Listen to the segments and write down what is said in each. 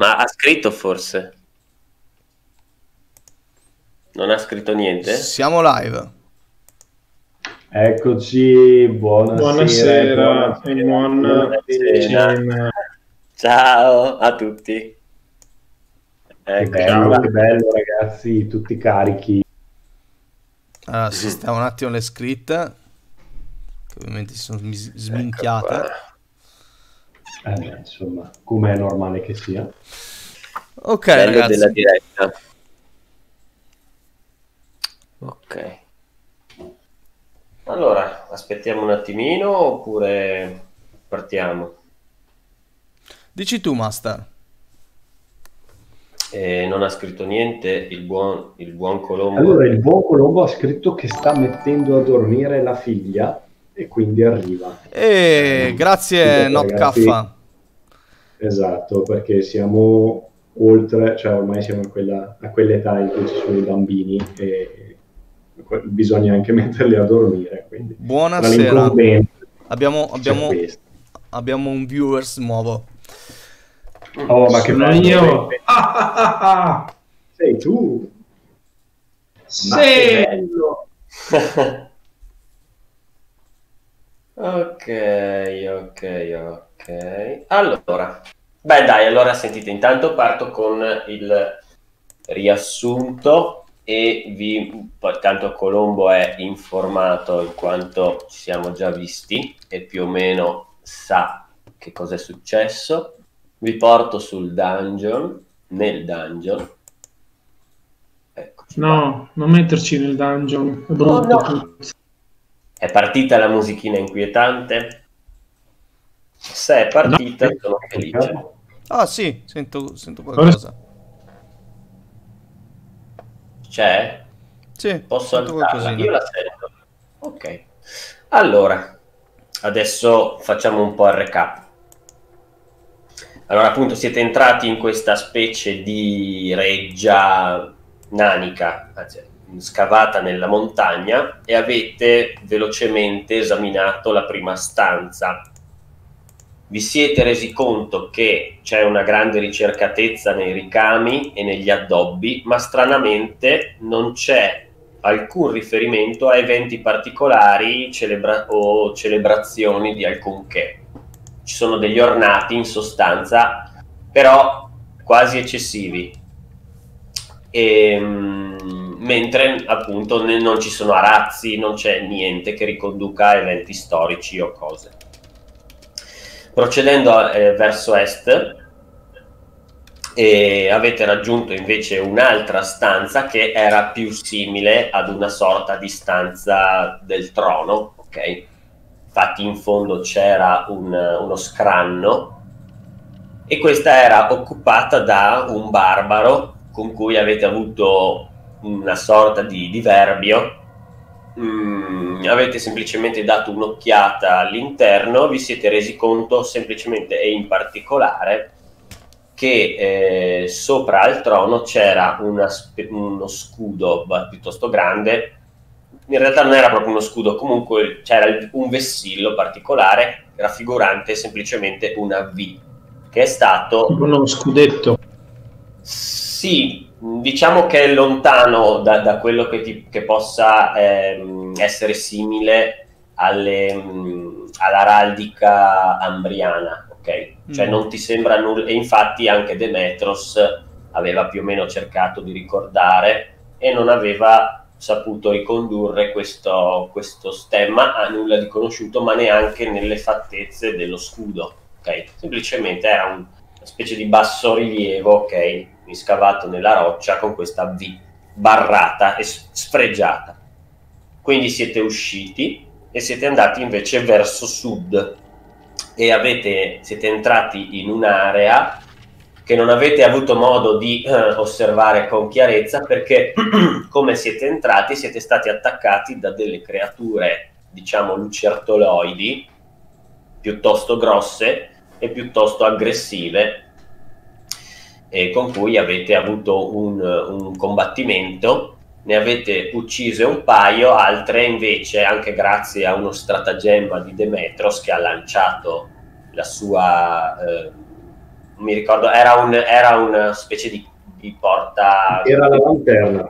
Ma ha scritto forse? Non ha scritto niente? Siamo live. Eccoci, buonasera. Buonasera, e buon Buonasera. Ciao a tutti. Che Ecco, bello, che bello ragazzi, tutti carichi. Allora, sistemo un attimo le scritte, che ovviamente si sono sminchiate. Eh, beh, insomma, come è normale che sia. Ok, Bello ragazzi. della diretta. Ok. Allora, aspettiamo un attimino oppure partiamo? Dici tu, Master. Eh, non ha scritto niente il buon, il buon Colombo. Allora, il buon Colombo ha scritto che sta mettendo a dormire la figlia e quindi arriva. E grazie, Sì, Not. Caffa. Esatto, perché siamo oltre, cioè ormai siamo a, quella- a quell'età in cui ci sono i bambini e bisogna anche metterli a dormire. Quindi Buonasera. Abbiamo, abbiamo, abbiamo un viewers nuovo. Oh, ma che Sono bello, io. sei- Ah, ah, ah, ah. Sei tu! Ma Sì. Ok, ok, ok. Allora, beh dai, allora sentite, intanto parto con il riassunto e vi, tanto Colombo è informato in quanto ci siamo già visti e più o meno sa che cosa è successo. Vi porto sul dungeon, nel dungeon. Eccoci qua. No, non metterci nel dungeon. È brutto. Oh, no. È partita la musichina inquietante? Se è partita, No. sono felice. Ah sì, sento, sento qualcosa. C'è? Sì, Posso sento alzarla? Io la sento. Ok. Allora, adesso facciamo un po' il recap. Allora, appunto, siete entrati in questa specie di reggia nanica, anzi, scavata nella montagna e avete velocemente esaminato la prima stanza. Vi siete resi conto che c'è una grande ricercatezza nei ricami e negli addobbi, ma stranamente non c'è alcun riferimento a eventi particolari celebra- o celebrazioni di alcunché. Ci sono degli ornati in sostanza, però quasi eccessivi. Ehm, mentre appunto ne- non ci sono arazzi, non c'è niente che riconduca eventi storici o cose. Procedendo eh, verso est, e avete raggiunto invece un'altra stanza che era più simile ad una sorta di stanza del trono, ok? Infatti in fondo c'era un, uno scranno e questa era occupata da un barbaro con cui avete avuto una sorta di diverbio. Mm, avete semplicemente dato un'occhiata all'interno, vi siete resi conto semplicemente e in particolare che eh, sopra al trono c'era una, uno scudo piuttosto grande. In realtà non era proprio uno scudo, comunque c'era un vessillo particolare raffigurante semplicemente una V, che è stato... Uno scudetto. Sì, diciamo che è lontano da, da quello che, ti, che possa ehm, essere simile alle, mh, all'araldica ambriana, ok? Cioè mm. non ti sembra nulla, e infatti anche Demetros aveva più o meno cercato di ricordare e non aveva saputo ricondurre questo, questo stemma a nulla di conosciuto, ma neanche nelle fattezze dello scudo, ok? Semplicemente era un, una specie di basso rilievo, ok? Scavato nella roccia con questa V barrata e sfregiata. Quindi siete usciti e siete andati invece verso sud e avete, siete entrati in un'area che non avete avuto modo di eh, osservare con chiarezza perché come siete entrati siete stati attaccati da delle creature, diciamo lucertoloidi, piuttosto grosse e piuttosto aggressive e con cui avete avuto un, un combattimento ne avete uccise un paio, altre invece, anche grazie a uno stratagemma di Demetros che ha lanciato la sua... Eh, mi ricordo, era, un, era una specie di, di porta... Era la lanterna.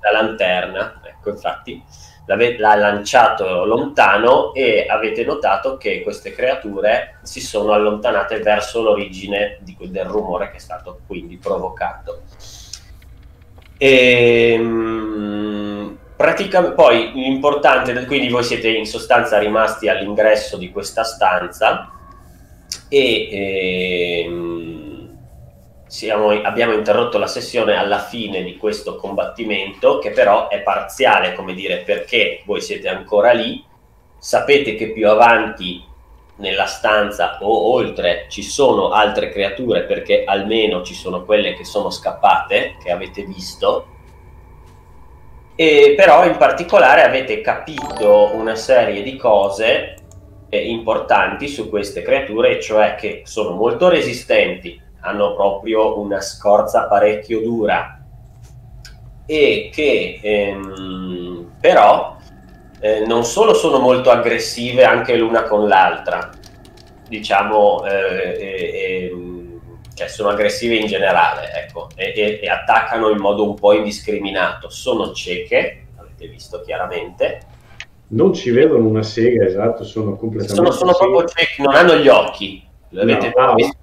La lanterna, ecco infatti, l'ha lanciato lontano e avete notato che queste creature si sono allontanate verso l'origine di, del rumore che è stato quindi provocato. E, ehm, praticamente, poi l'importante, quindi voi siete in sostanza rimasti all'ingresso di questa stanza e ehm, siamo, abbiamo interrotto la sessione alla fine di questo combattimento che però è parziale, come dire, perché voi siete ancora lì, sapete che più avanti nella stanza o oltre ci sono altre creature perché almeno ci sono quelle che sono scappate che avete visto. E però in particolare avete capito una serie di cose eh, importanti su queste creature cioè che sono molto resistenti hanno proprio una scorza parecchio dura e che ehm, però eh, non solo sono molto aggressive anche l'una con l'altra, diciamo, eh, eh, cioè sono aggressive in generale, ecco, e, e, attaccano in modo un po' indiscriminato. Sono cieche, avete visto chiaramente. Non ci vedono una sega, esatto, sono completamente Sono, sono proprio cieche, non hanno gli occhi, l'avete no, visto?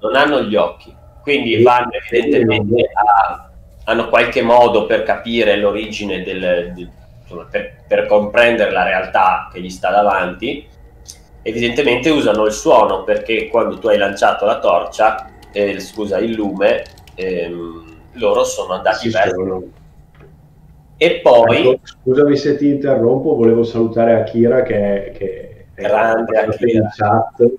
Non hanno gli occhi, quindi vanno evidentemente a hanno qualche modo per capire l'origine del, del, insomma, per, per, comprendere la realtà che gli sta davanti, evidentemente usano il suono perché quando tu hai lanciato la torcia, eh, scusa, il lume, ehm, loro sono andati sì, verso. Sono. E poi... Ecco, scusami se ti interrompo, volevo salutare Akira che, che è grande Akira. in chat.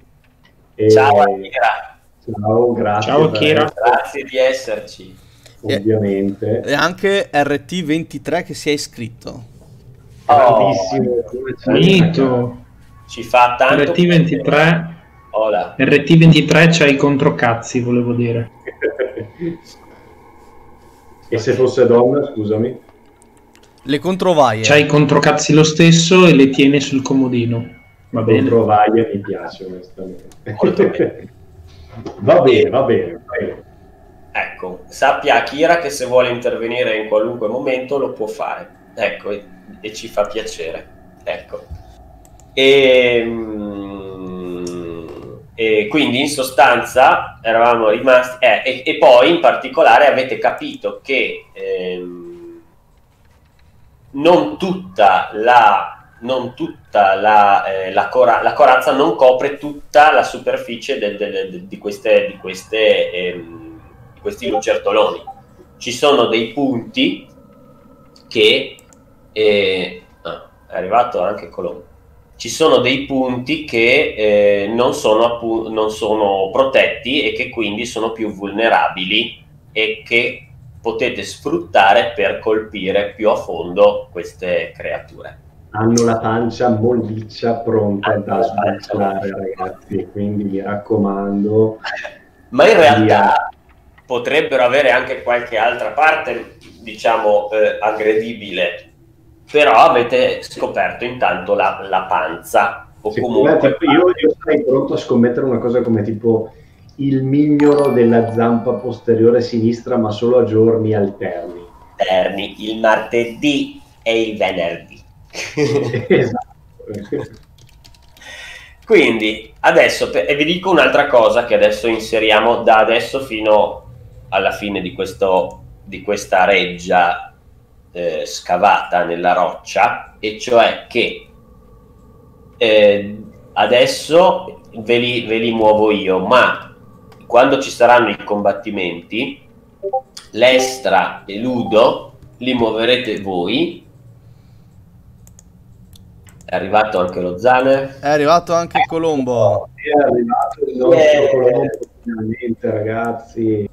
E... Ciao Akira. Ciao, grazie. Ciao Akira. Grazie di esserci. Ovviamente. E anche RT23 che si è iscritto. Grandissimo. Finito. Ci fa tanto. RT23. Hola. RT23 c'ha i controcazzi, volevo dire. e se fosse donna, scusami? Le controvaie. C'ha i controcazzi lo stesso e le tiene sul comodino. Va bene. Controvaie mi piace onestamente. va bene, va bene. Va bene. Ecco, sappia Akira che se vuole intervenire in qualunque momento lo può fare. Ecco, e, e ci fa piacere. Ecco. E, mm, e, quindi in sostanza eravamo rimasti... Eh, e, e, poi in particolare avete capito che ehm, non tutta la non tutta la, eh, la, cora- la, corazza non copre tutta la superficie del, del, del, di queste, di queste ehm, questi lucertoloni. Ci sono dei punti che... Eh, ah, è arrivato anche Colombo. Ci sono dei punti che eh, non, sono appu- non sono protetti e che quindi sono più vulnerabili e che potete sfruttare per colpire più a fondo queste creature. Hanno la pancia molliccia pronta Hanno da sbucciare, ragazzi, quindi mi raccomando. Ma in realtà Via. potrebbero avere anche qualche altra parte, diciamo, eh, aggredibile, però avete scoperto intanto la, la panza o comunque tipo, io, io sarei pronto a scommettere una cosa come tipo il mignolo della zampa posteriore sinistra, ma solo a giorni alterni. interni il martedì e il venerdì. esatto. Quindi adesso, e vi dico un'altra cosa che adesso inseriamo da adesso fino alla fine di, questo, di questa reggia eh, scavata nella roccia, e cioè che eh, adesso ve li, ve li muovo io, ma quando ci saranno i combattimenti, Lestra e Ludo li muoverete voi. È arrivato anche lo Zane. È arrivato anche Colombo. È arrivato il nostro Yeah. Colombo finalmente, ragazzi.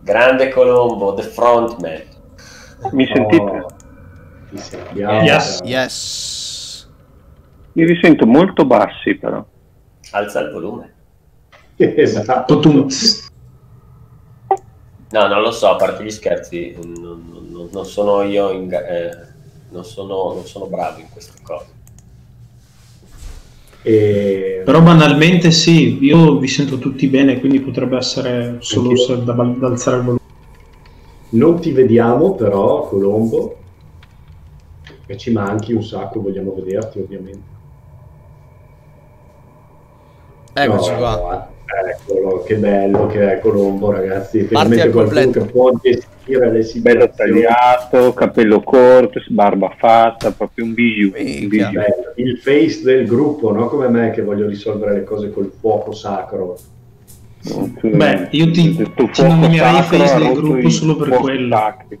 Grande Colombo, the frontman. Mi sentite? Oh, ti sentiamo. Yes. Yes. Mi risento molto bassi però. Alza il volume. Esatto. No, non lo so, a parte gli scherzi, non, non- non sono io, in eh, non, sono, non sono bravo in queste cose. E... Però banalmente sì, io vi sento tutti bene, quindi potrebbe essere solo Anch'io. se da, da alzare il volume. Non ti vediamo però, Colombo, e ci manchi un sacco, vogliamo vederti ovviamente. Eccoci No, qua. Eccolo, che bello che è Colombo, ragazzi. Finalmente al completo. che può gestire le Bello tagliato, capello corto, barba fatta, proprio un bijou. Il face del gruppo, no come me che voglio risolvere le cose col fuoco sacro. Beh, io ti- ti nominerei face del gruppo solo per quello. sacri.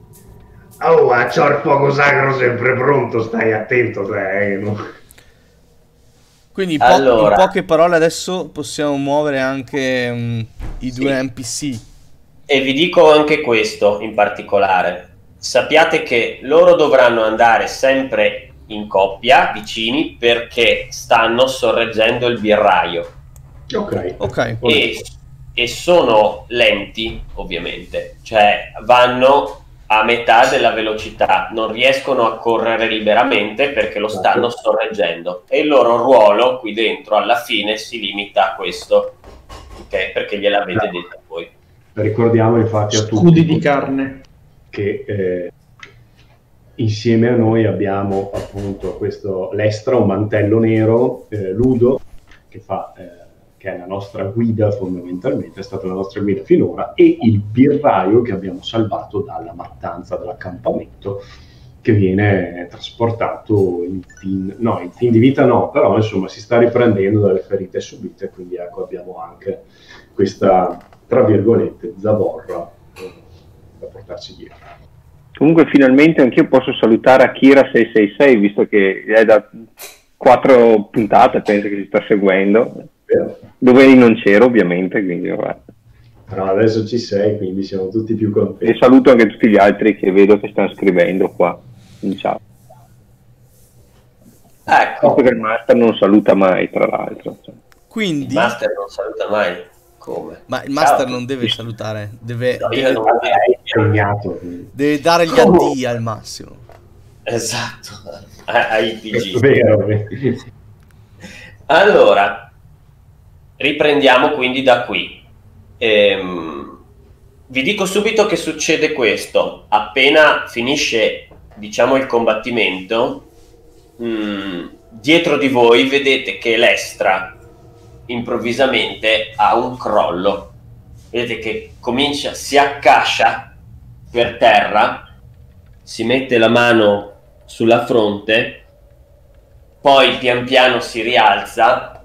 Oh, ma c'ho il fuoco sacro sempre pronto, stai attento te. eh, no? Quindi in, po- Allora. in poche parole adesso possiamo muovere anche mm, i Sì. due NPC. E vi dico anche questo in particolare. Sappiate che loro dovranno andare sempre in coppia, vicini, perché stanno sorreggendo il birraio. Ok. Ok. e, e sono lenti ovviamente, cioè vanno a metà della velocità, non riescono a correre liberamente perché lo stanno sorreggendo e il loro ruolo qui dentro alla fine si limita a questo, ok? Perché gliel'avete Bravo. detto voi. Ricordiamo infatti a Scudi tutti di carne. che eh, insieme a noi abbiamo appunto questo Lestra, un mantello nero, eh, Ludo, che, fa, eh, che è la nostra guida fondamentalmente, è stata la nostra guida finora, e il birraio che abbiamo salvato dalla mattanza dell'accampamento, che viene trasportato in fin, no, in fin di vita no, però insomma si sta riprendendo dalle ferite subite, quindi ecco abbiamo anche questa, tra virgolette, zavorra eh, da portarci dietro. Comunque finalmente anch'io posso salutare Akira666 visto che è da quattro puntate penso che ci sta seguendo Dove non c'ero ovviamente quindi vabbè. Però adesso ci sei, quindi siamo tutti più e contenti. saluto anche tutti gli altri che vedo che stanno scrivendo qua in chat Ecco, che il master non saluta mai tra l'altro cioè. il Quindi, master non saluta mai. Come? ma il master Ciao. non deve salutare, deve, No, deve, impegnato. deve dare gli addii al massimo. Esatto, a- ai PG. Allora, riprendiamo quindi da qui. Ehm, vi dico subito che succede questo. Appena finisce, diciamo, il combattimento, mh, dietro di voi vedete che l'estra improvvisamente ha un crollo. Vedete che comincia, si accascia per terra, si mette la mano sulla fronte, poi pian piano si rialza,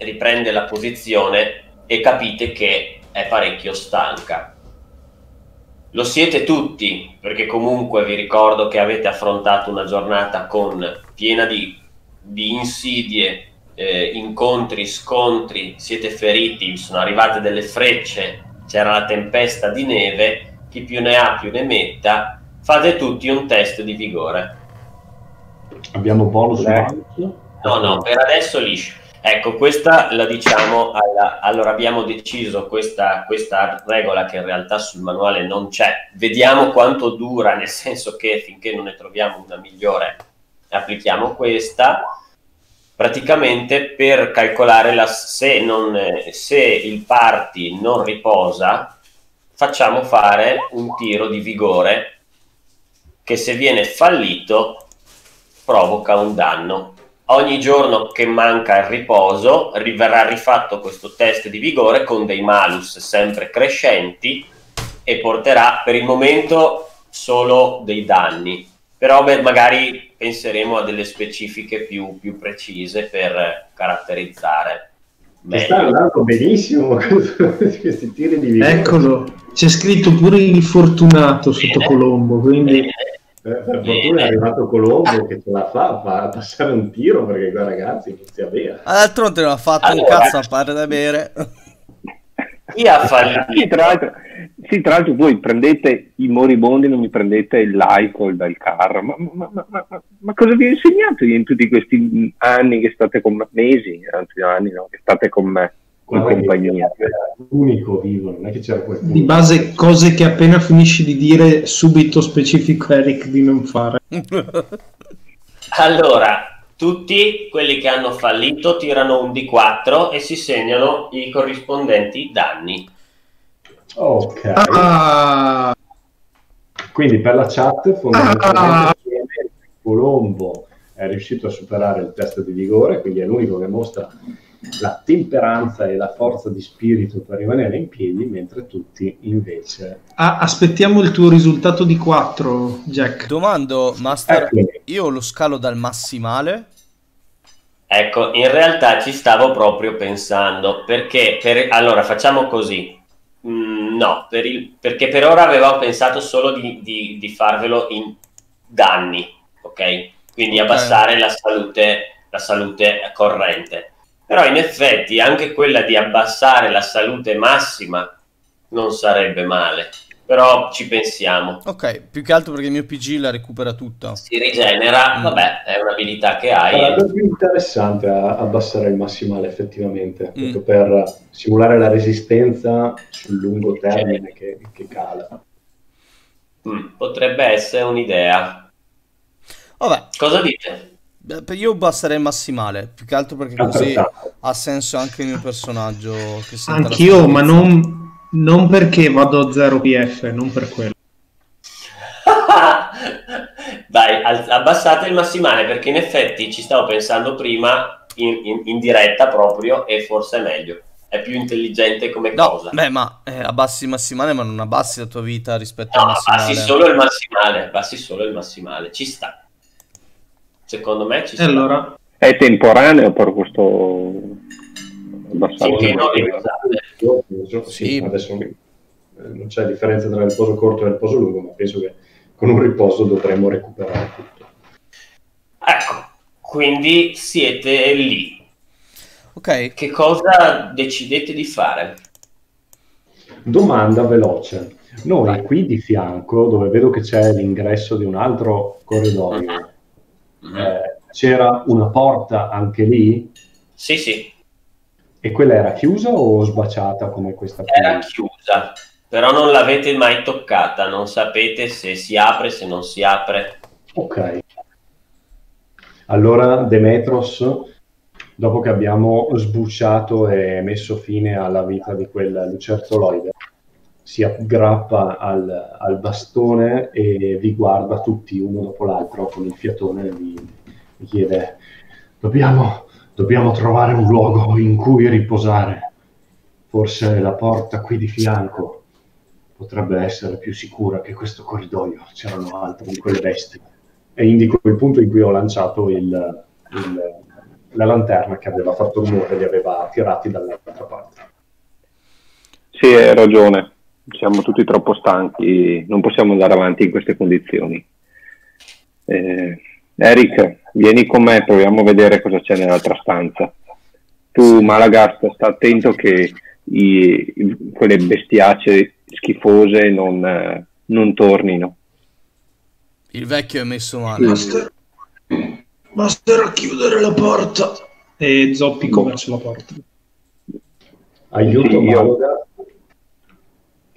riprende la posizione e capite che è parecchio stanca. lo siete tutti, perché comunque vi ricordo che avete affrontato una giornata con piena di, di insidie, eh, incontri, scontri, siete feriti, sono arrivate delle frecce, c'era la tempesta di neve, chi più ne ha più ne metta, fate tutti un test di vigore. Abbiamo bonus? No, no, per adesso liscio. Ecco, questa la diciamo, alla- allora abbiamo deciso questa, questa regola che in realtà sul manuale non c'è. Vediamo quanto dura, nel senso che finché non ne troviamo una migliore, applichiamo questa. Praticamente per calcolare la, se, non, se il party non riposa, facciamo fare un tiro di vigore che se viene fallito provoca un danno. Ogni giorno che manca il riposo ri- verrà rifatto questo test di vigore con dei malus sempre crescenti e porterà per il momento solo dei danni. Però beh, magari penseremo a delle specifiche più, più precise per eh, caratterizzare Che sta meglio. andando benissimo questi tiri di vigore. Eccolo, c'è scritto pure il fortunato sotto Bene. Colombo, quindi Per, per fortuna è arrivato Colombo che ce la fa, fa passare un tiro perché qua ragazzi inizia bene. Ah, D'altronde non ha fatto un Allora. cazzo a fare da bere. Chi ha fallito? Sì, tra l'altro, sì, tra l'altro voi prendete i moribondi, non mi prendete il l'alcol dal carro. Ma, ma- ma- ma- ma- ma cosa vi ho insegnato io in tutti questi anni che state con me? Mesi, anzi anni, no, che state con me, in compagnia. era L'unico vivo, non è che c'era qualcuno. di base cose che appena finisci di dire subito specifico Eric di non fare. Allora, tutti quelli che hanno fallito tirano un D4 e si segnano i corrispondenti danni. Ok, Ah, quindi per la chat Ah. fondamentalmente Colombo è riuscito a superare il test di vigore, quindi è l'unico che mostra la temperanza e la forza di spirito per rimanere in piedi, mentre tutti invece... ah, aspettiamo il tuo risultato di 4, Jack. Domando, Master, Eccomi. io lo scalo dal massimale. Ecco, in realtà ci stavo proprio pensando, perché per- allora facciamo così. Mm, no, per il- perché per ora avevamo pensato solo di, di- di farvelo in danni, ok? Quindi Ok. abbassare la salute, la salute corrente. Però in effetti anche quella di abbassare la salute massima non sarebbe male. Però ci pensiamo. Ok, più che altro perché il mio PG la recupera tutta. Si rigenera, Mm. vabbè, è un'abilità che hai. Sarebbe più interessante abbassare il massimale effettivamente, Mm. per simulare la resistenza sul lungo termine che, che cala. Mm, potrebbe essere un'idea. Vabbè, Cosa dite? Io abbasserei il massimale, più che altro perché così Altrettanto. ha senso anche il mio personaggio Anch'io, ma non, non perché vado a 0 PF, non per quello. Dai, abbassate il massimale perché in effetti ci stavo pensando prima in, in- in diretta proprio e forse è meglio. È più intelligente come No, cosa. beh, ma eh, abbassi il massimale, ma non abbassi la tua vita rispetto No, al massimale. abbassi solo il massimale, abbassi solo il massimale. Ci sta. Secondo me ci sta. allora, È temporaneo per questo abbassare riposate. Io penso- sì, Sì. adesso eh, non c'è differenza tra il riposo corto e il riposo lungo, ma penso che con un riposo dovremmo recuperare tutto. Ecco, quindi siete lì. Ok, Che cosa decidete di fare? Domanda veloce. Noi qui di fianco, dove vedo che c'è l'ingresso di un altro corridoio, Mhm. eh, c'era una porta anche lì Sì, sì, e quella era chiusa o sbaciata come questa era chiusa, però non l'avete mai toccata, non sapete se si apre, se non si apre. Ok. Allora Demetros, dopo che abbiamo sbucciato e messo fine alla vita di quel lucertoloide, si aggrappa al, al bastone e vi guarda tutti uno dopo l'altro con il fiatone e vi, vi chiede dobbiamo, dobbiamo trovare un luogo in cui riposare. Forse la porta qui di fianco potrebbe essere più sicura che questo corridoio. C'erano altre di quelle bestie. E indico il punto in cui ho lanciato il, il- la lanterna che aveva fatto rumore e li aveva tirati dall'altra parte. Sì, hai ragione. Siamo tutti troppo stanchi, non possiamo andare avanti in queste condizioni. Eh, Eric, vieni con me, proviamo a vedere cosa c'è nell'altra stanza. Tu, Malagast, sta attento che i, quelle bestiacce schifose non, eh, non tornino. Il vecchio è messo male. Master, Master chiudere la porta. E zoppico verso la porta. Aiuto Sì, io-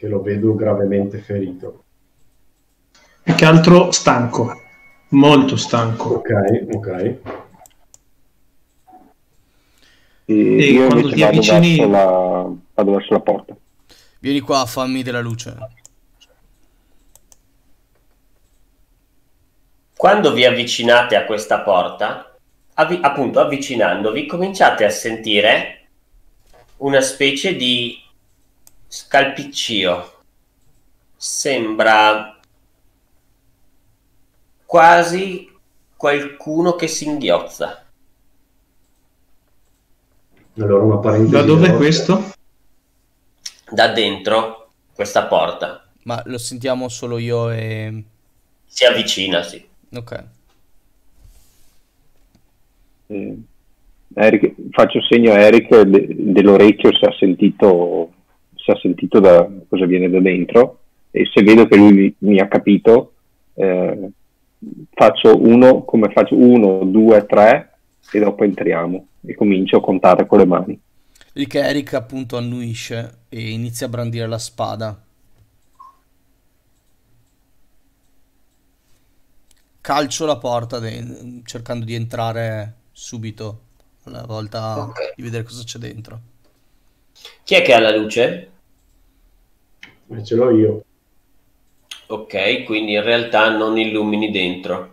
che lo vedo gravemente ferito. Più che altro stanco. Molto stanco. Ok, ok. E E io quando ti vado avvicini- verso, la, vado verso la porta. Vieni qua, fammi della luce. Quando vi avvicinate a questa porta, avvi- appunto avvicinandovi, cominciate a sentire una specie di scalpiccio. Sembra quasi qualcuno che singhiozza. Allora una parentesi. Da dove è questo? Da dentro questa porta Ma lo sentiamo solo io e... si avvicina, sì. Ok. Eh, Eric, faccio segno a Eric de- dell'orecchio se ha sentito, se ha sentito da cosa viene da dentro e se vedo che lui mi, mi ha capito, eh, faccio uno, come faccio uno, due, tre e dopo entriamo e comincio a contare con le mani. Vedi che Eric appunto annuisce e inizia a brandire la spada. Calcio la porta de- cercando di entrare subito, alla volta Ok. di vedere cosa c'è dentro. Chi è che ha la luce? Eh, Ce l'ho io. Ok, quindi in realtà non illumini dentro.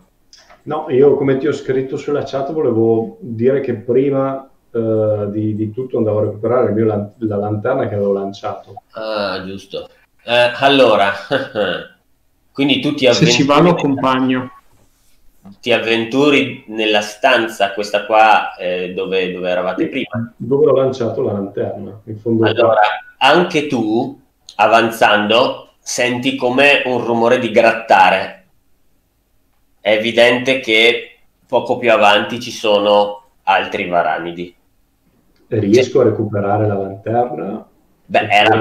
No, io come ti ho scritto sulla chat volevo dire che prima eh, di, di tutto andavo a recuperare il mio lan- la lanterna che avevo lanciato. Ah, giusto. Eh, allora, quindi tu ti Se ci va lo avventuri, accompagno. ti avventuri nella stanza, questa qua eh, dove, dove eravate prima. Dove ho lanciato la lanterna? In fondo Allora, anche tu, avanzando, senti come un rumore di grattare. È evidente che poco più avanti ci sono altri varanidi. riesco a recuperare la lanterna. Beh, era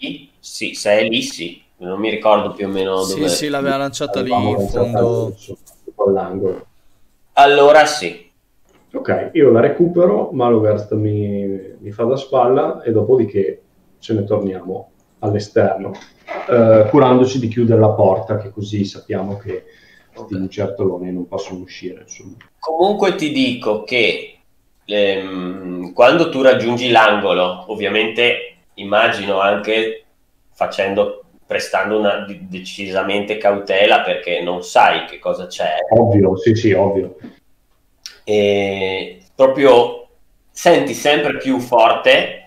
lì? Sì, se è lì, sì. Non mi ricordo più o meno Sì, dove. sì, l'aveva lanciata lì in fondo. all'angolo. Allora sì. Ok, io la recupero, Malogast mi, mi fa da spalla e dopodiché ce ne torniamo all'esterno, eh, curandoci di chiudere la porta, che così sappiamo che di lucertoloni non possono uscire. Insomma. Comunque ti dico che ehm, quando tu raggiungi l'angolo, ovviamente immagino anche facendo, prestando una decisamente cautela perché non sai che cosa c'è, Ovvio, sì, sì, ovvio. e proprio senti sempre più forte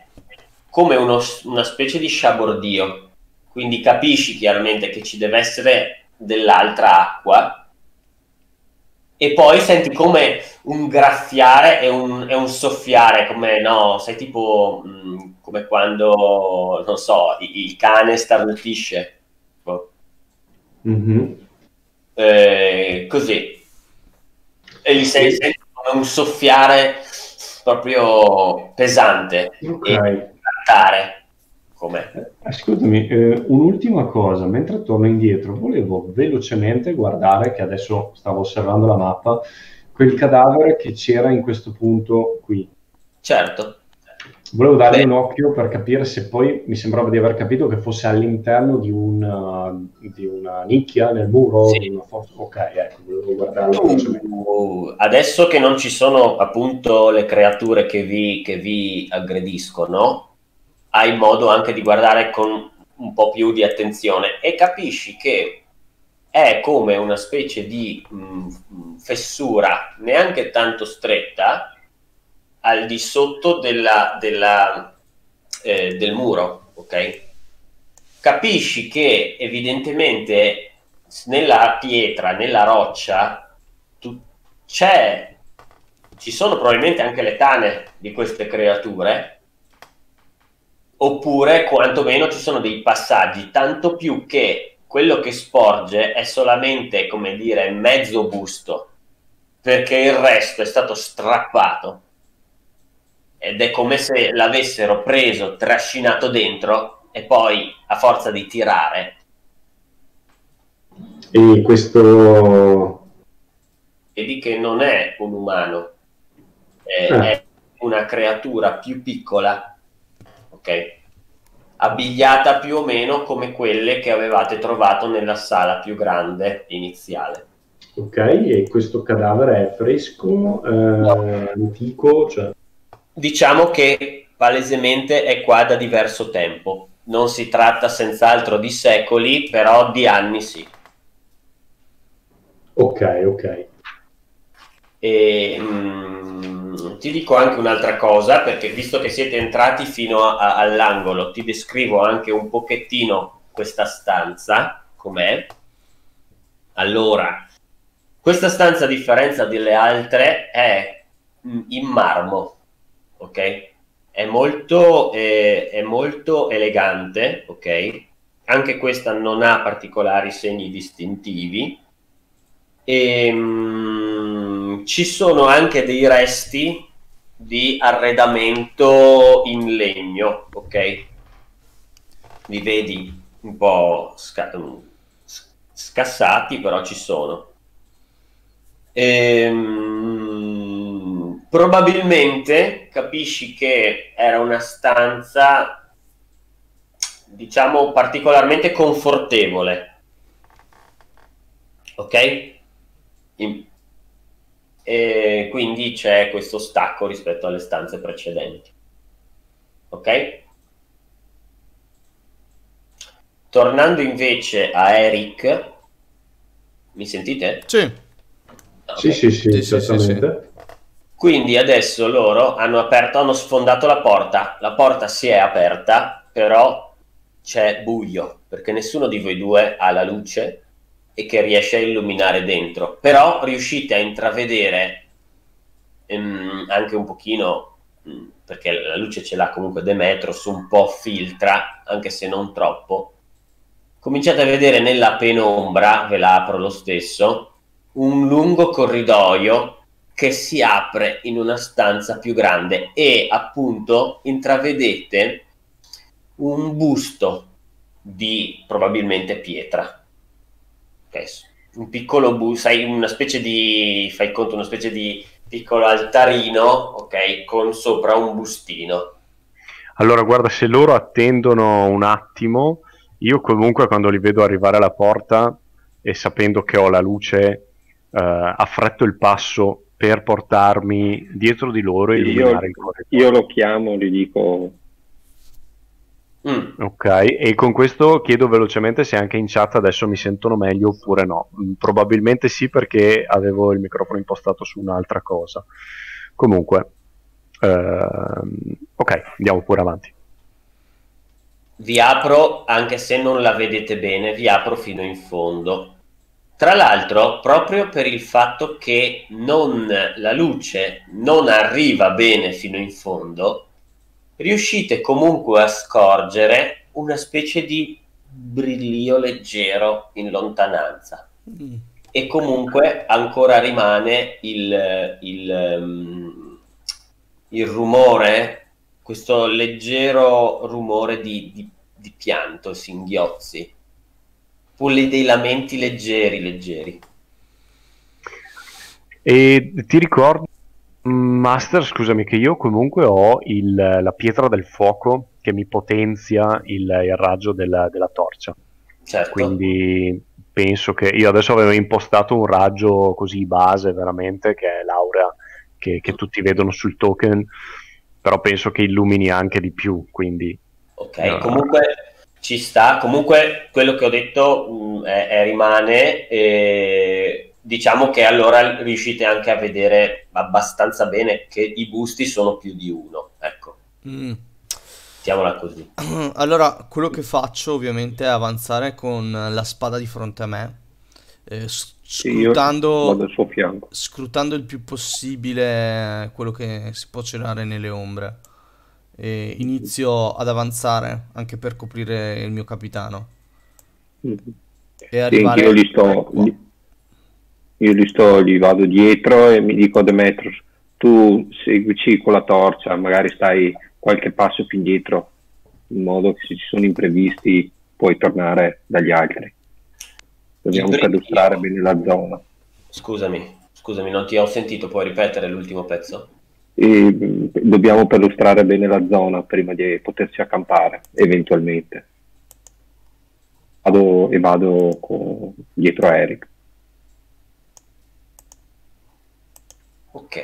come uno- una specie di sciabordio. Quindi capisci chiaramente che ci deve essere dell'altra acqua e poi senti come un graffiare e un, e un soffiare, come no, sai tipo mh, come quando, non so, il, il cane starnutisce. Mhm. Eh, così e gli senti come un soffiare proprio pesante Ok. e grattare come Ascoltami, eh, un'ultima cosa, mentre torno indietro, volevo velocemente guardare, che adesso stavo osservando la mappa, quel cadavere che c'era in questo punto qui. certo Volevo dargli un occhio per capire se poi mi sembrava di aver capito che fosse all'interno di una, di una nicchia nel muro. Sì. Ok, ecco, volevo guardarlo. Uh, adesso che non ci sono appunto le creature che vi, che vi aggrediscono hai modo anche di guardare con un po' più di attenzione e capisci che è come una specie di mh, fessura neanche tanto stretta al di sotto della, della, eh, del muro, ok? Capisci che evidentemente nella pietra, nella roccia, tu- c'è, ci sono probabilmente anche le tane di queste creature oppure quantomeno ci sono dei passaggi, tanto più che quello che sporge è solamente, come dire, mezzo busto, perché il resto è stato strappato ed è come se l'avessero preso, trascinato dentro e poi a forza di tirare. E questo... Vedi che non è un umano, è, Ah. è una creatura più piccola, ok? Abbigliata più o meno come quelle che avevate trovato nella sala più grande iniziale. Ok, e questo cadavere è fresco, eh, antico, cioè... Diciamo che palesemente è qua da diverso tempo. Non si tratta senz'altro di secoli, però di anni sì. Ok, ok. E mm, ti dico anche un'altra cosa, perché visto che siete entrati fino a- all'angolo, ti descrivo anche un pochettino questa stanza, com'è. Allora, questa stanza, a differenza delle altre, è mm, in marmo, ok? È molto, eh, è molto elegante, ok? Anche questa non ha particolari segni distintivi. E, mm, ci sono anche dei resti di arredamento in legno, ok? Li vedi un po' sca- scassati, però ci sono. Ehm, probabilmente capisci che era una stanza, diciamo, particolarmente confortevole. Ok? In- e quindi c'è questo stacco rispetto alle stanze precedenti. Ok? Tornando invece a Eric, mi sentite? Sì. Ok. Sì, sì, sì, Sì, sì. Quindi adesso loro hanno aperto, hanno sfondato la porta. La porta si è aperta, però c'è buio, perché nessuno di voi due ha la luce e che riesce a illuminare dentro. Però riuscite a intravedere ehm, anche un pochino, mh, perché la luce ce l'ha comunque Demetros, un po' filtra, anche se non troppo. Cominciate a vedere nella penombra, ve la apro lo stesso, un lungo corridoio che si apre in una stanza più grande e appunto intravedete un busto di probabilmente pietra. Un piccolo busto, sai, una specie di, fai conto, una specie di piccolo altarino, ok, con sopra un bustino. Allora, guarda, se loro attendono un attimo, io comunque quando li vedo arrivare alla porta e sapendo che ho la luce, eh, affretto il passo per portarmi dietro di loro e Io- illuminare il corridoio. Io lo chiamo, gli dico, Mm, ok, e con questo chiedo velocemente se anche in chat adesso mi sentono meglio oppure no. Mm, Probabilmente sì perché avevo il microfono impostato su un'altra cosa. Comunque, ehm, ok, andiamo pure avanti. Vi apro, anche se non la vedete bene, vi apro fino in fondo. Tra l'altro, proprio per il fatto che non, la luce non arriva bene fino in fondo, riuscite comunque a scorgere una specie di brillio leggero in lontananza. Mm. E comunque ancora rimane il, il, ehm, il rumore, questo leggero rumore di, di- di pianto, singhiozzi, pure dei lamenti leggeri, leggeri. E ti ricordo, Master, scusami, che io comunque ho il- la pietra del fuoco che mi potenzia il, il raggio della, della torcia. Certo. Quindi penso che io adesso avevo impostato un raggio così base veramente, che è l'aurea che, che tutti vedono sul token, però penso che illumini anche di più. Quindi Ok, No. comunque ci sta, comunque quello che ho detto mh, è- è- rimane, e diciamo che allora riuscite anche a vedere abbastanza bene che i busti sono più di uno, ecco, Mm. mettiamola così. Allora, quello che faccio ovviamente è avanzare con la spada di fronte a me, eh, s- sì, scrutando, scrutando il più possibile quello che si può celare nelle ombre. e inizio ad avanzare anche per coprire il mio capitano. Mhm. E Sì, arrivare io gli sto, qua. Io gli sto, gli vado dietro e mi dico a Demetrius, tu seguici con la torcia, magari stai qualche passo più indietro, in modo che se ci sono imprevisti puoi tornare dagli altri. Dobbiamo bricchio. bene la zona. Scusami, scusami, non ti ho sentito, puoi ripetere l'ultimo pezzo? E mh, dobbiamo perlustrare bene la zona prima di poterci accampare, eventualmente. Vado e vado con- dietro a Eric. Ok.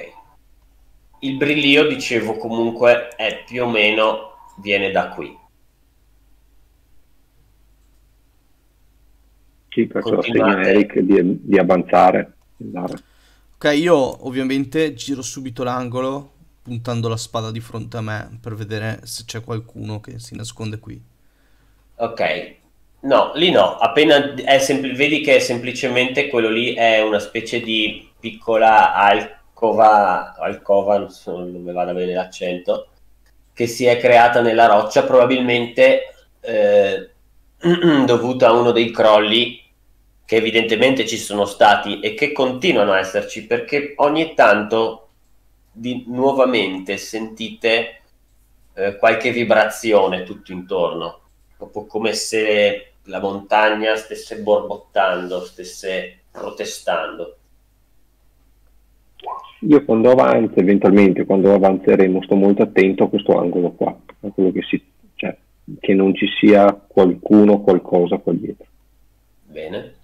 Il brillio, dicevo, comunque è più o meno viene da qui. Sì, perciò Continuate. segno a Eric di, di avanzare. andare. Ok, io ovviamente giro subito l'angolo puntando la spada di fronte a me per vedere se c'è qualcuno che si nasconde qui. Ok. No, lì no, appena è sempl- vedi che semplicemente quello lì è una specie di piccola alcova, alcova, non so, non mi vada bene l'accento, che si è creata nella roccia, probabilmente eh, dovuta a uno dei crolli che evidentemente ci sono stati e che continuano a esserci perché ogni tanto di, nuovamente sentite eh, qualche vibrazione tutto intorno, proprio come se la montagna stesse borbottando, stesse protestando. Io quando avanzo, eventualmente quando avanzeremo, sto molto attento a questo angolo qua, a quello che, si, cioè, che non ci sia qualcuno o qualcosa qua dietro. Bene.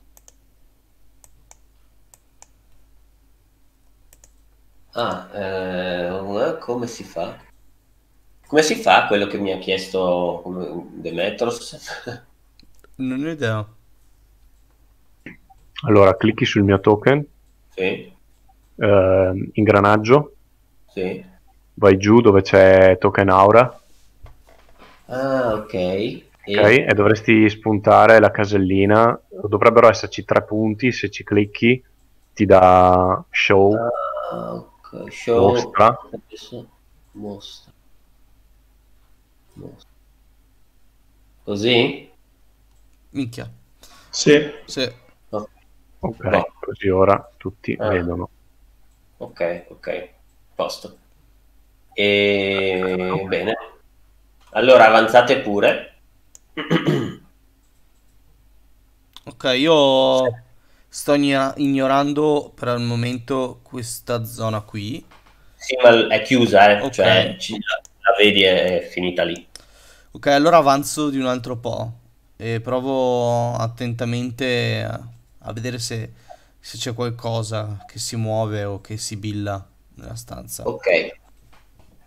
Ah, eh, come si fa? Come si fa quello che mi ha chiesto Demetros? Non ho idea. Allora, clicchi sul mio token, Sì, eh, ingranaggio, sì. vai giù dove c'è token aura, Ah, ok. E- ok? E dovresti spuntare la casellina. Dovrebbero esserci tre punti, se ci clicchi ti dà show, Ah, ok. Show. mostra. Adesso mostra. Mostra. Così? Minchia. Sì. Sì. Ok, Boh. così ora tutti Ah. vedono. Ok, ok. Posto. E bene. Allora avanzate pure. Ok, io sto igno- ignorando per il momento questa zona qui. Sì, ma è chiusa, eh. Ok. Cioè, ci- la, la vedi è finita lì. Ok, allora avanzo di un altro po' e provo attentamente a, a vedere se, se c'è qualcosa che si muove o che si billa nella stanza. Ok.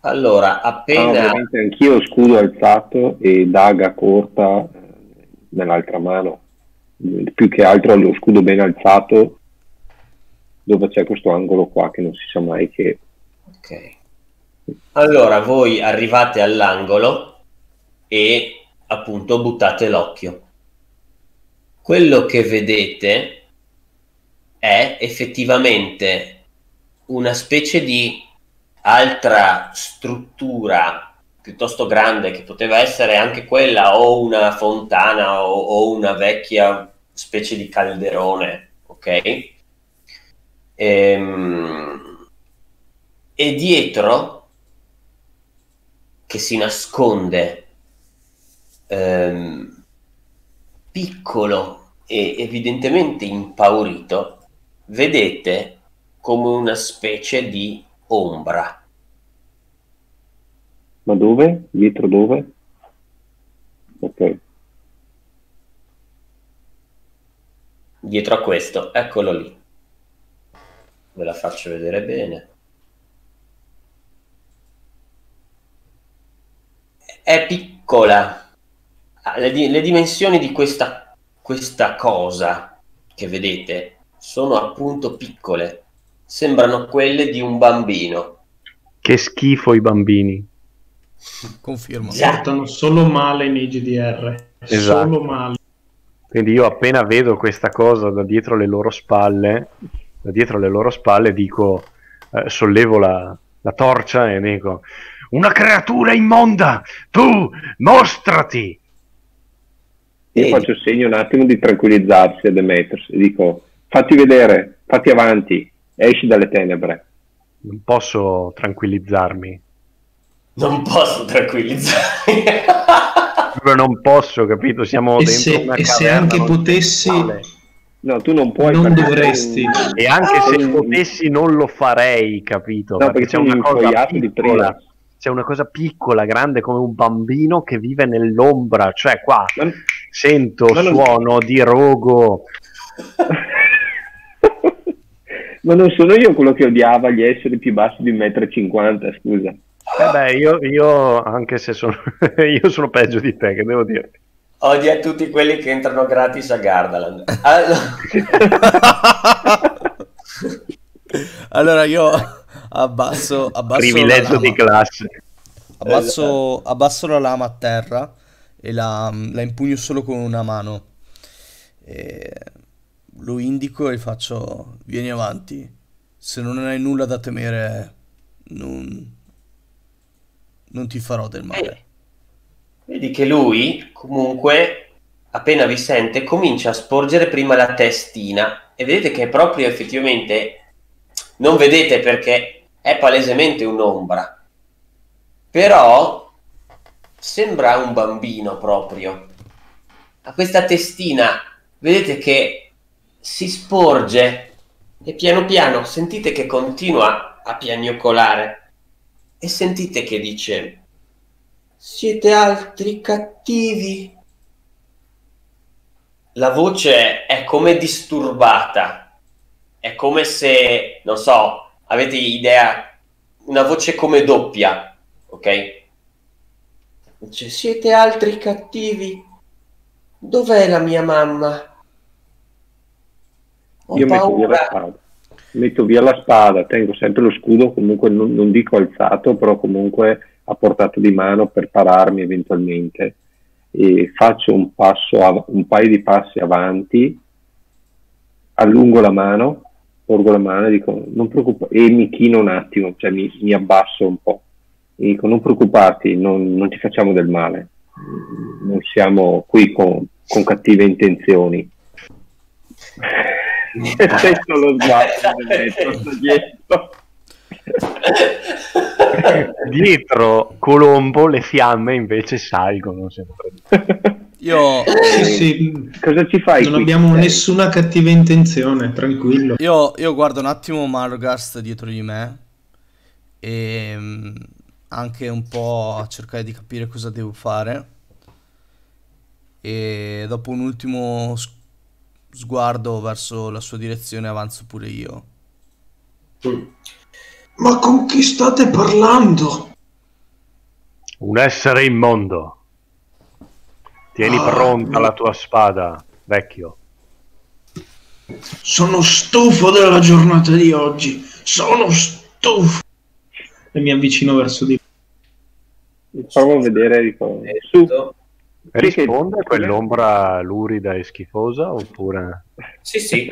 Allora, Ah, appena... ovviamente anch'io scudo alzato e daga corta eh, nell'altra mano. Più che altro lo scudo ben alzato dove c'è questo angolo qua che non si sa mai che... Ok. Allora, voi arrivate all'angolo e appunto buttate l'occhio. Quello che vedete è effettivamente una specie di altra struttura piuttosto grande che poteva essere anche quella o una fontana o, o una vecchia specie di calderone, ok? Ehm, e dietro che si nasconde ehm, piccolo e evidentemente impaurito, vedete come una specie di ombra. Ma dove? Dietro dove? Ok. Dietro a questo, eccolo lì. Ve la faccio vedere bene. È piccola. Ha Le, le dimensioni di questa, questa cosa che vedete sono appunto piccole. Sembrano quelle di un bambino. Che schifo i bambini. Confermo. Portano solo male nei GDR. Esatto. Solo male. Quindi io appena vedo questa cosa da dietro le loro spalle, da dietro le loro spalle dico, eh, sollevo la, la torcia e dico, una creatura immonda! Tu, mostrati! Io faccio segno un attimo di tranquillizzarsi a Demetrius e dico, fatti vedere, fatti avanti, esci dalle tenebre. Non posso tranquillizzarmi. Non posso tranquillizzarmi. Non posso, capito? Siamo E dentro se- una e se anche c'è potessi-. No, tu non puoi... Non perché dovresti. sei- E anche se Mm. potessi non lo farei, capito? No, perché c'è sei una cosa piccola, prima. c'è una cosa piccola, grande come un bambino che vive nell'ombra, cioè qua Ma- sento Ma non- suono di rogo. Ma non sono io quello che odiava gli esseri più bassi di 1,50 m, scusa. Eh beh, io, io, anche se sono io sono peggio di te, che devo dire. Odia tutti quelli che entrano gratis a Gardaland. Allora, Allora io abbasso, abbasso la Privilegio lama. di classe. Abbasso, abbasso la lama a terra e la, la impugno solo con una mano. E lo indico e faccio: Vieni avanti. Se non hai nulla da temere, non, non ti farò del male. vedi che lui, comunque, appena vi sente, comincia a sporgere prima la testina e vedete che è proprio effettivamente, non vedete perché è palesemente un'ombra, però sembra un bambino proprio. Ha questa testina, vedete che si sporge e piano piano sentite che continua a piagnucolare e sentite che dice siete altri cattivi. La voce è come disturbata, è come se, non so, avete idea, una voce come doppia, ok? Dice, siete altri cattivi? Dov'è la mia mamma? Ho Io metto via la paura. spada. Metto via la spada, tengo sempre lo scudo, comunque non, non dico alzato, però comunque a portata di mano per pararmi eventualmente. E faccio un, passo av- un paio di passi avanti, allungo la mano, porgo la mano e dico non preoccupare, e mi chino un attimo, cioè mi, mi abbasso un po'. E dico non preoccuparti, non, non ti facciamo del male, non siamo qui con, con cattive intenzioni. Sento lo sguardo dietro, sto dietro. Dietro Colombo le fiamme invece salgono sempre. Io, Sì, sì, Cosa ci fai? non qui? abbiamo nessuna cattiva intenzione, tranquillo. io, io guardo un attimo Margast dietro di me e mm, anche un po' a cercare di capire cosa devo fare. E dopo un ultimo s- sguardo verso la sua direzione avanzo pure io. Mm. Ma con chi state parlando? Un essere immondo. Tieni Ah, pronta mi- la tua spada, vecchio. Sono stufo della giornata di oggi. Sono stufo. E mi avvicino verso di Provo a vedere, dico, su, Risponde Perché- quell'ombra lurida e schifosa oppure... Sì, sì.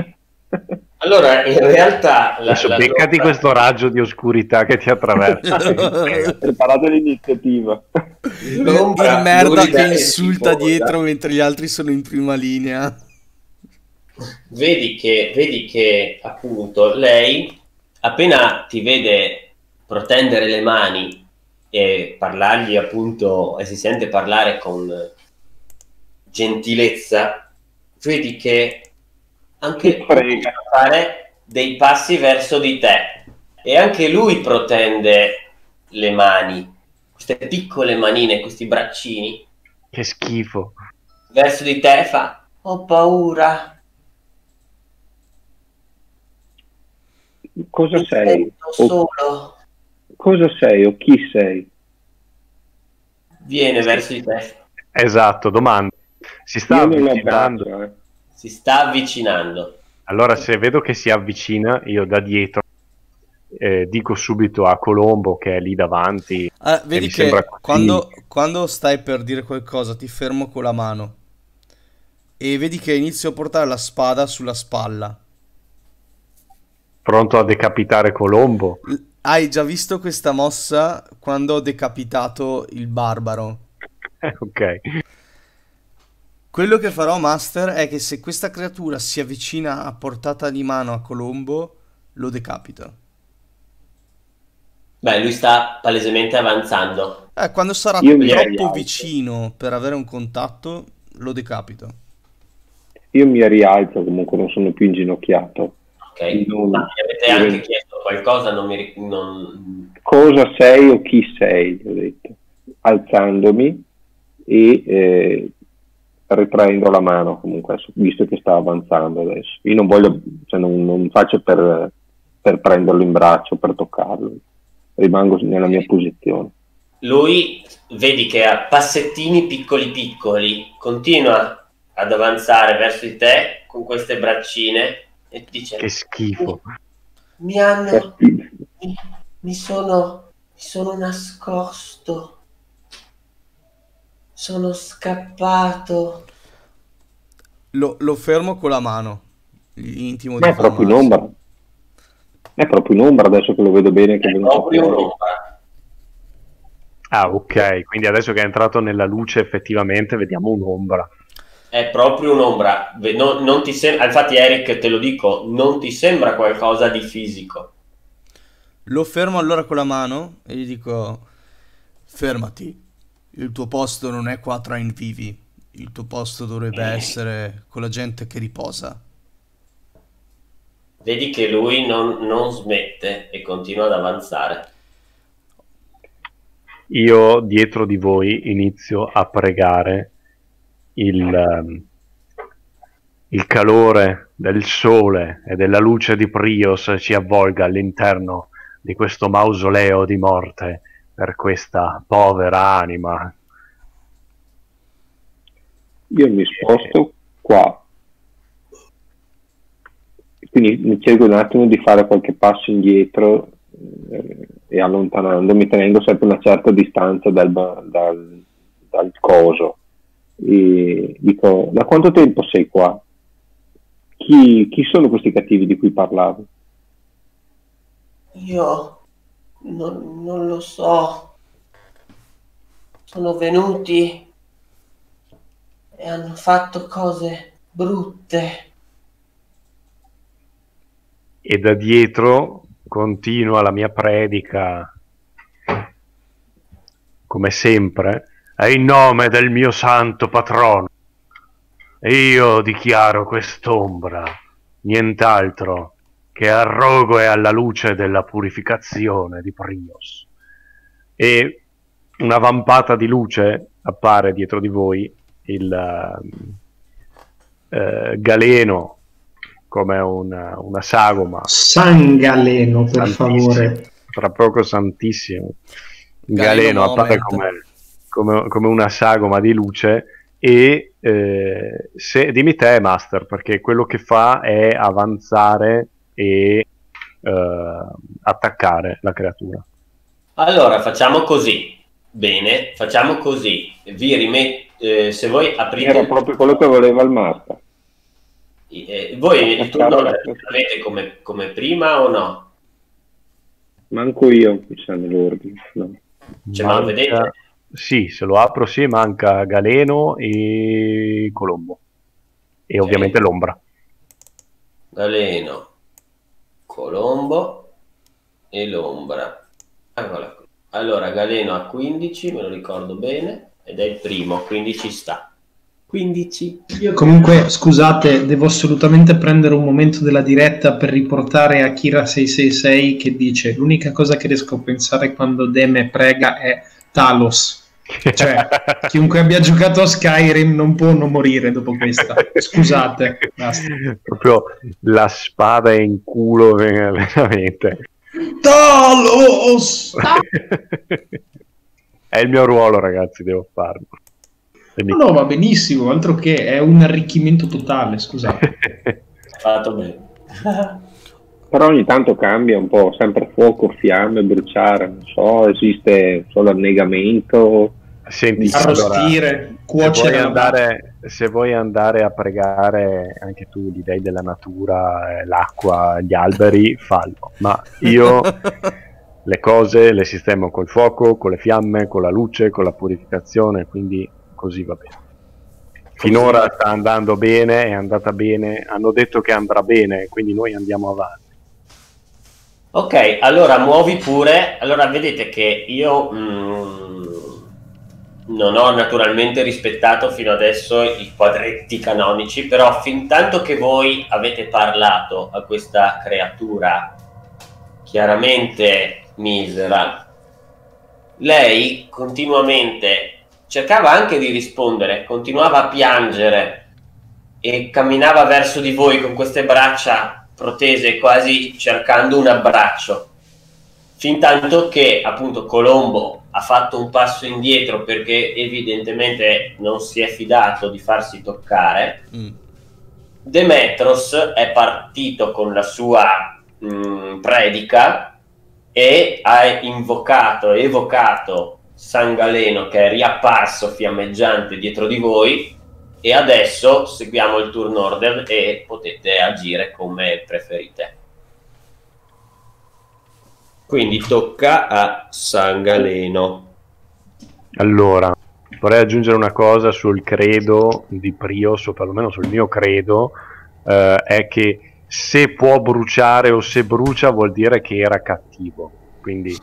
Allora, in realtà... La, Adesso la- beccati questo raggio di oscurità che ti attraversa. preparate l'iniziativa. l'ombra Il merda che insulta dietro mentre gli altri sono in prima linea. Vedi che, vedi che appunto lei appena ti vede protendere le mani e parlargli appunto e si sente parlare con gentilezza, vedi che anche Ti prega. comincia a fare dei passi verso di te e anche lui protende le mani, queste piccole manine, questi braccini che schifo. verso di te fa ho paura. Cosa Mi sei? O, solo. cosa sei o chi sei? Viene verso di te. Esatto, domanda. Si sta avvicinando. eh. Si sta avvicinando. Allora, se vedo che si avvicina, io da dietro eh, dico subito a Colombo che è lì davanti. Ah, vedi che così. quando, quando stai per dire qualcosa ti fermo con la mano e vedi che inizio a portare la spada sulla spalla. Pronto a decapitare Colombo? Hai già visto questa mossa quando ho decapitato il barbaro? Ok. Quello che farò, Master, è che se questa creatura si avvicina a portata di mano a Colombo, lo decapito. Beh, lui sta palesemente avanzando. Eh, quando sarà Io mi troppo vicino per avere un contatto, lo decapito. Io mi rialzo, comunque non sono più inginocchiato. Ok? Non- Ma mi avete anche chiesto qualcosa, non mi non- Cosa sei o chi sei? Ho detto, alzandomi e eh, riprendo la mano comunque, adesso, visto che sta avanzando adesso. Io non voglio, cioè non, non faccio per, per prenderlo in braccio, per toccarlo. Rimango nella mia posizione. Lui vedi che a passettini piccoli piccoli continua ad avanzare verso di te con queste braccine e ti dice Che schifo. mi Che hanno mi, mi sono mi sono nascosto sono scappato Lo, lo fermo con la mano. Gli intimo Ma di è proprio in ombra. È proprio in ombra adesso che lo vedo bene che è proprio fuori. un'ombra Ah, ok. Quindi adesso che è entrato nella luce, effettivamente vediamo un'ombra. è proprio un'ombra non, non ti sembra infatti Eric te lo dico non ti sembra qualcosa di fisico Lo fermo allora con la mano e gli dico: Fermati, il tuo posto non è qua tra in vivi, il tuo posto dovrebbe essere con la gente che riposa. vedi che lui non, non smette e continua ad avanzare. Io dietro di voi inizio a pregare il, ehm, il calore del sole e della luce di Prios ci avvolga all'interno di questo mausoleo di morte per questa povera anima. Io mi sposto qua. Quindi mi cerco un attimo di fare qualche passo indietro eh, e allontanandomi, tenendo sempre una certa distanza dal, dal- dal coso. E dico, da quanto tempo sei qua? Chi, chi sono questi cattivi di cui parlavi? Io non, non lo so. Sono venuti e hanno fatto cose brutte. E da dietro continua la mia predica, come sempre, è in nome del mio santo patrono. Io dichiaro quest'ombra, nient'altro che al rogo e alla luce della purificazione di Prios. E una vampata di luce appare dietro di voi, il eh, galeno come una, una sagoma San Galeno, per Santissimo. favore. tra poco santissimo. Galeno galeno appare come, come- come una sagoma di luce e eh, se, dimmi te, Master, perché quello che fa è avanzare e eh, attaccare la creatura. Allora, facciamo così. Bene, facciamo così. Vi rimetto, se voi aprite... Era proprio quello che voleva il master. eh, voi il turno l'avete come, come prima o no? Manco io, mi sa nell'ordine. No. Cioè, ma lo vedete? Sì, se lo apro, sì, manca Galeno e Colombo. E ovviamente l'ombra. Galeno, Colombo e l'ombra. Eccola qui. Allora, Galeno ha 15, me lo ricordo bene, ed è il primo, quindi ci sta. 15. Comunque, scusate, devo assolutamente prendere un momento della diretta per riportare a Kira666 che dice l'unica cosa che riesco a pensare quando Deme prega è Talos. Cioè, chiunque abbia giocato a Skyrim non può non morire dopo questa. Scusate, basta. Proprio la spada in culo, veramente. Talos! È il mio ruolo, ragazzi, devo farlo. Mi- No, va benissimo, altro che è un arricchimento totale, scusate. Fatto bene. Però ogni tanto cambia un po', sempre fuoco, fiamme, bruciare, non so, esiste solo annegamento. Senti, allora, Arrostire, se vuoi, cuocere la andare, se vuoi andare a pregare anche tu gli dei della natura, eh, l'acqua, gli alberi, fallo. Ma io le cose le sistemo col fuoco, con le fiamme, con la luce, con la purificazione, quindi così va bene. Finora sta andando bene, è andata bene, hanno detto che andrà bene, quindi noi andiamo avanti. Ok, allora muovi pure. Allora vedete che io mm, non ho naturalmente rispettato fino adesso i quadretti canonici, però fin tanto che voi avete parlato a questa creatura chiaramente misera, lei continuamente cercava anche di rispondere, continuava a piangere e camminava verso di voi con queste braccia protese, quasi cercando un abbraccio. Fin tanto che appunto Colombo ha fatto un passo indietro perché evidentemente non si è fidato di farsi toccare. Mm. Demetros è partito con la sua mh, mm, predica e ha invocato, evocato San Galeno che è riapparso fiammeggiante dietro di voi e adesso seguiamo il turn order e potete agire come preferite. Quindi tocca a San Galeno. Allora, vorrei aggiungere una cosa sul credo di Prios, o perlomeno sul mio credo, eh, è che se può bruciare o se brucia vuol dire che era cattivo. Quindi...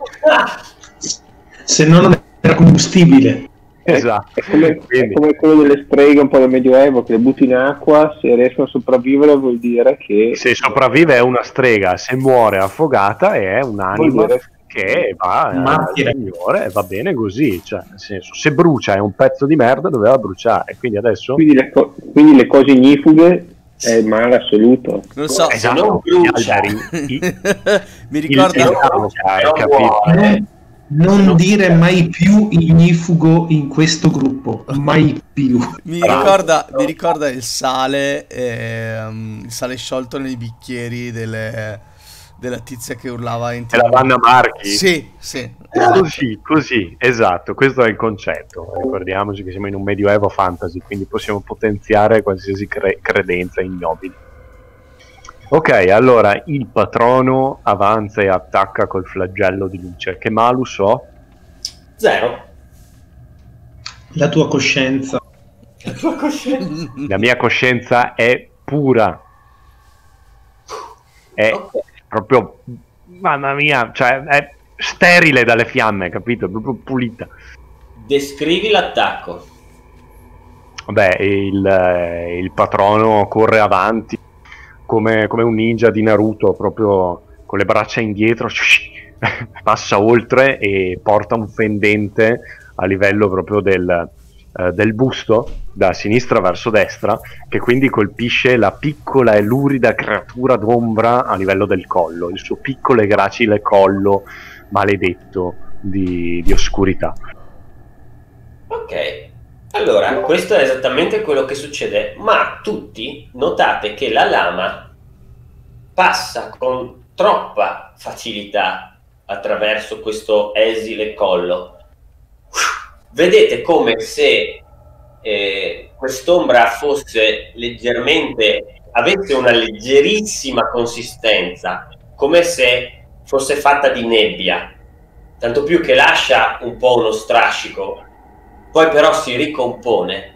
se no non era combustibile. Esatto. È come, è come, quello delle streghe un po' del Medioevo che le butti in acqua, se riescono a sopravvivere vuol dire che... Se sopravvive è una strega, se muore affogata è un'anima che va al Signore va bene così. Cioè, nel senso, se brucia è un pezzo di merda, doveva bruciare. Quindi adesso... Quindi le, co- quindi le cose ignifughe è il male assoluto. Non so, esatto, non brucia. Mi ricordo... Il, il, il, non dire mai più ignifugo in questo gruppo, mai più. mi, ricorda, mi ricorda il sale, ehm, il sale sciolto nei bicchieri delle, della tizia che urlava in tv. La Vanna Marchi? Sì, sì. Esatto. Così, così, esatto, questo è il concetto. Ricordiamoci che siamo in un medioevo fantasy, quindi possiamo potenziare qualsiasi cre- credenza ignobile. Ok, allora il patrono avanza e attacca col flagello di luce. Che malus ho? Zero. La tua coscienza. La tua coscienza. La mia coscienza è pura. È okay. proprio, mamma mia, cioè è sterile dalle fiamme, capito? È proprio pulita. Descrivi l'attacco. Vabbè, il, il patrono corre avanti come, come, un ninja di Naruto, proprio con le braccia indietro, passa oltre e porta un fendente a livello proprio del, eh, del busto, da sinistra verso destra, che quindi colpisce la piccola e lurida creatura d'ombra a livello del collo, il suo piccolo e gracile collo maledetto di, di oscurità. Ok, allora, questo è esattamente quello che succede, ma tutti notate che la lama passa con troppa facilità attraverso questo esile collo. Vedete come se eh, quest'ombra fosse leggermente, avesse una leggerissima consistenza, come se fosse fatta di nebbia, tanto più che lascia un po' uno strascico poi però si ricompone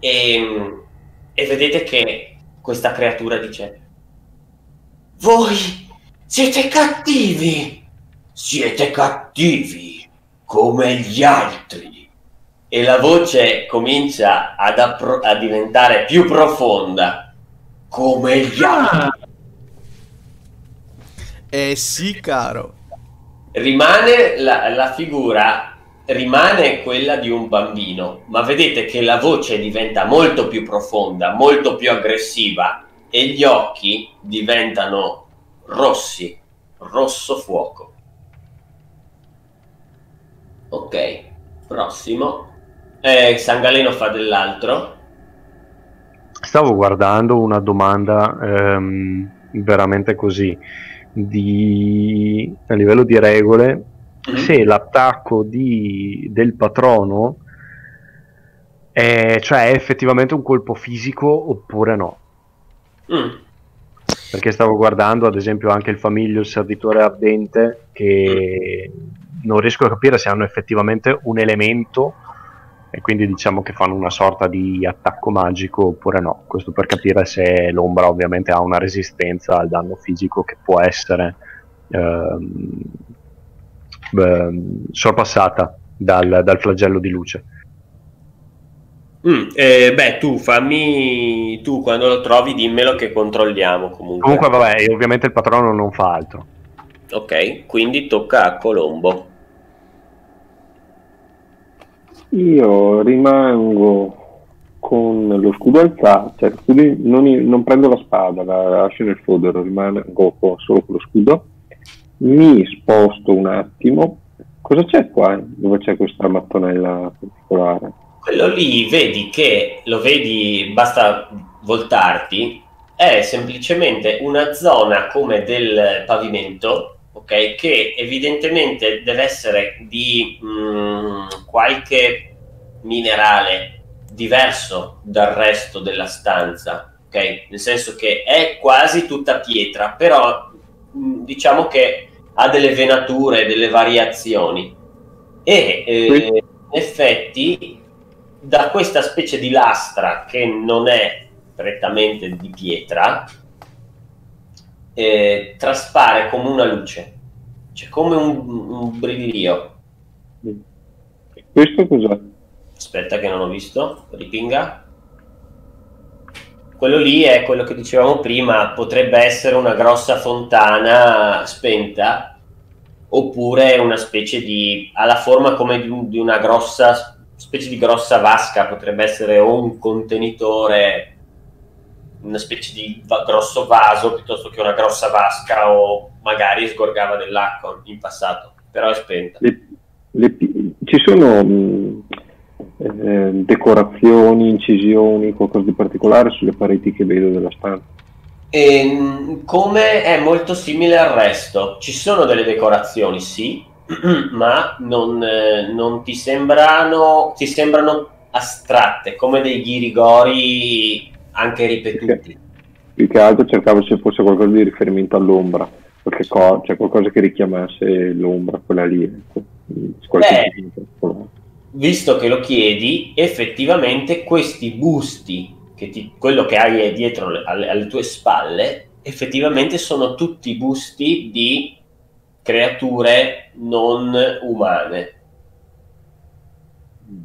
e, e vedete che questa creatura dice voi siete cattivi. Siete cattivi come gli altri. E la voce comincia ad appro- a diventare più profonda. Come gli ah. altri. Eh sì caro. Rimane la, la figura rimane quella di un bambino, ma vedete che la voce diventa molto più profonda, molto più aggressiva e gli occhi diventano rossi, rosso fuoco. Ok, prossimo. Eh, San Galeno fa dell'altro. Stavo guardando una domanda ehm, veramente così di, a livello di regole mm-hmm. se l'attacco di, del patrono è, cioè, è effettivamente un colpo fisico oppure no. Mm. perché stavo guardando ad esempio anche il famiglio il servitore ardente che non riesco a capire se hanno effettivamente un elemento e quindi diciamo che fanno una sorta di attacco magico oppure no. Questo per capire se l'ombra ovviamente ha una resistenza al danno fisico che può essere ehm, ehm, sorpassata dal, dal flagello di luce Mm, eh, beh, tu fammi. Tu quando lo trovi, dimmelo che controlliamo comunque. Comunque, vabbè, ovviamente il patrono non fa altro. Ok, quindi tocca a Colombo. Io rimango con lo scudo alzato, cioè scudo- non, non prendo la spada, la lascio nel fodero, rimango co- solo con lo scudo. Mi sposto un attimo. Cosa c'è qua? Dove c'è questa mattonella particolare? Quello lì vedi che lo vedi, basta voltarti, è semplicemente una zona come del pavimento, ok? Che evidentemente deve essere di mm, qualche minerale diverso dal resto della stanza, ok? Nel senso che è quasi tutta pietra, però mm, diciamo che ha delle venature, delle variazioni. E eh, in effetti da questa specie di lastra che non è prettamente di pietra, eh, traspare come una luce, cioè come un, un brillio. Questo cos'è? Aspetta che non ho visto, ripinga. Quello lì è quello che dicevamo prima, potrebbe essere una grossa fontana spenta oppure una specie di... ha la forma come di, di una grossa specie di grossa vasca, potrebbe essere o un contenitore, una specie di va- grosso vaso piuttosto che una grossa vasca o magari sgorgava dell'acqua in passato, però è spenta. Le- le ci sono mh, eh, decorazioni, incisioni, qualcosa di particolare sulle pareti che vedo della stanza? E, mh, come è molto simile al resto, ci sono delle decorazioni, sì, ma non, eh, non ti sembrano, ti sembrano astratte, come dei ghirigori anche ripetuti. Più che altro cercavo se fosse qualcosa di riferimento all'ombra, qualche co- cioè qualcosa che richiamasse l'ombra, quella lì. ecco. Beh. Visto che lo chiedi, effettivamente questi busti, che ti- quello che hai dietro le- alle, alle tue spalle, effettivamente sono tutti busti di creature non umane.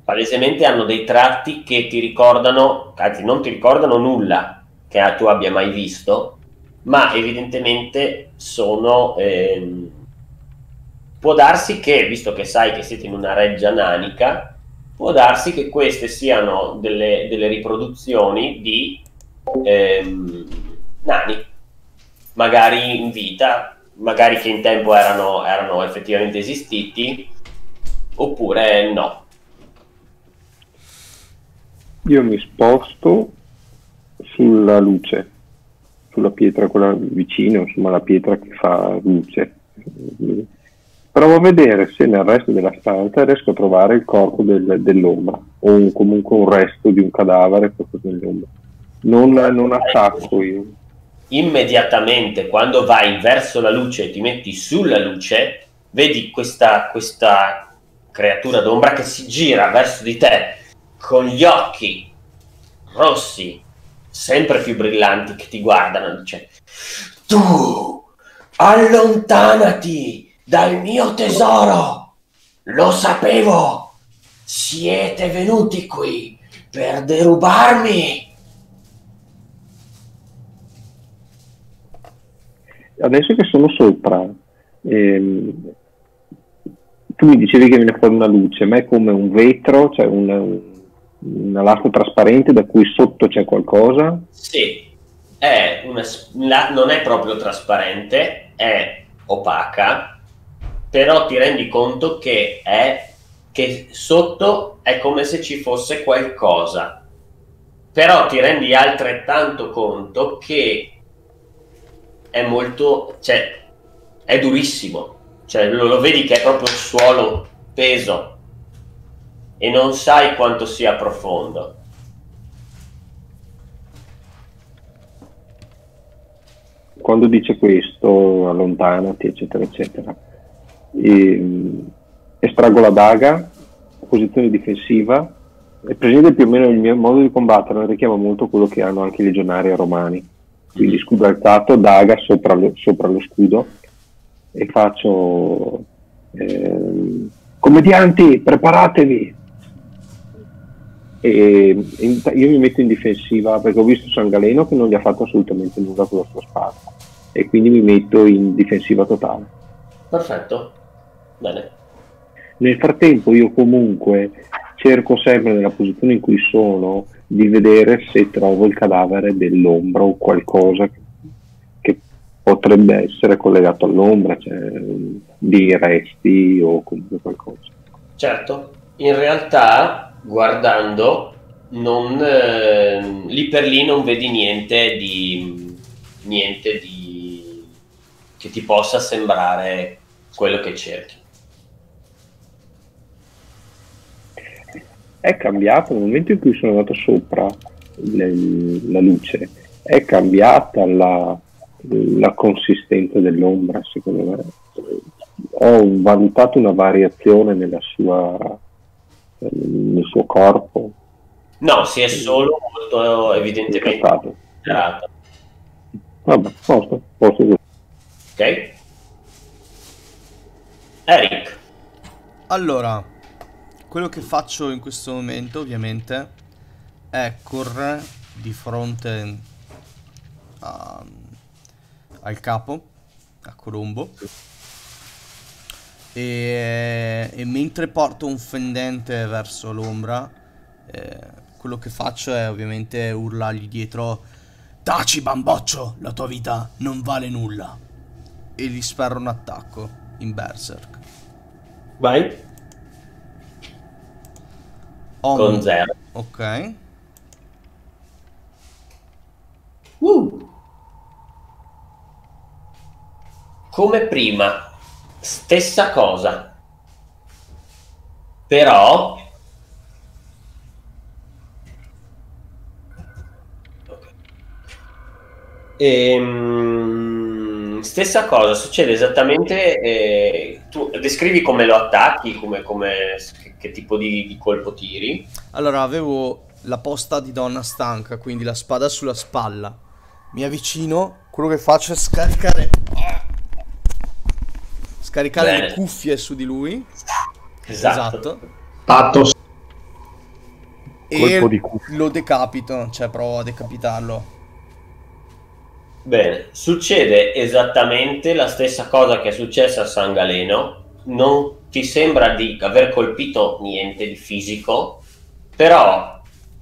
Palesemente hanno dei tratti che ti ricordano, anzi non ti ricordano nulla che tu abbia mai visto, ma evidentemente sono... ehm, può darsi che, visto che sai che siete in una reggia nanica, può darsi che queste siano delle, delle riproduzioni di ehm, nani, magari in vita, magari che in tempo erano, erano effettivamente esistiti, oppure no. Io mi sposto sulla luce, sulla pietra quella vicino, insomma la pietra che fa luce. Provo a vedere se nel resto della stanza riesco a trovare il corpo del- dell'ombra o un- comunque un resto di un cadavere, qualcosa dell'ombra. Non, non attacco io. Immediatamente quando vai verso la luce e ti metti sulla luce, vedi questa, questa creatura d'ombra che si gira verso di te con gli occhi rossi, sempre più brillanti, che ti guardano e dice: Tu allontanati dal mio tesoro! Lo sapevo! Siete venuti qui per derubarmi! Adesso che sono sopra, ehm, tu mi dicevi che viene fuori una luce, ma è come un vetro, cioè un, un- una lastra trasparente da cui sotto c'è qualcosa. Sì, è una, la- non è proprio trasparente, è opaca, però ti rendi conto che è che sotto è come se ci fosse qualcosa. Però ti rendi altrettanto conto che è molto, cioè, è durissimo. Cioè, lo, lo vedi che è proprio suolo peso e non sai quanto sia profondo. quando dice questo, allontanati, eccetera, eccetera, e, estraggo la daga, posizione difensiva, e presente più o meno il mio modo di combattere richiama molto quello che hanno anche i legionari romani. Quindi scudo alzato, daga sopra lo, sopra lo scudo e faccio eh, commedianti, preparatevi. E, e io mi metto in difensiva perché ho visto San Galeno che non gli ha fatto assolutamente nulla con la sua spada e quindi mi metto in difensiva totale. Perfetto, bene. Nel frattempo io comunque cerco sempre nella posizione in cui sono di vedere se trovo il cadavere dell'ombra o qualcosa che potrebbe essere collegato all'ombra, cioè di resti o comunque qualcosa. Certo, in realtà guardando non, eh, lì per lì non vedi niente di niente di che ti possa sembrare quello che cerchi. È cambiato nel momento in cui sono andato sopra le, la luce, è cambiata la, la consistenza dell'ombra, secondo me. Ho valutato una variazione nella sua, nel suo corpo. No, si è solo molto evidentemente. Vabbè, posto, posto così. Ok? Eric, Allora, quello che faccio in questo momento, ovviamente, è correre di fronte a- al capo, a Colombo. E, e mentre porto un fendente verso l'ombra, eh, quello che faccio è ovviamente urlargli dietro: Taci, bamboccio, la tua vita non vale nulla. E gli sferro un attacco in berserk. vai Ho con un- zero. Ok. Uh. Come prima, stessa cosa. Però. Ehm, stessa cosa, succede esattamente. eh, tu descrivi come lo attacchi, come, come- che, che tipo di, di colpo tiri. Allora, avevo la posta di donna stanca, quindi la spada sulla spalla. Mi avvicino, quello che faccio è scaricare. Scaricare Bene. le cuffie su di lui. Esatto. Pathos. E Colpo di cuffia. lo decapito, cioè provo a decapitarlo. Bene, succede esattamente la stessa cosa che è successa a San Galeno. Non ti sembra di aver colpito niente di fisico, però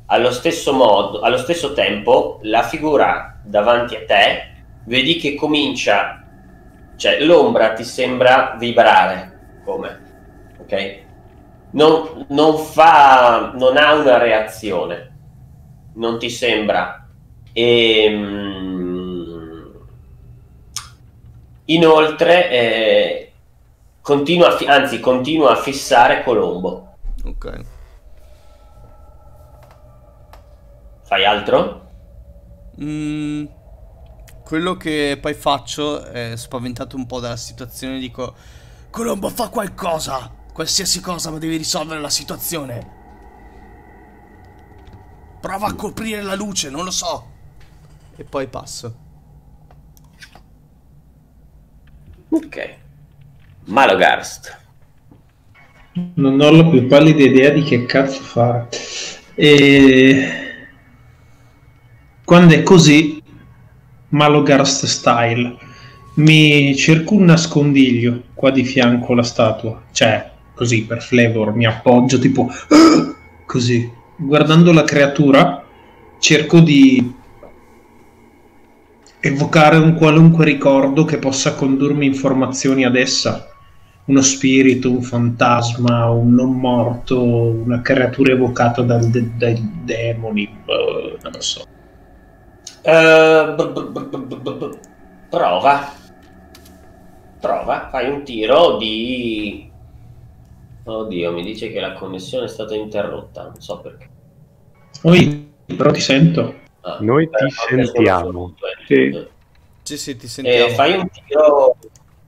allo stesso modo, allo stesso tempo, la figura davanti a te vedi che comincia, cioè l'ombra ti sembra vibrare, come, ok? Non, non fa, non ha una reazione, non ti sembra. Ehm, inoltre, eh, continua, fi- anzi, continua a fissare Colombo. Ok. Fai altro? Mm, quello che poi faccio è spaventato un po' dalla situazione. Dico: Colombo, fa qualcosa! Qualsiasi cosa, ma devi risolvere la situazione. Prova a coprire la luce, non lo so. E poi passo. Ok. Malogarst. Non ho la più pallida idea di che cazzo fare. E... Quando è così, Malogarst style, mi cerco un nascondiglio qua di fianco alla statua. Cioè, così per flavor, mi appoggio tipo così. Guardando la creatura, cerco di evocare un qualunque ricordo che possa condurmi informazioni ad essa uno spirito, un fantasma, un non morto, una creatura evocata dal de- dai demoni, boh, non lo so. Eh, b- b- b- b- b- b- prova. Prova, fai un tiro di... Oddio, mi dice che la connessione è stata interrotta, non so perché. Oi, però ti sento. Ah, Noi ti eh, sentiamo. punto, eh. Sì. Sì, sì, ti sentiamo. Eh, fai un tiro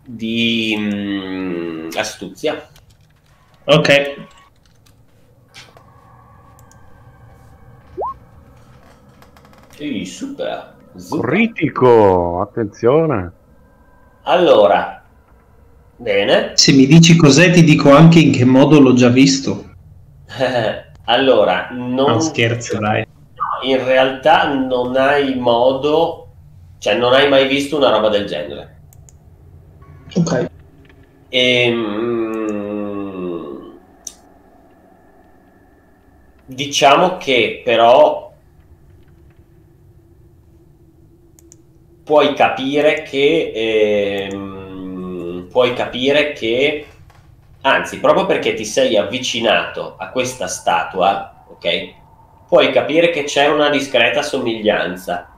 di mm, astuzia. Ok. Sì, super. Super. Critico, attenzione. Allora, bene. Se mi dici cos'è, ti dico anche in che modo l'ho già visto. allora, non, Non scherzo, dai. in realtà non hai modo, cioè non hai mai visto una roba del genere. Ok. Ehm, diciamo che però puoi capire che ehm, puoi capire che anzi proprio perché ti sei avvicinato a questa statua ok puoi capire che c'è una discreta somiglianza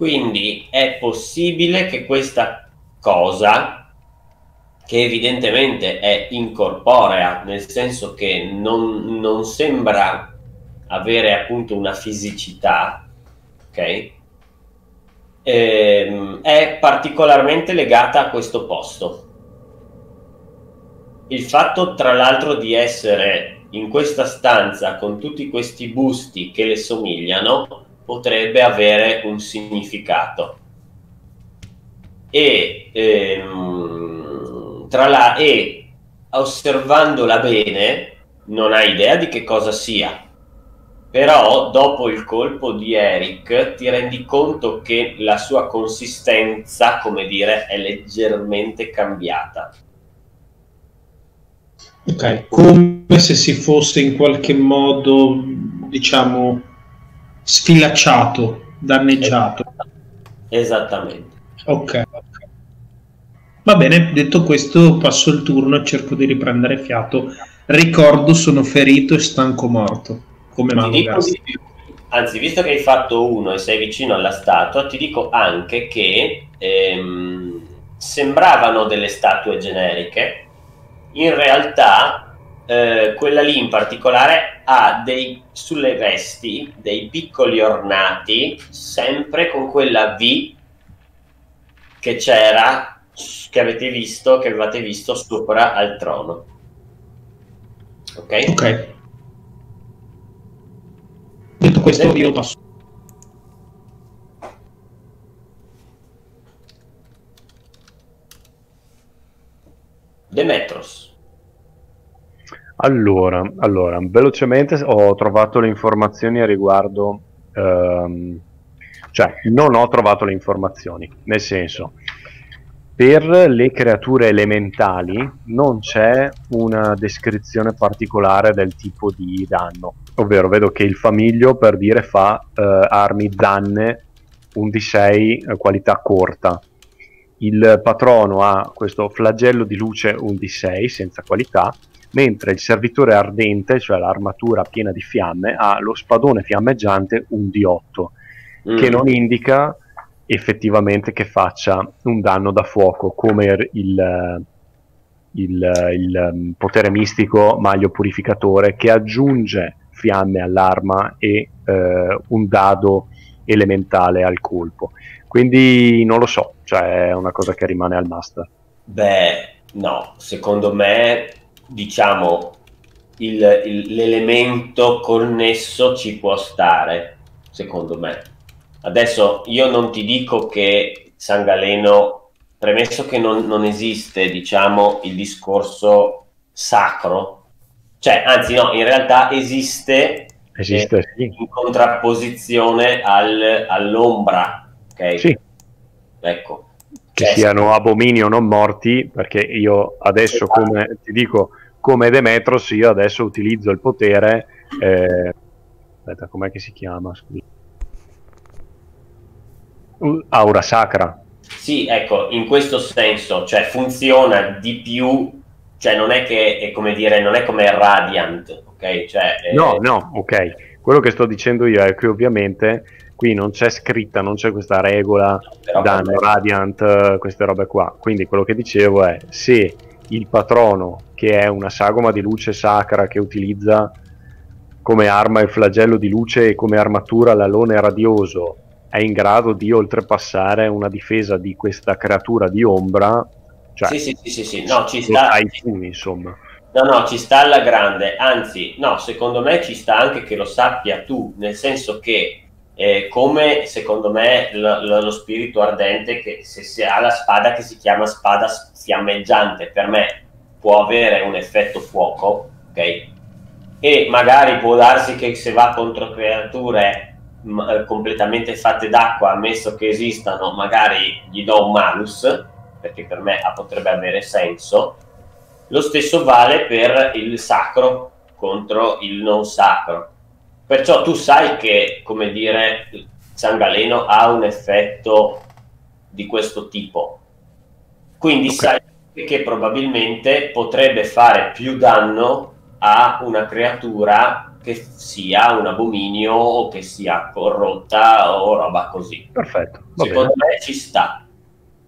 quindi è possibile che questa cosa che evidentemente è incorporea nel senso che non, non sembra avere appunto una fisicità ok ehm, è particolarmente legata a questo posto. Il fatto, tra l'altro, di essere in questa stanza con tutti questi busti che le somigliano potrebbe avere un significato. E, ehm, tra la, e osservandola bene, non hai idea di che cosa sia però dopo il colpo di Eric ti rendi conto che la sua consistenza, come dire, è leggermente cambiata. Ok, come se si fosse in qualche modo, diciamo, sfilacciato, danneggiato. Esattamente. Ok. Va bene, detto questo, passo il turno e cerco di riprendere fiato. Ricordo, sono ferito e stanco morto. Come mago dico gas. di più. Anzi, visto che hai fatto uno e sei vicino alla statua, ti dico anche che ehm, sembravano delle statue generiche. In realtà, eh, quella lì in particolare ha dei, sulle vesti dei piccoli ornati, sempre con quella V che c'era, che avete visto, che avevate visto sopra al trono. Ok? Ok. Detto questo, io passo. Demetros. Allora, allora, velocemente ho trovato le informazioni a riguardo, ehm, cioè non ho trovato le informazioni, nel senso, per le creature elementali non c'è una descrizione particolare del tipo di danno, ovvero vedo che il famiglio per dire fa eh, armi zanne un D6 eh, qualità corta, il patrono ha questo flagello di luce un D6 senza qualità, mentre il servitore ardente, cioè l'armatura piena di fiamme, ha lo spadone fiammeggiante un D8, che Mm. non indica effettivamente che faccia un danno da fuoco come il, il, il, um, potere mistico maglio purificatore che aggiunge fiamme all'arma e eh, un dado elementale al colpo. Quindi non lo so, cioè è una cosa che rimane al master. Beh, no, secondo me, diciamo, l'elemento connesso ci può stare, secondo me. Adesso io non ti dico che San Galeno, premesso che non, non esiste, diciamo, il discorso sacro, cioè, anzi no, in realtà esiste Esiste, eh, sì. in contrapposizione al- all'ombra, ok? Sì, Ecco. Che Cioè, siano abomini o non morti, perché io adesso, Esatto. come ti dico, come Demetros, io adesso utilizzo il potere. eh, aspetta, com'è che si chiama? Scusa. Uh, Aura sacra. Sì, ecco, in questo senso, cioè funziona di più, cioè non è che è come dire, non è come Radiant, ok? Cioè, eh, No, no, ok. Quello che sto dicendo io è che ovviamente qui non c'è scritta, non c'è questa regola danno vabbè. radiant, eh, queste robe qua. Quindi quello che dicevo è se il patrono, che è una sagoma di luce sacra che utilizza come arma il flagello di luce e come armatura l'alone radioso, è in grado di oltrepassare una difesa di questa creatura di ombra. Cioè, sì, sì, sì, sì, sì. No, ci sta. sai tu, insomma. No, no, ci sta alla grande, anzi, no, secondo me ci sta anche che lo sappia tu, nel senso che eh, come secondo me lo, lo- lo spirito ardente che se, se ha la spada che si chiama spada fiammeggiante, per me può avere un effetto fuoco, ok? E magari può darsi che se va contro creature m- eh, completamente fatte d'acqua, ammesso che esistano, magari gli do un malus, perché per me potrebbe avere senso. Lo stesso vale per il sacro contro il non sacro. Perciò tu sai che, come dire, San Galeno ha un effetto di questo tipo. Quindi Ok. sai che probabilmente potrebbe fare più danno a una creatura che sia un abominio o che sia corrotta o roba così. Perfetto, Secondo bene. me ci sta.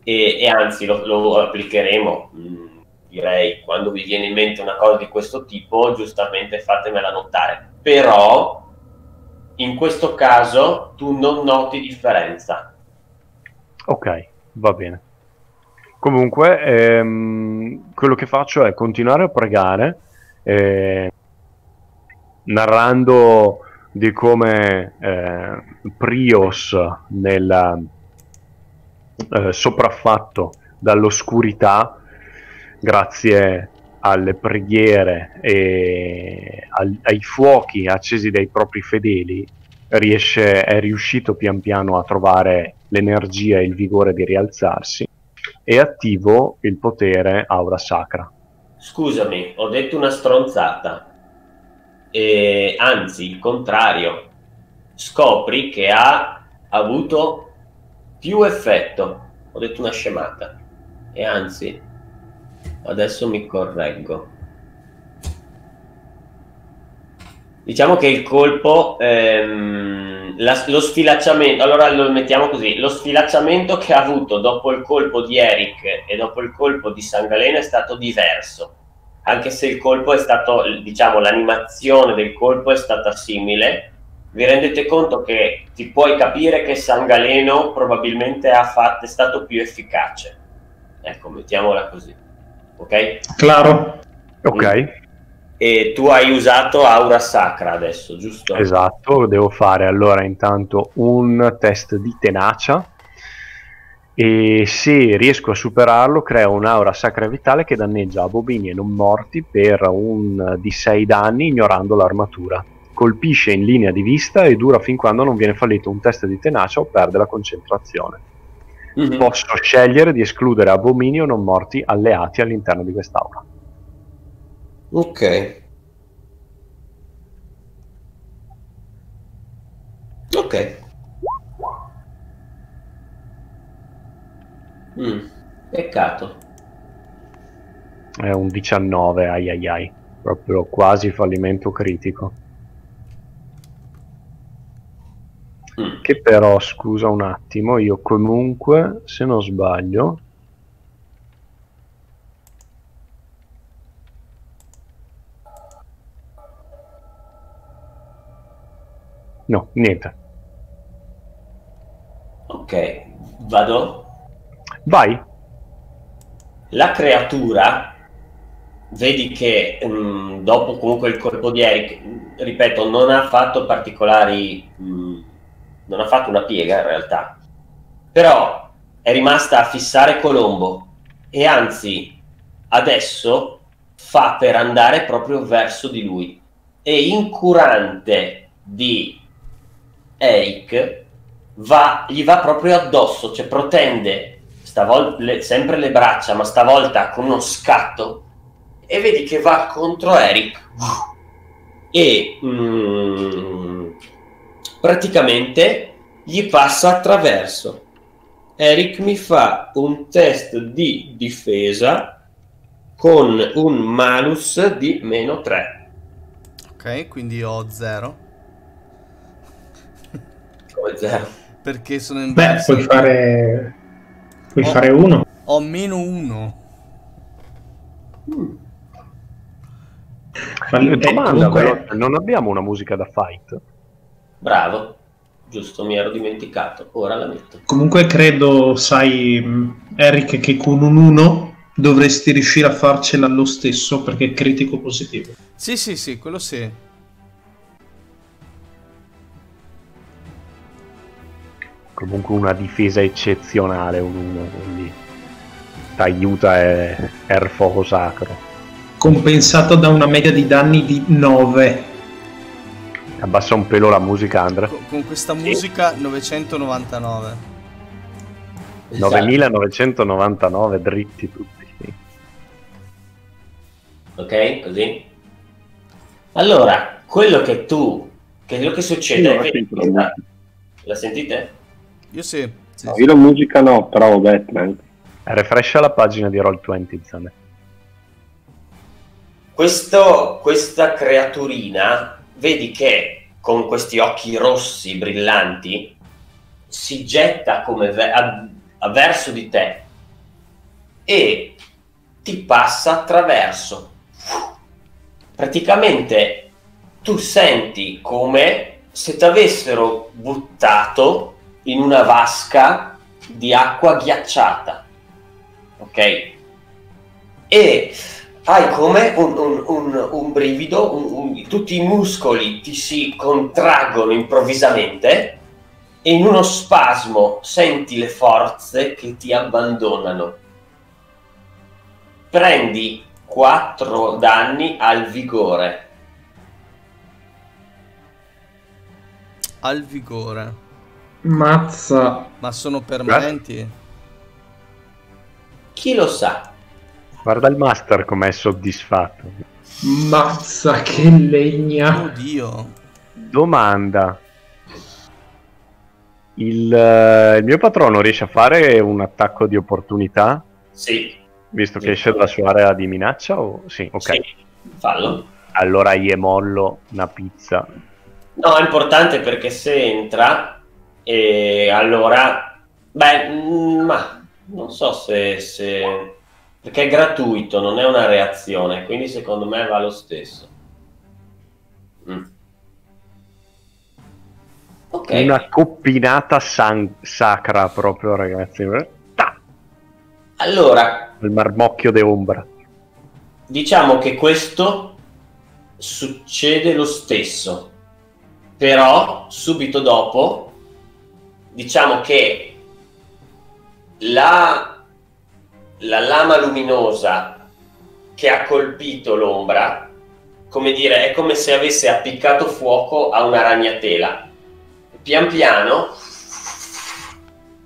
E, e anzi lo, lo applicheremo. mm, direi quando vi viene in mente una cosa di questo tipo, giustamente fatemela notare. Però in questo caso tu non noti differenza. Ok, va bene. Comunque, ehm, quello che faccio è continuare a pregare, eh, narrando di come eh, Prios, nel eh, sopraffatto dall'oscurità, grazie alle preghiere e al- ai fuochi accesi dai propri fedeli, riesce, è riuscito pian piano a trovare l'energia e il vigore di rialzarsi e attivo il potere aura sacra. Scusami, ho detto una stronzata. E, anzi, il contrario. Scopri che ha avuto più effetto. Ho detto una scemata. E anzi, adesso mi correggo. Diciamo che il colpo, ehm, la- lo sfilacciamento, allora lo mettiamo così, lo sfilacciamento che ha avuto dopo il colpo di Eric e dopo il colpo di San Galeno è stato diverso, anche se il colpo è stato, diciamo, l'animazione del colpo è stata simile, vi rendete conto che ti puoi capire che San Galeno probabilmente fatto, è stato più efficace. Ecco, mettiamola così, ok? Claro. Ok, E tu hai usato Aura Sacra adesso, giusto? esatto, devo fare allora intanto un test di tenacia e se riesco a superarlo creo un'aura sacra vitale che danneggia abobini e non morti per un di 6 danni ignorando l'armatura. Colpisce in linea di vista e dura fin quando non viene fallito un test di tenacia o perde la concentrazione. Mhm. Posso scegliere di escludere abomini o non morti alleati all'interno di quest'aura. Ok. Ok. Mm, Peccato. È un 19, ai ai ai. Proprio quasi fallimento critico. Mm. Che però, scusa un attimo, io comunque, se non sbaglio... No, niente. Ok, vado. Vai. La creatura, vedi che mm, dopo comunque il colpo di Eric, ripeto, non ha fatto particolari, mm, non ha fatto una piega in realtà, però è rimasta a fissare Colombo e anzi adesso fa per andare proprio verso di lui. E incurante di Eric va, gli va proprio addosso, cioè protende stavolta le- sempre le braccia, ma stavolta con uno scatto. E vedi che va contro Eric. E mm, praticamente gli passa attraverso. Eric mi fa un test di difesa con un malus di meno 3. Ok, quindi ho 0. Come zero. Perché sono in Beh, puoi fare. Puoi Oh. fare uno. Ho meno 1. Falli- eh, Domanda, comunque- veloce, non abbiamo una musica da fight? Bravo. giusto, mi ero dimenticato, ora la metto. Comunque credo, sai, Eric, che con un 1 dovresti riuscire a farcela lo stesso perché è critico positivo. Sì, sì, sì, quello sì. Comunque una difesa eccezionale, un 1, quindi t'aiuta è, è il fuoco sacro. Compensato da una media di danni di 9. Abbassa un pelo la musica, Andrea. Con, con questa musica 999. Esatto. 9999 dritti tutti. sì. Ok, così. Allora, quello che tu, che quello che succede, Io la vedi sento la sentite? Io sì. sì, No, sì. io la musica no, però vabbè, tranquillo. Refrescia la pagina di Roll20, Zane. Questo, questa creaturina, vedi che con questi occhi rossi brillanti si getta come ve- a- a verso di te e ti passa attraverso. Praticamente tu senti come se ti avessero buttato in una vasca di acqua ghiacciata. Ok? E hai come un, un- un- un brivido, un- un- tutti i muscoli ti si contraggono improvvisamente e in uno spasmo senti le forze che ti abbandonano. Prendi 4 danni al vigore. Al vigore. Mazza. Ma sono permanenti? Chi lo sa? Guarda il master com'è soddisfatto. Mazza che legna. Oddio. Domanda. Il, eh, il mio patrono riesce a fare un attacco di opportunità, Sì. visto che esce dalla sua area di minaccia? O... Sì, ok. Sì, fallo. Allora gli mollo una pizza. No, è importante perché se entra e allora, beh, mm, ma non so se, se- perché è gratuito, non è una reazione, quindi secondo me va lo stesso. Mm. Ok, Una coppinata san- sacra proprio, ragazzi. Ta! allora Il marmocchio de ombra. diciamo che questo succede lo stesso, però subito dopo diciamo che la, la lama luminosa che ha colpito l'ombra, come dire, è come se avesse appiccato fuoco a una ragnatela. Pian piano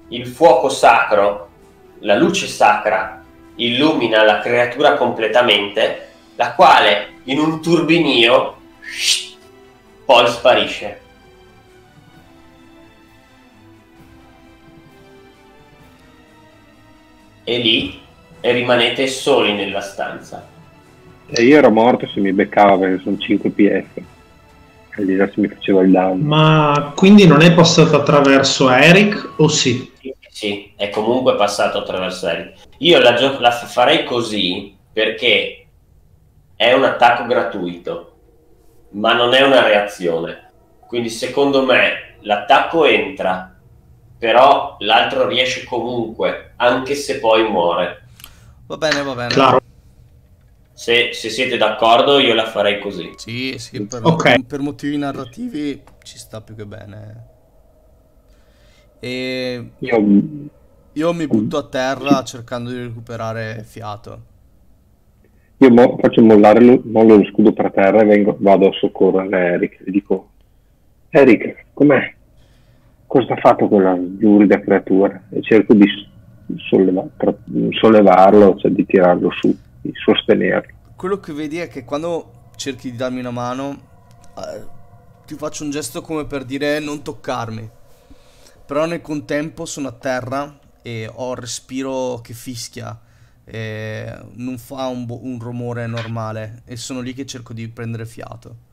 il fuoco sacro, la luce sacra, illumina la creatura completamente, la quale in un turbinio poi sparisce. E lì e rimanete soli nella stanza. E io ero morto se mi beccava perché sono 5 PF. E lì se mi faceva il danno. Ma quindi non è passato attraverso Eric o sì? Sì, è comunque passato attraverso Eric. Io la, gio- la farei così perché è un attacco gratuito, ma non è una reazione. Quindi secondo me l'attacco entra, però l'altro riesce comunque, anche se poi muore. Va bene, va bene. Claro. Se, se siete d'accordo io la farei così. Sì, sì, per, Ok. per motivi narrativi ci sta più che bene. E Io, io mi butto a terra cercando di recuperare fiato. io mo- faccio mollare lo, mollo lo scudo per terra e vengo, vado a soccorrere Eric. E dico, Eric, com'è? Cosa ha fatto quella giurida creatura? E cerco di solleva- tra- sollevarlo, cioè di tirarlo su, di sostenerlo. Quello che vedi è che quando cerchi di darmi una mano, eh, ti faccio un gesto come per dire non toccarmi. Però nel contempo sono a terra e ho il respiro che fischia. E non fa un, bo- un rumore normale. E sono lì che cerco di prendere fiato.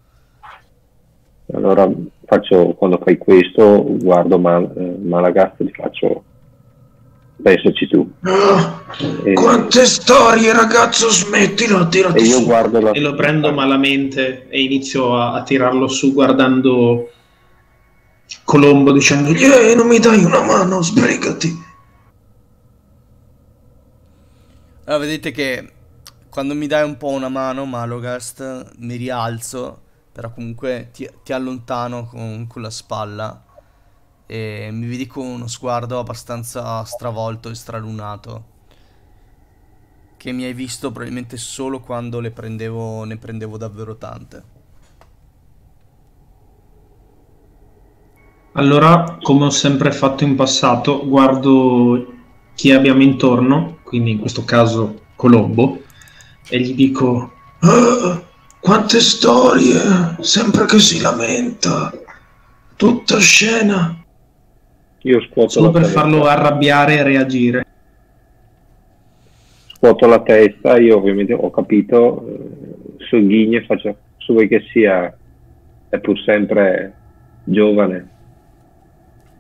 Allora faccio, quando fai questo, guardo Mal- eh, Malagast e gli faccio, pensaci tu. E, Quante storie, ragazzo, smettila, tirati e io su. guardo la... E lo prendo malamente e inizio a, a tirarlo su guardando Colombo dicendogli eh, non mi dai una mano, sbrigati. Allora, vedete che quando mi dai un po' una mano, Malogast, mi rialzo, però comunque ti, ti allontano con, con la spalla e mi vedi con uno sguardo abbastanza stravolto e stralunato che mi hai visto probabilmente solo quando le prendevo, ne prendevo davvero tante. Allora, come ho sempre fatto in passato, guardo chi abbiamo intorno, quindi in questo caso Colombo, e gli dico: "Ah, quante storie, sempre che si lamenta, tutta scena, Io scuoto solo la per testa. farlo arrabbiare e reagire. scuoto la testa, io ovviamente ho capito, eh, sogghigno e faccio, su vuoi che sia, è pur sempre giovane,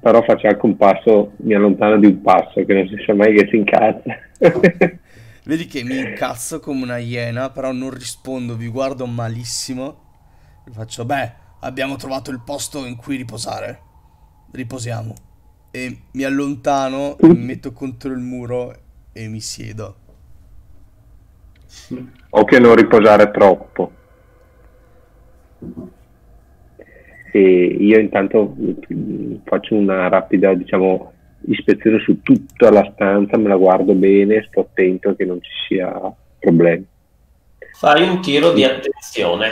però faccio anche un passo, mi allontano di un passo, che non si sa mai che si incazza. Vedi che mi incazzo come una iena, però non rispondo, vi guardo malissimo. E faccio, beh, abbiamo trovato il posto in cui riposare. Riposiamo. E mi allontano, mi metto contro il muro e mi siedo. o che non riposare troppo. E io intanto mm, faccio una rapida, diciamo, ispezione su tutta la stanza, me la guardo bene, sto attento che non ci sia problemi. Fai un tiro di attenzione.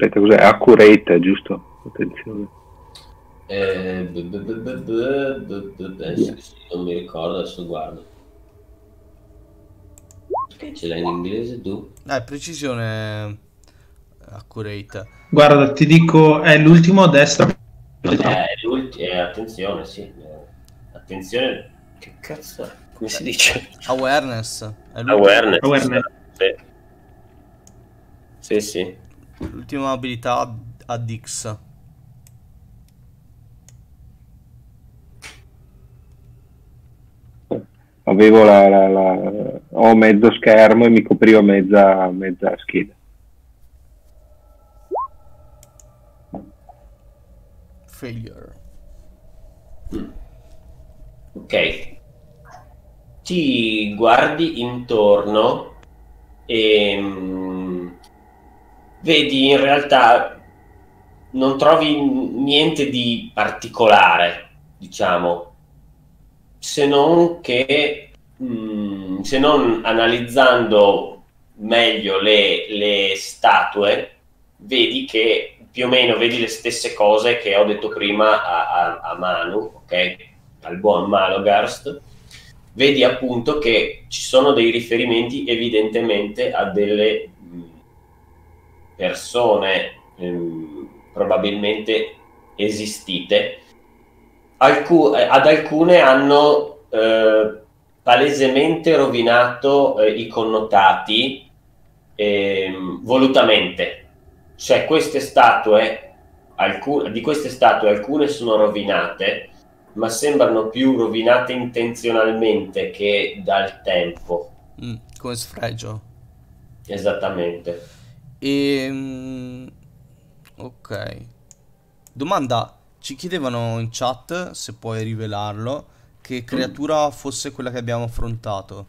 Aspetta, cos'è? Accurate, giusto? Attenzione. Eh, b- non mi ricordo, adesso guardo. Che ce l'hai in inglese tu? Dai, precisione accurate. Guarda, ti dico, è l'ultimo a destra. Eh, eh, attenzione, sì. Eh, attenzione, che cazzo è? Come si dice? Awareness. È l'ultima- Awareness. Awareness. Sì, sì. sì. L'ultima abilità a Dix. Avevo la, la- la- ho mezzo schermo e mi coprivo mezza, mezza scheda. Failure. Ok. Ti guardi intorno e mm, vedi in realtà non trovi niente di particolare, diciamo, se non che mm, se non analizzando meglio le, le statue, vedi che più o meno vedi le stesse cose che ho detto prima a, a- a Manu, ok? Al buon Malogarst. Vedi appunto che ci sono dei riferimenti evidentemente a delle mh, persone ehm, probabilmente esistite. Alcu- eh, ad alcune hanno eh, palesemente rovinato eh, i connotati ehm, volutamente. Cioè queste statue, alcu- di queste statue alcune sono rovinate, ma sembrano più rovinate intenzionalmente che dal tempo. Mm, come sfregio. Esattamente. E... Ok. Domanda, ci chiedevano in chat, se puoi rivelarlo, che creatura fosse quella che abbiamo affrontato.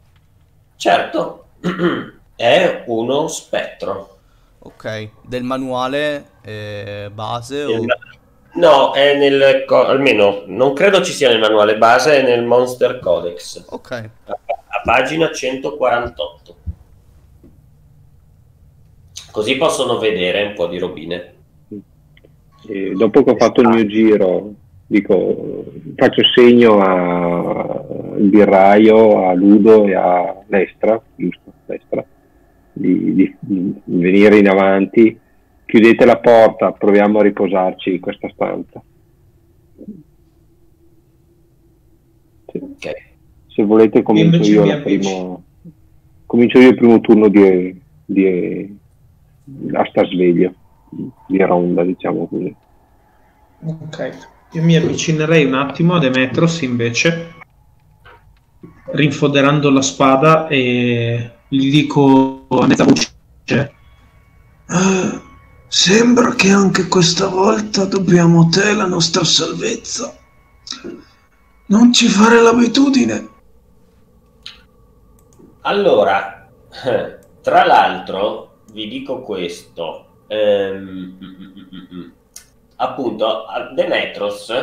Certo, è uno spettro. Ok, del manuale eh, base o... No, è nel almeno non credo ci sia nel manuale base, è nel Monster Codex, Ok, a, a pagina 148. Così possono vedere un po' di robine. E dopo che ho fatto il mio giro, dico, faccio segno a- al birraio, a Ludo e a Lestra, giusto, Lestra, di, di- di venire in avanti. Chiudete la porta, proviamo a riposarci in questa stanza. Sì. Ok. Se volete comincio io, primo, comincio io il primo turno di, di a sta sveglio, di ronda, diciamo così. Ok, io mi avvicinerei un attimo a Demetros invece. rinfoderando la spada e gli dico a mezza voce "Eh, sembra che anche questa volta dobbiamo a te la nostra salvezza. Non ci fare l'abitudine. Allora, tra l'altro, vi dico questo. ehm, mm, mm, mm, appunto, a Demetros,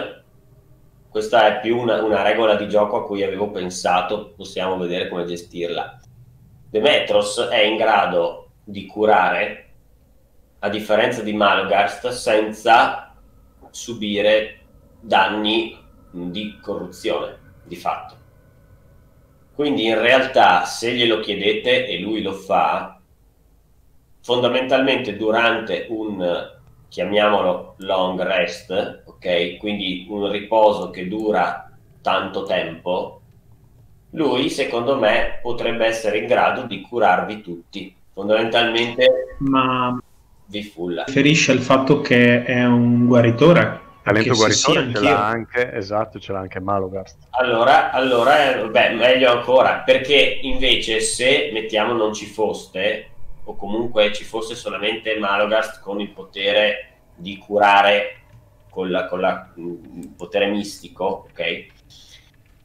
questa è più una, una regola di gioco a cui avevo pensato, possiamo vedere come gestirla. Demetros è in grado di curare, a differenza di Malogast, senza subire danni di corruzione, di fatto. Quindi in realtà se glielo chiedete e lui lo fa, fondamentalmente durante un, chiamiamolo long rest, ok? Quindi un riposo che dura tanto tempo, lui secondo me potrebbe essere in grado di curarvi tutti. Fondamentalmente ma vi fulla. riferisce al fatto che è un guaritore? Talento sì, guaritore ce l'ha anche, esatto, ce l'ha anche Malogast. Allora, allora eh, beh, meglio ancora, perché invece se mettiamo non ci foste, o comunque ci fosse solamente Malogast con il potere di curare con la, con la- il potere mistico, ok?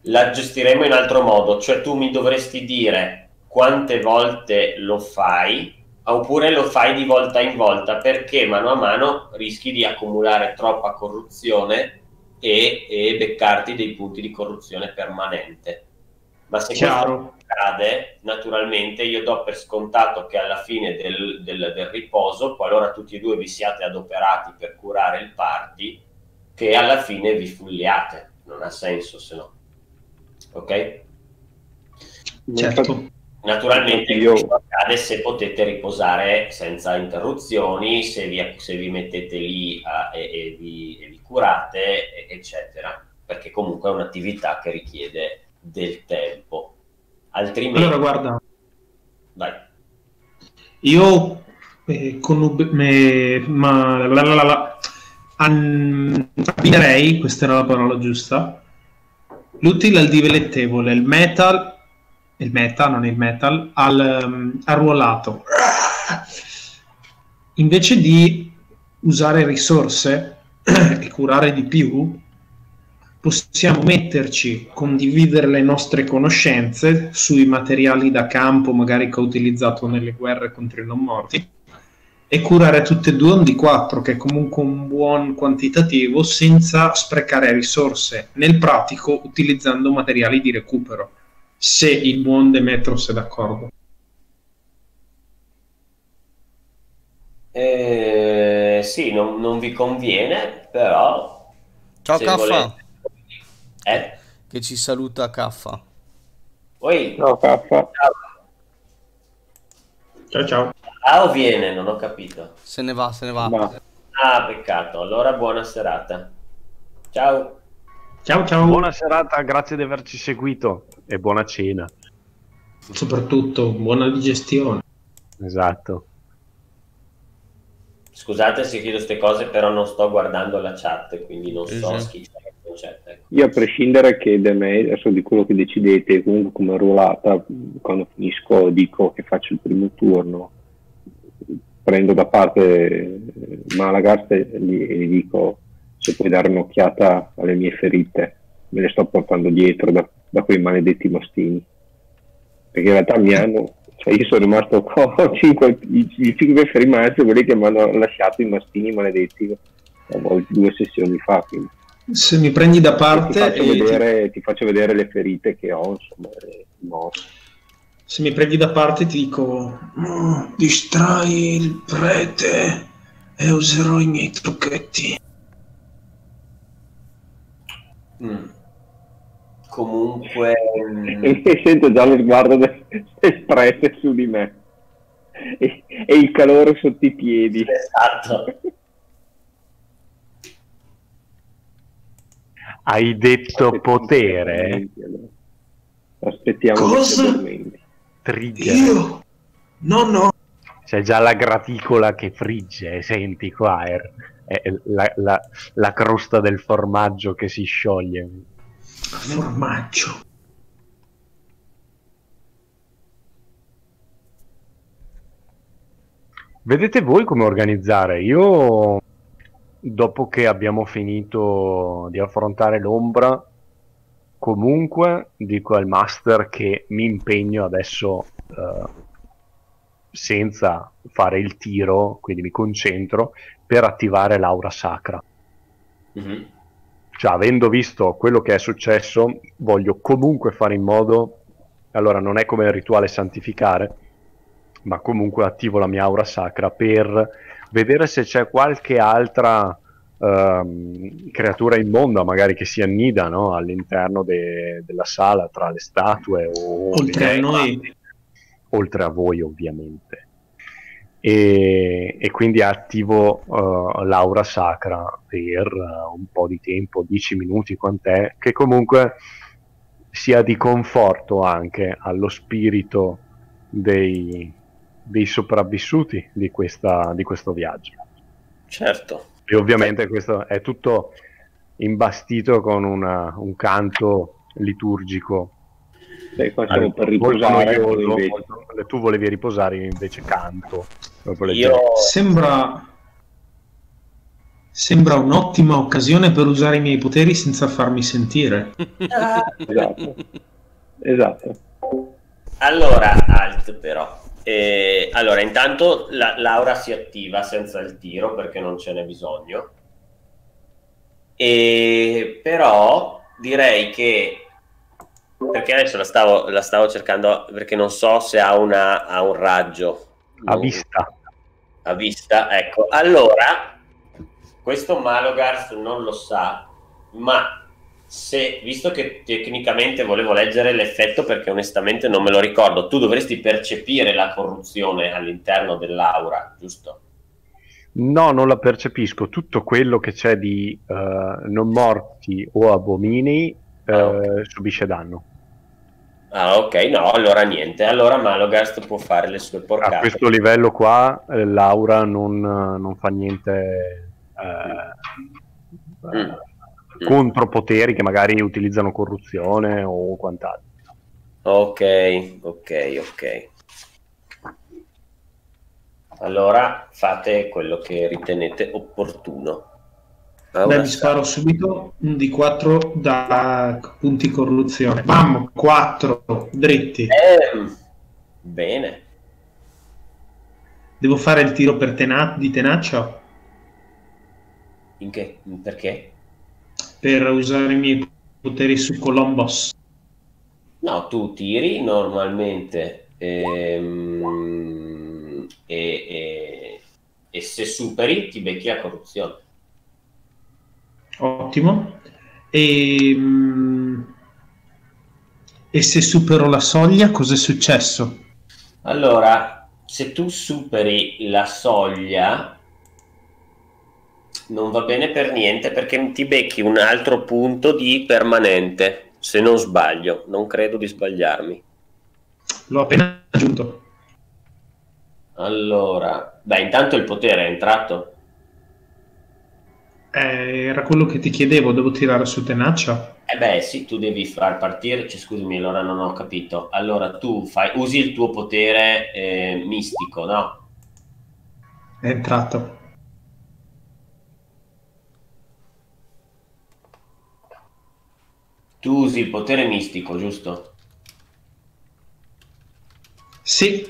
La gestiremo in altro modo, cioè tu mi dovresti dire quante volte lo fai, oppure lo fai di volta in volta, perché mano a mano rischi di accumulare troppa corruzione e, e beccarti dei punti di corruzione permanente. Ma se Chiaro. Accade, naturalmente io do per scontato che alla fine del, del- del riposo, qualora tutti e due vi siate adoperati per curare il party, che alla fine vi fulliate. Non ha senso se no. Ok? Certo. Naturalmente Io- questo accade se potete riposare senza interruzioni, se vi, se vi mettete lì a- e, e vi, e vi curate, eccetera, perché comunque è un'attività che richiede del tempo. Altrimenti, Allora, guarda, vai. io eh, connub- me- ma, la, la, la, la- an- abbinerei, questa era la parola giusta, l'utile al dilettevole, il metal, il meta, non il metal, al, um, arruolato. Invece di usare risorse e curare di più, possiamo metterci, condividere le nostre conoscenze sui materiali da campo, magari che ho utilizzato nelle guerre contro i non morti, e curare tutte e due un di 4, che è comunque un buon quantitativo, senza sprecare risorse, nel pratico utilizzando materiali di recupero, se il buon Demetros è d'accordo. Eh, sì, non, non vi conviene, però... Ciao se Caffa, volete- Eh? che ci saluta Caffa. Poi... No, caffa. Ciao ciao. Ah, o viene? Non ho capito. Se ne va, se ne va. Ma- Ah, peccato. Allora buona serata. Ciao. Ciao ciao. Buona serata, grazie di averci seguito e buona cena. Soprattutto buona digestione. Esatto. Scusate se chiedo queste cose, però non sto guardando la chat, quindi non so Esatto. schifare il concetto. Ecco. Io a prescindere che da me, adesso di quello che decidete, comunque come ruolata, quando finisco dico che faccio il primo turno, prendo da parte eh, Malagast e gli, gli dico se puoi dare un'occhiata alle mie ferite, me le sto portando dietro da, da quei maledetti mastini. Perché in realtà mi hanno, cioè io sono rimasto con cinque, i, i cinque fermati, quelli che mi hanno lasciato i mastini maledetti due sessioni fa. Quindi Se mi prendi da ti, parte faccio e ti- vedere, ti faccio vedere le ferite che ho, insomma, eh, morte. se mi prendi da parte ti dico Oh, distrai il prete e userò i miei trucchetti. Mm. Comunque, E sento già lo sguardo del, del prete su di me e, e il calore sotto i piedi. esatto. Hai detto potere? Aspettiamo Cosa? Trigger. Io? No, no. C'è già la graticola che frigge, senti qua, è, è la, la, la crosta del formaggio che si scioglie. Formaggio. Vedete voi come organizzare, io dopo che abbiamo finito di affrontare l'ombra, comunque dico al master che mi impegno adesso eh, senza fare il tiro, quindi mi concentro per attivare l'aura sacra. Mhm. Cioè, avendo visto quello che è successo, voglio comunque fare in modo. Allora, non è come il rituale santificare, ma comunque attivo la mia aura sacra per vedere se c'è qualche altra ehm, creatura immonda, magari che si annida no? all'interno de- della sala tra le statue o Oltre a le- noi, oltre a voi ovviamente. E, e quindi attivo eh, l'aura sacra per eh, un po' di tempo, 10 minuti quant'è, che comunque sia di conforto anche allo spirito dei, dei sopravvissuti di, questa, di questo viaggio. Certo. E ovviamente questo è tutto imbastito con una- un canto liturgico Beh, qua siamo per riposare. noioso, molto- tu volevi riposare, io invece canto. Io sembra sembra un'ottima occasione per usare i miei poteri senza farmi sentire. Esatto. Esatto. Allora, alt però. Eh, allora, intanto la, Laura si attiva senza il tiro perché non ce n'è bisogno. E, però direi che perché adesso la stavo, la stavo cercando perché non so se ha, una, ha un raggio a vista. a vista. Ecco, allora questo Malogars non lo sa, ma se visto che tecnicamente volevo leggere l'effetto perché onestamente non me lo ricordo, tu dovresti percepire la corruzione all'interno dell'aura, giusto? No, non la percepisco. Tutto quello che c'è di eh, non morti o abomini eh, Ah, ok. subisce danno. Ah, ok, no, allora niente. Allora Malogast può fare le sue A porcate. questo livello qua eh, l'aura non, non fa niente eh, Mm. Contropoteri che magari utilizzano corruzione o quant'altro. Ok, ok, ok. Allora fate quello che ritenete opportuno. Beh, Aura mi sparo subito un D4 da punti corruzione. Bam, 4 dritti. Ehm, bene. Devo fare il tiro per tena- di tenacia In che? Perché? Per usare i miei poteri su Columbus. No, tu tiri normalmente ehm, e, e- e se superi ti becchi la corruzione. Ottimo. E, mm, e se supero la soglia, cos'è successo? Allora, se tu superi la soglia, non va bene per niente perché ti becchi un altro punto di permanente, se non sbaglio, non credo di sbagliarmi. L'ho appena aggiunto. Allora, beh, intanto il potere è entrato. Eh, era quello che ti chiedevo, devo tirare su tenacia? Eh beh, sì, tu devi far partire, cioè, scusami, allora non ho capito. Allora tu fai, usi il tuo potere eh, mistico, no? È entrato. Tu usi il potere mistico, giusto? Sì,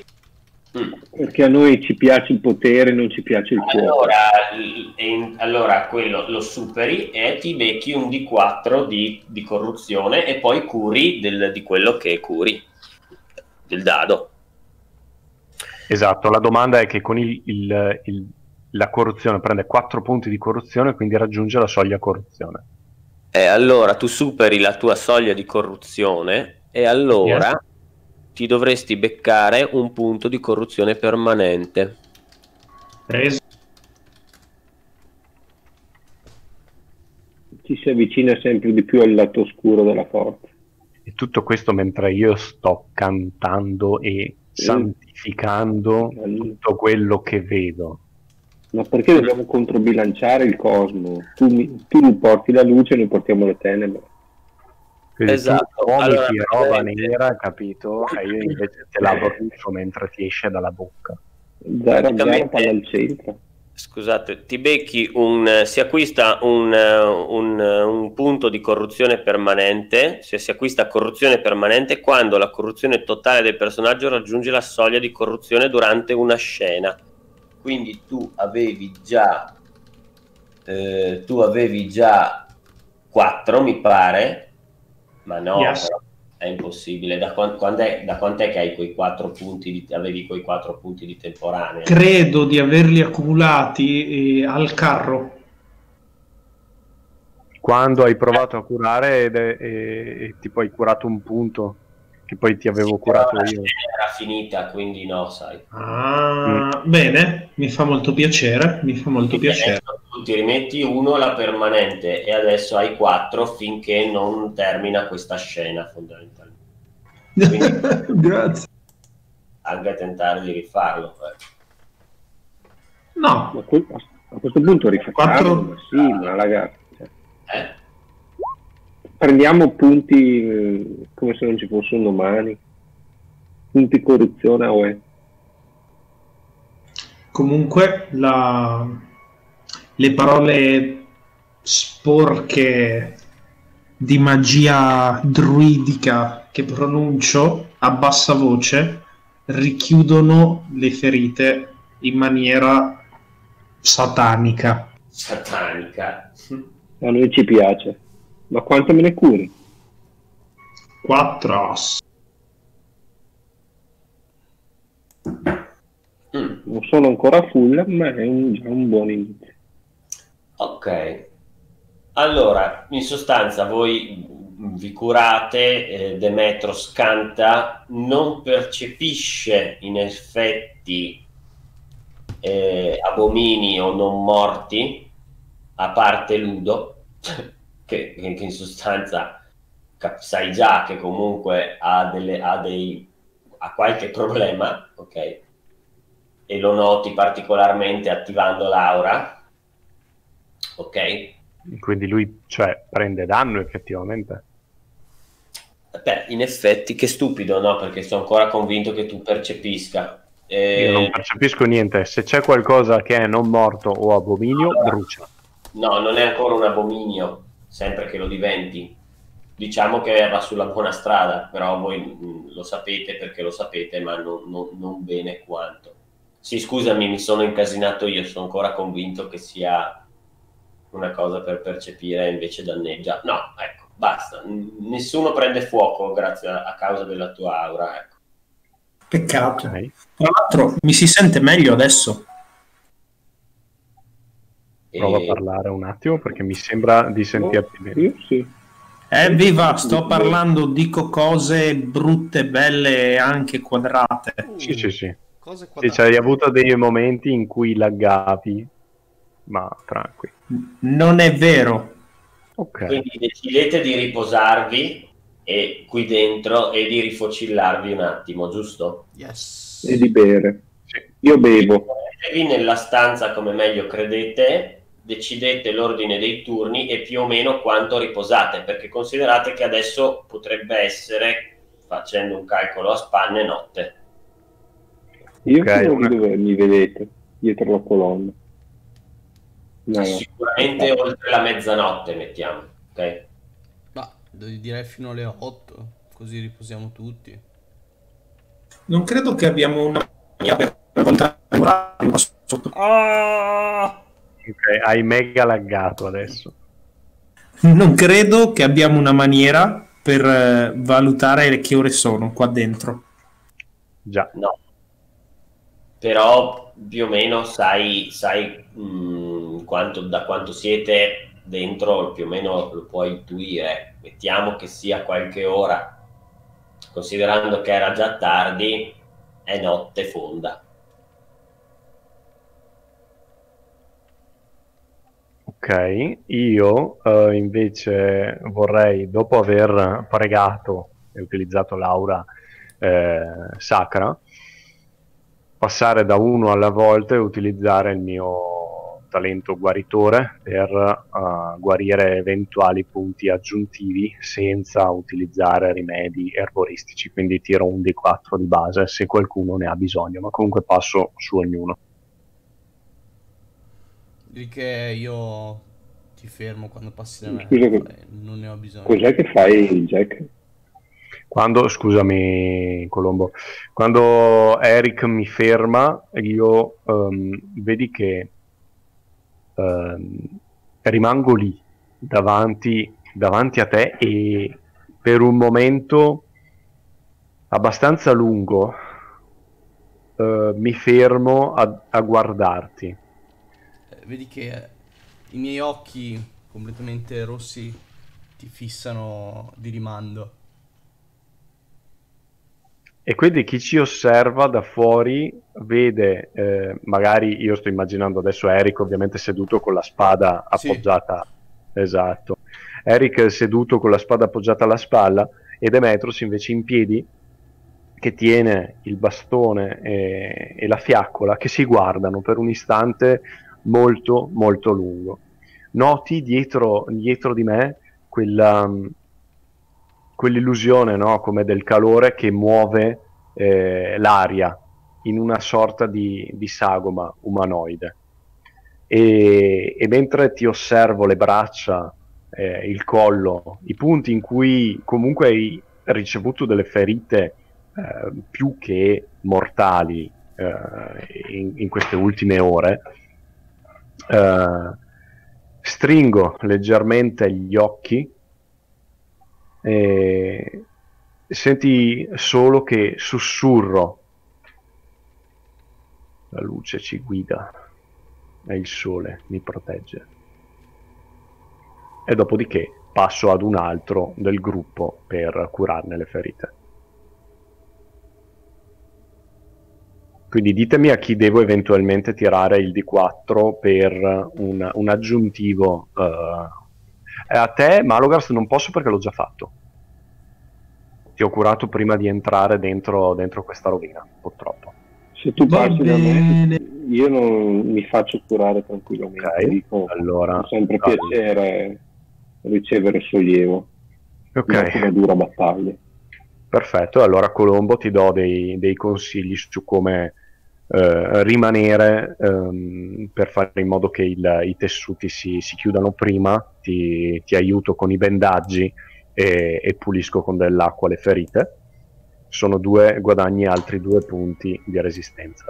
Mm. Perché a noi ci piace il potere, non ci piace il. Allora, l- e- allora quello lo superi e ti becchi un D4 di, di corruzione e poi curi del- di quello che curi, del dado. Esatto, la domanda è che con il- il- il- la corruzione prende 4 punti di corruzione, quindi raggiunge la soglia corruzione. E allora tu superi la tua soglia di corruzione e allora ti dovresti beccare un punto di corruzione permanente. preso. Ci si avvicina sempre di più al lato oscuro della forza. E tutto questo mentre io sto cantando e santificando tutto quello che vedo. Ma perché dobbiamo controbilanciare il cosmo? Tu, mi- tu mi porti la luce e noi portiamo le tenebre. Quindi Esatto, tu allora, roba nera, capito? E io invece te la brucio mentre ti esce dalla bocca. Zero, zero, palla al centro. Scusate, ti becchi un, si acquista un, un- un punto di corruzione permanente, se si acquista corruzione permanente quando la corruzione totale del personaggio raggiunge la soglia di corruzione durante una scena. Quindi tu avevi già eh, tu avevi già 4 mi pare, ma no, Yes. però è impossibile. Da, quan- quando è, da quant'è che hai quei 4 punti di, avevi quei 4 punti di temporanea? Credo di averli accumulati eh, al carro. Quando hai provato a curare è- e, e tipo hai curato un punto che poi ti avevo Sì, curato io. scena era finita, quindi no, sai. Ah, bene, mi fa molto piacere, mi fa molto Quindi piacere. tu ti rimetti uno la permanente e adesso hai quattro finché non termina questa scena fondamentalmente. Grazie. Anche a tentare di rifarlo. eh. No, a questo punto rifacciamo, Quattro- ma sì, ma ragazzi, cioè, Eh? Prendiamo punti eh, come se non ci fosse un domani, punti corruzione a UE. comunque la- le parole sporche di magia druidica che pronuncio a bassa voce richiudono le ferite in maniera satanica. Satanica. A noi ci piace. Ma quanto me ne curi? 4 Mm, Non sono ancora full, ma è un- già un buon inizio. Ok. Allora, in sostanza voi vi curate, eh, Demetros canta, non percepisce in effetti eh, abomini o non morti, a parte Ludo, che, che- in sostanza sai già che comunque ha, delle, ha, dei, ha qualche problema, ok? E lo noti particolarmente attivando l'aura, ok? Quindi lui cioè, prende danno effettivamente. Beh, in effetti, che stupido, no? Perché sono ancora convinto che tu percepisca. Eh, Io non percepisco niente. Se c'è qualcosa che è non morto o abominio, brucia. No, non è ancora un abominio, sempre che lo diventi. Diciamo che va sulla buona strada, però voi mh, lo sapete perché lo sapete, ma non, non- non bene quanto. Sì, scusami, mi sono incasinato io, sono ancora convinto che sia una cosa per percepire e invece danneggia. No, ecco, basta. Nessuno prende fuoco grazie a, a causa della tua aura, ecco. Peccato. Tra l'altro mi si sente meglio adesso. Prova E- a parlare un attimo perché mi sembra di sentirti bene. Io sì. Evviva, sto parlando, dico cose brutte, belle e anche quadrate. Sì, sì, sì. Cose Sì, quadrate. c'hai avuto dei momenti in cui laggavi, ma tranqui. Non è vero. Ok. Quindi decidete di riposarvi e qui dentro e di rifocillarvi un attimo, giusto? Yes. E di bere. Sì. Io bevo. Mettetevi nella stanza come meglio credete, decidete l'ordine dei turni e più o meno quanto riposate, perché considerate che adesso potrebbe essere, facendo un calcolo a spanne, notte. Io Ok, sono una- dove mi vedete, dietro la colonna. No, no. Sicuramente oltre la mezzanotte, mettiamo. ok? Ma direi fino alle 8, così riposiamo tutti. Non credo che abbiamo una per sotto. Ah! Ok, hai mega laggato adesso. Non credo che abbiamo una maniera per eh, valutare che ore sono qua dentro. Già. No. Però più o meno sai, sai mh, quanto, da quanto siete dentro, più o meno lo puoi intuire. Mettiamo che sia qualche ora. Considerando che era già tardi, è notte fonda. Ok, io eh, invece vorrei, dopo aver pregato e utilizzato l'aura eh, sacra, passare da uno alla volta e utilizzare il mio talento guaritore per uh, guarire eventuali punti aggiuntivi senza utilizzare rimedi erboristici, quindi tiro un D4 di base se qualcuno ne ha bisogno, ma comunque passo su ognuno. Direi che io ti fermo quando passi da me, Scusa, che- eh, non ne ho bisogno. Cos'è che fai, Jack? Quando, scusami Colombo, quando Eric mi ferma, io ehm, vedi che ehm, rimango lì davanti, davanti a te e per un momento abbastanza lungo eh, mi fermo a, a guardarti. Vedi che eh, i miei occhi completamente rossi ti fissano di rimando. E quindi chi ci osserva da fuori vede, eh, magari io sto immaginando adesso Eric ovviamente seduto con la spada Sì. appoggiata, esatto, Eric seduto con la spada appoggiata alla spalla e Demetros invece in piedi che tiene il bastone e, e la fiaccola che si guardano per un istante molto molto lungo. Noti dietro, dietro di me quella, quell'illusione no? come del calore che muove eh, l'aria in una sorta di, di sagoma umanoide. E, e mentre ti osservo le braccia, eh, il collo, i punti in cui comunque hai ricevuto delle ferite eh, più che mortali eh, in, in queste ultime ore, eh, stringo leggermente gli occhi e senti solo che sussurro. La luce ci guida e il sole mi protegge. E dopodiché passo ad un altro del gruppo per curarne le ferite. Quindi ditemi a chi devo eventualmente tirare il D4 per un, un aggiuntivo. eh. a te, Malogars, non posso perché l'ho già fatto. Ti ho curato prima di entrare dentro, dentro questa rovina, purtroppo. Se tu passi da me, io non mi faccio curare tranquillamente. Ok, Dico, allora, fa sempre dai. piacere ricevere sollievo Ok. una dura battaglia. Perfetto, allora Colombo ti do dei, dei consigli su come eh, rimanere ehm, per fare in modo che il- i tessuti si, si chiudano prima, ti, ti aiuto con i bendaggi e, e pulisco con dell'acqua le ferite. Sono due, guadagni altri due punti di resistenza.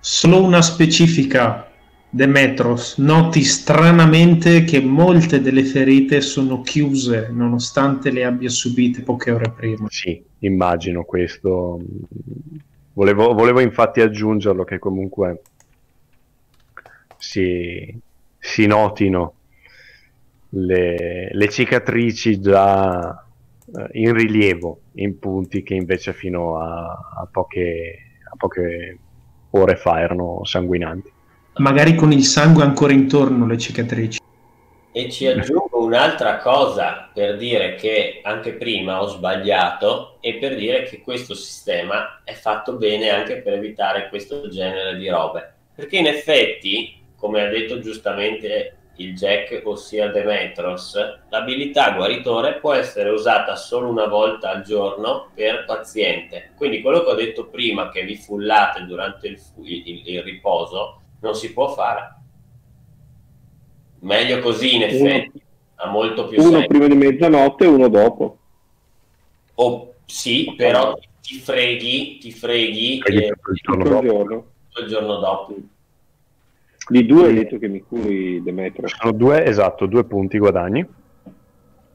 Solo una specifica, Demetros. Noti stranamente che molte delle ferite sono chiuse nonostante le abbia subite poche ore prima. Sì, immagino questo. Volevo, volevo infatti aggiungerlo che comunque si, si notino le, le cicatrici già eh, in rilievo in punti che invece fino a, a poche, a poche ore fa erano sanguinanti. Magari con il sangue ancora intorno le cicatrici. E ci aggiungo un'altra cosa per dire che anche prima ho sbagliato e per dire che questo sistema è fatto bene anche per evitare questo genere di robe. Perché in effetti, come ha detto giustamente il Jack, ossia Demetros, l'abilità guaritore può essere usata solo una volta al giorno per paziente. Quindi quello che ho detto prima, che vi fullate durante il, il- il riposo, non si può fare. Meglio così, in effetti, ha molto più Uno senso. prima di mezzanotte e uno dopo. O sì, però ti freghi, ti freghi Freghi eh, il giorno dopo. giorno. il giorno dopo. Di due hai detto che mi curi Demetrio. Sono due, esatto, due punti guadagni.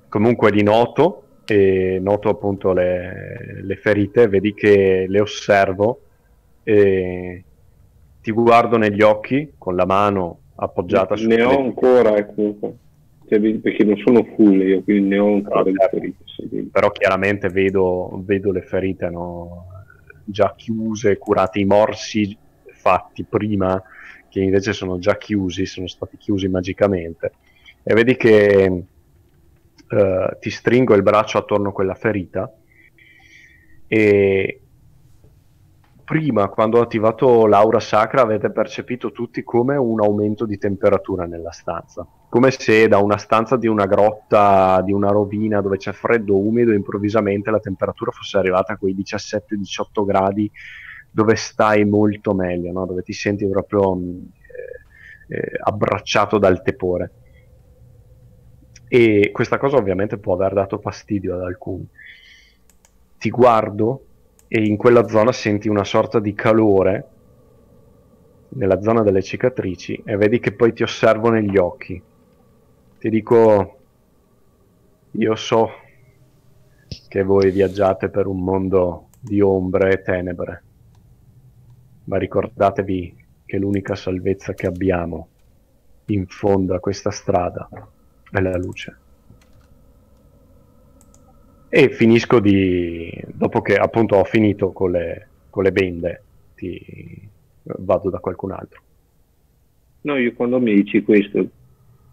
Comunque li noto e noto appunto le, le ferite, vedi che le osservo e ti guardo negli occhi con la mano appoggiata su Ne ho ancora. Cioè, perché non sono full io, quindi ne ho ancora certo. ferite. sì. però chiaramente vedo, vedo le ferite no? già chiuse, curate i morsi fatti prima che invece sono già chiusi, sono stati chiusi magicamente. E vedi che eh, ti stringo il braccio attorno a quella ferita e prima, quando ho attivato l'aura sacra, avete percepito tutti come un aumento di temperatura nella stanza. Come se da una stanza di una grotta, di una rovina dove c'è freddo umido, improvvisamente la temperatura fosse arrivata a quei 17-18 gradi, dove stai molto meglio, no? dove ti senti proprio eh, eh, abbracciato dal tepore. E questa cosa ovviamente può aver dato fastidio ad alcuni. Ti guardo e in quella zona senti una sorta di calore nella zona delle cicatrici e vedi che poi ti osservo negli occhi. Ti dico, io so che voi viaggiate per un mondo di ombre e tenebre, ma ricordatevi che l'unica salvezza che abbiamo in fondo a questa strada è la luce e finisco di dopo che appunto ho finito con le, con le bende ti vado da qualcun altro. No io quando mi dici questo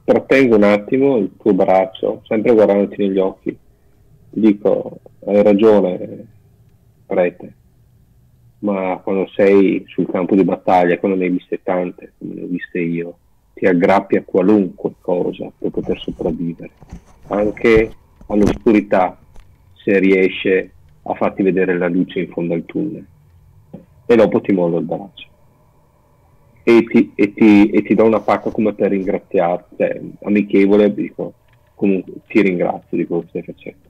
trattengo un attimo il tuo braccio sempre guardandoti negli occhi. Ti dico hai ragione prete ma quando sei sul campo di battaglia quando ne hai viste tante come ne ho viste io ti aggrappi a qualunque cosa per poter sopravvivere anche all'oscurità se riesce a farti vedere la luce in fondo al tunnel. E dopo ti mollo il braccio. E ti, e ti, e ti do una pacca come per ringraziarti cioè, amichevole dico comunque ti ringrazio di quello che stai facendo.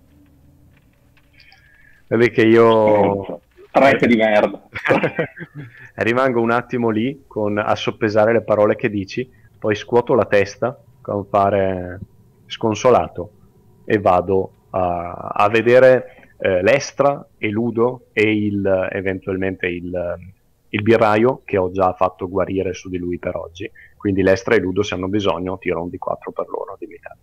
Vedi che io Trete di merda. Rimango un attimo lì con, a soppesare le parole che dici poi scuoto la testa con fare sconsolato e vado a, a vedere eh, l'Estra e Ludo e il, eventualmente il, il birraio che ho già fatto guarire su di lui per oggi. Quindi l'Estra e Ludo se hanno bisogno tiro un di 4 per loro di vita.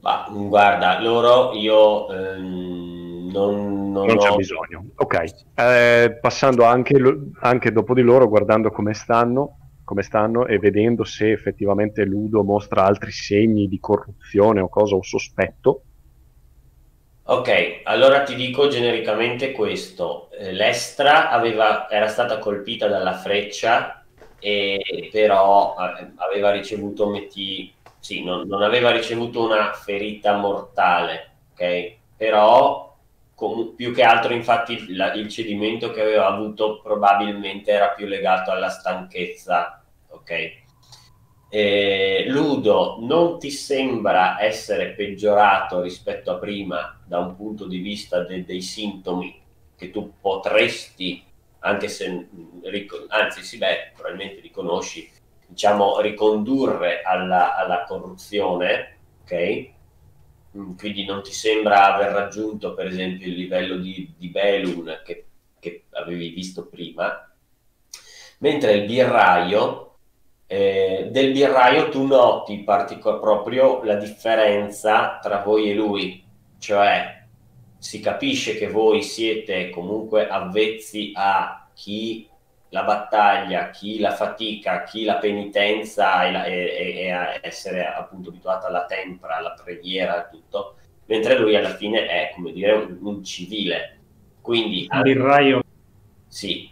Ma guarda, loro io ehm, non, non, non ho... c'è bisogno. Ok, eh, passando anche, anche dopo di loro, guardando come stanno, come stanno e vedendo se effettivamente Ludo mostra altri segni di corruzione o cosa o sospetto, Ok, allora ti dico genericamente questo. Eh, L'Estra aveva, era stata colpita dalla freccia, e però eh, aveva ricevuto, metti, sì, non, non, aveva ricevuto una ferita mortale, ok? Però com- più che altro infatti la, il cedimento che aveva avuto probabilmente era più legato alla stanchezza, ok? Eh, Ludo, non ti sembra essere peggiorato rispetto a prima da un punto di vista de- dei sintomi che tu potresti, anche se, anzi sì, beh, probabilmente riconosci, diciamo, ricondurre alla, alla corruzione, ok? Mm, quindi non ti sembra aver raggiunto, per esempio, il livello di, di Belun che, che avevi visto prima, mentre il birraio eh, del birraio tu noti partico- proprio la differenza tra voi e lui, cioè si capisce che voi siete comunque avvezzi a chi la battaglia, chi la fatica, chi la penitenza e, la, e, e a essere appunto abituato alla tempra, alla preghiera tutto, mentre lui alla fine è come dire un, un civile. Quindi... Il birraio. Sì,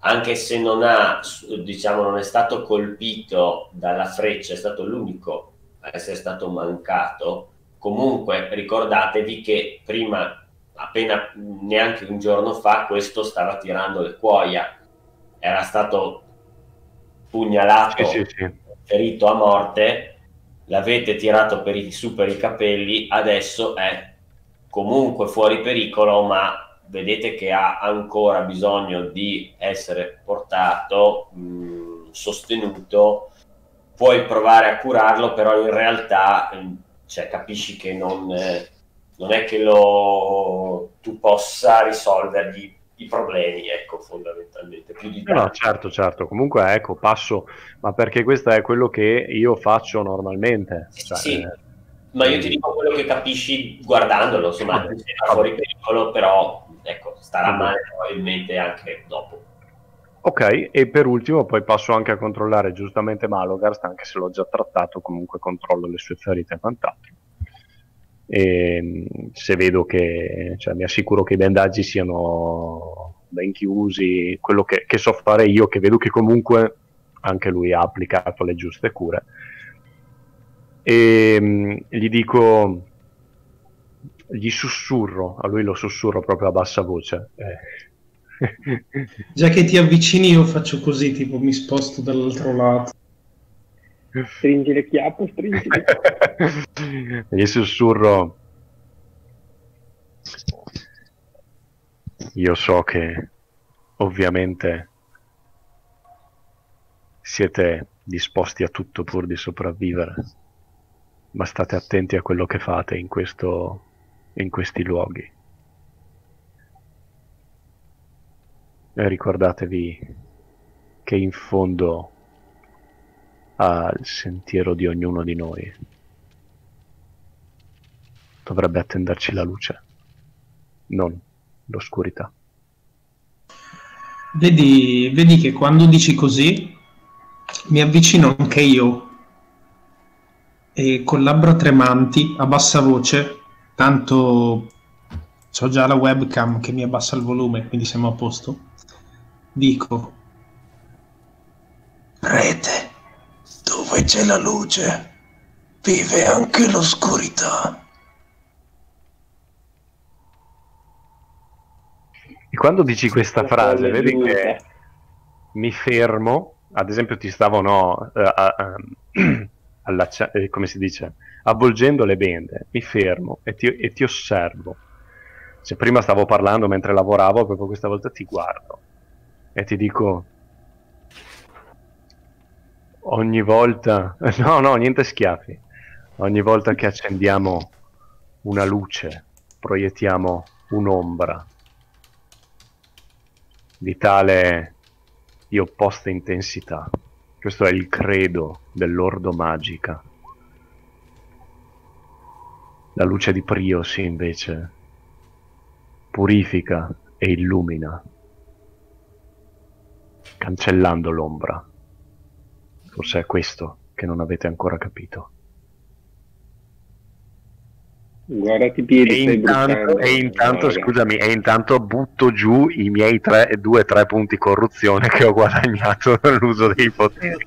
anche se non ha, diciamo, non è stato colpito dalla freccia, è stato l'unico a essere stato mancato, comunque ricordatevi che prima, appena neanche un giorno fa, questo stava tirando le cuoia, era stato pugnalato, sì, sì, sì. ferito a morte, l'avete tirato per i, su per i capelli, adesso è comunque fuori pericolo, ma vedete che ha ancora bisogno di essere portato, mh, sostenuto, puoi provare a curarlo, però in realtà cioè, capisci che non, eh, non è che lo, tu possa risolvergli i problemi, ecco, fondamentalmente. Più di no, no, certo, certo. Comunque, ecco, passo, ma perché questo è quello che io faccio normalmente. Cioè, sì, eh, ma io ti dico quello che capisci guardandolo, insomma, eh, fuori pericolo, però ecco, starà male probabilmente anche dopo. Ok, e per ultimo poi passo anche a controllare giustamente Malogast, anche se l'ho già trattato, comunque controllo le sue ferite e quant'altro. E se vedo che, cioè, mi assicuro che i bandaggi siano ben chiusi, quello che, che so fare io, che vedo che comunque anche lui ha applicato le giuste cure. E mh, gli dico, gli sussurro, a lui lo sussurro proprio a bassa voce. Eh. Già che ti avvicini io faccio così, tipo mi sposto dall'altro lato. Stringi le chiappe, stringi le chiappe. gli sussurro, io so che ovviamente siete disposti a tutto pur di sopravvivere, ma state attenti a quello che fate in, questo, in questi luoghi. E ricordatevi che in fondo al sentiero di ognuno di noi dovrebbe attenderci la luce, non l'oscurità. Vedi, vedi che quando dici così mi avvicino anche io e con labbra tremanti, a bassa voce, tanto ho già la webcam che mi abbassa il volume, quindi siamo a posto. Dico, Prete, dove c'è la luce, vive anche l'oscurità. E quando dici questa frase, vedi che mi fermo, ad esempio ti stavo, no, a- a- allaccia- eh, come si dice, avvolgendo le bende, mi fermo e ti, e ti osservo. Se prima stavo parlando mentre lavoravo, proprio questa volta ti guardo e ti dico, ogni volta, no, no, niente schiaffi, ogni volta che accendiamo una luce, proiettiamo un'ombra di tale di opposta intensità. Questo è il credo dell'ordo magica. La luce di Priosi invece purifica e illumina, cancellando l'ombra. Forse è questo che non avete ancora capito. Guardati i piedi, E intanto, bruciando. e intanto, Guarda. scusami, e intanto butto giù i miei tre, due o tre punti corruzione che ho guadagnato dall'uso dei poteri.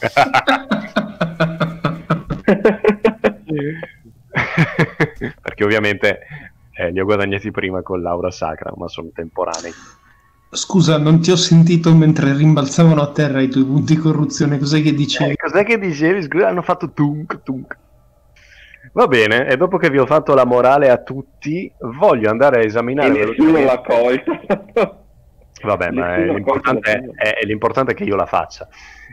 Perché ovviamente eh, li ho guadagnati prima con l'aura sacra, ma sono temporanei. scusa, non ti ho sentito mentre rimbalzavano a terra i tuoi punti corruzione, cos'è che dicevi? Eh, cos'è che dicevi? Scusa, hanno fatto tunk tunk. Va bene, e dopo che vi ho fatto la morale a tutti, voglio andare a esaminare E nessuno l'ha colta. Vabbè, ma è- l'importante, è, è- l'importante è che io la faccia.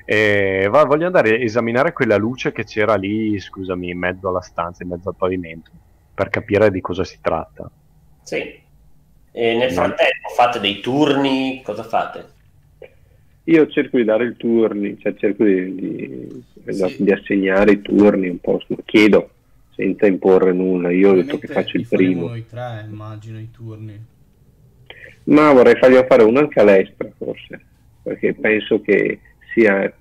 Eh, va- voglio andare a esaminare quella luce che c'era lì, scusami, in mezzo alla stanza, in mezzo al pavimento, per capire di cosa si tratta. Sì. E nel frattempo fate dei turni, cosa fate? Io cerco di dare i turni, cioè cerco di, di- Sì. di assegnare i turni un po', chiedo senza imporre nulla. Io ho detto che faccio il primo, Noi tre, immagino, i turni. ma vorrei farglielo fare uno anche all'estero forse, perché penso che sia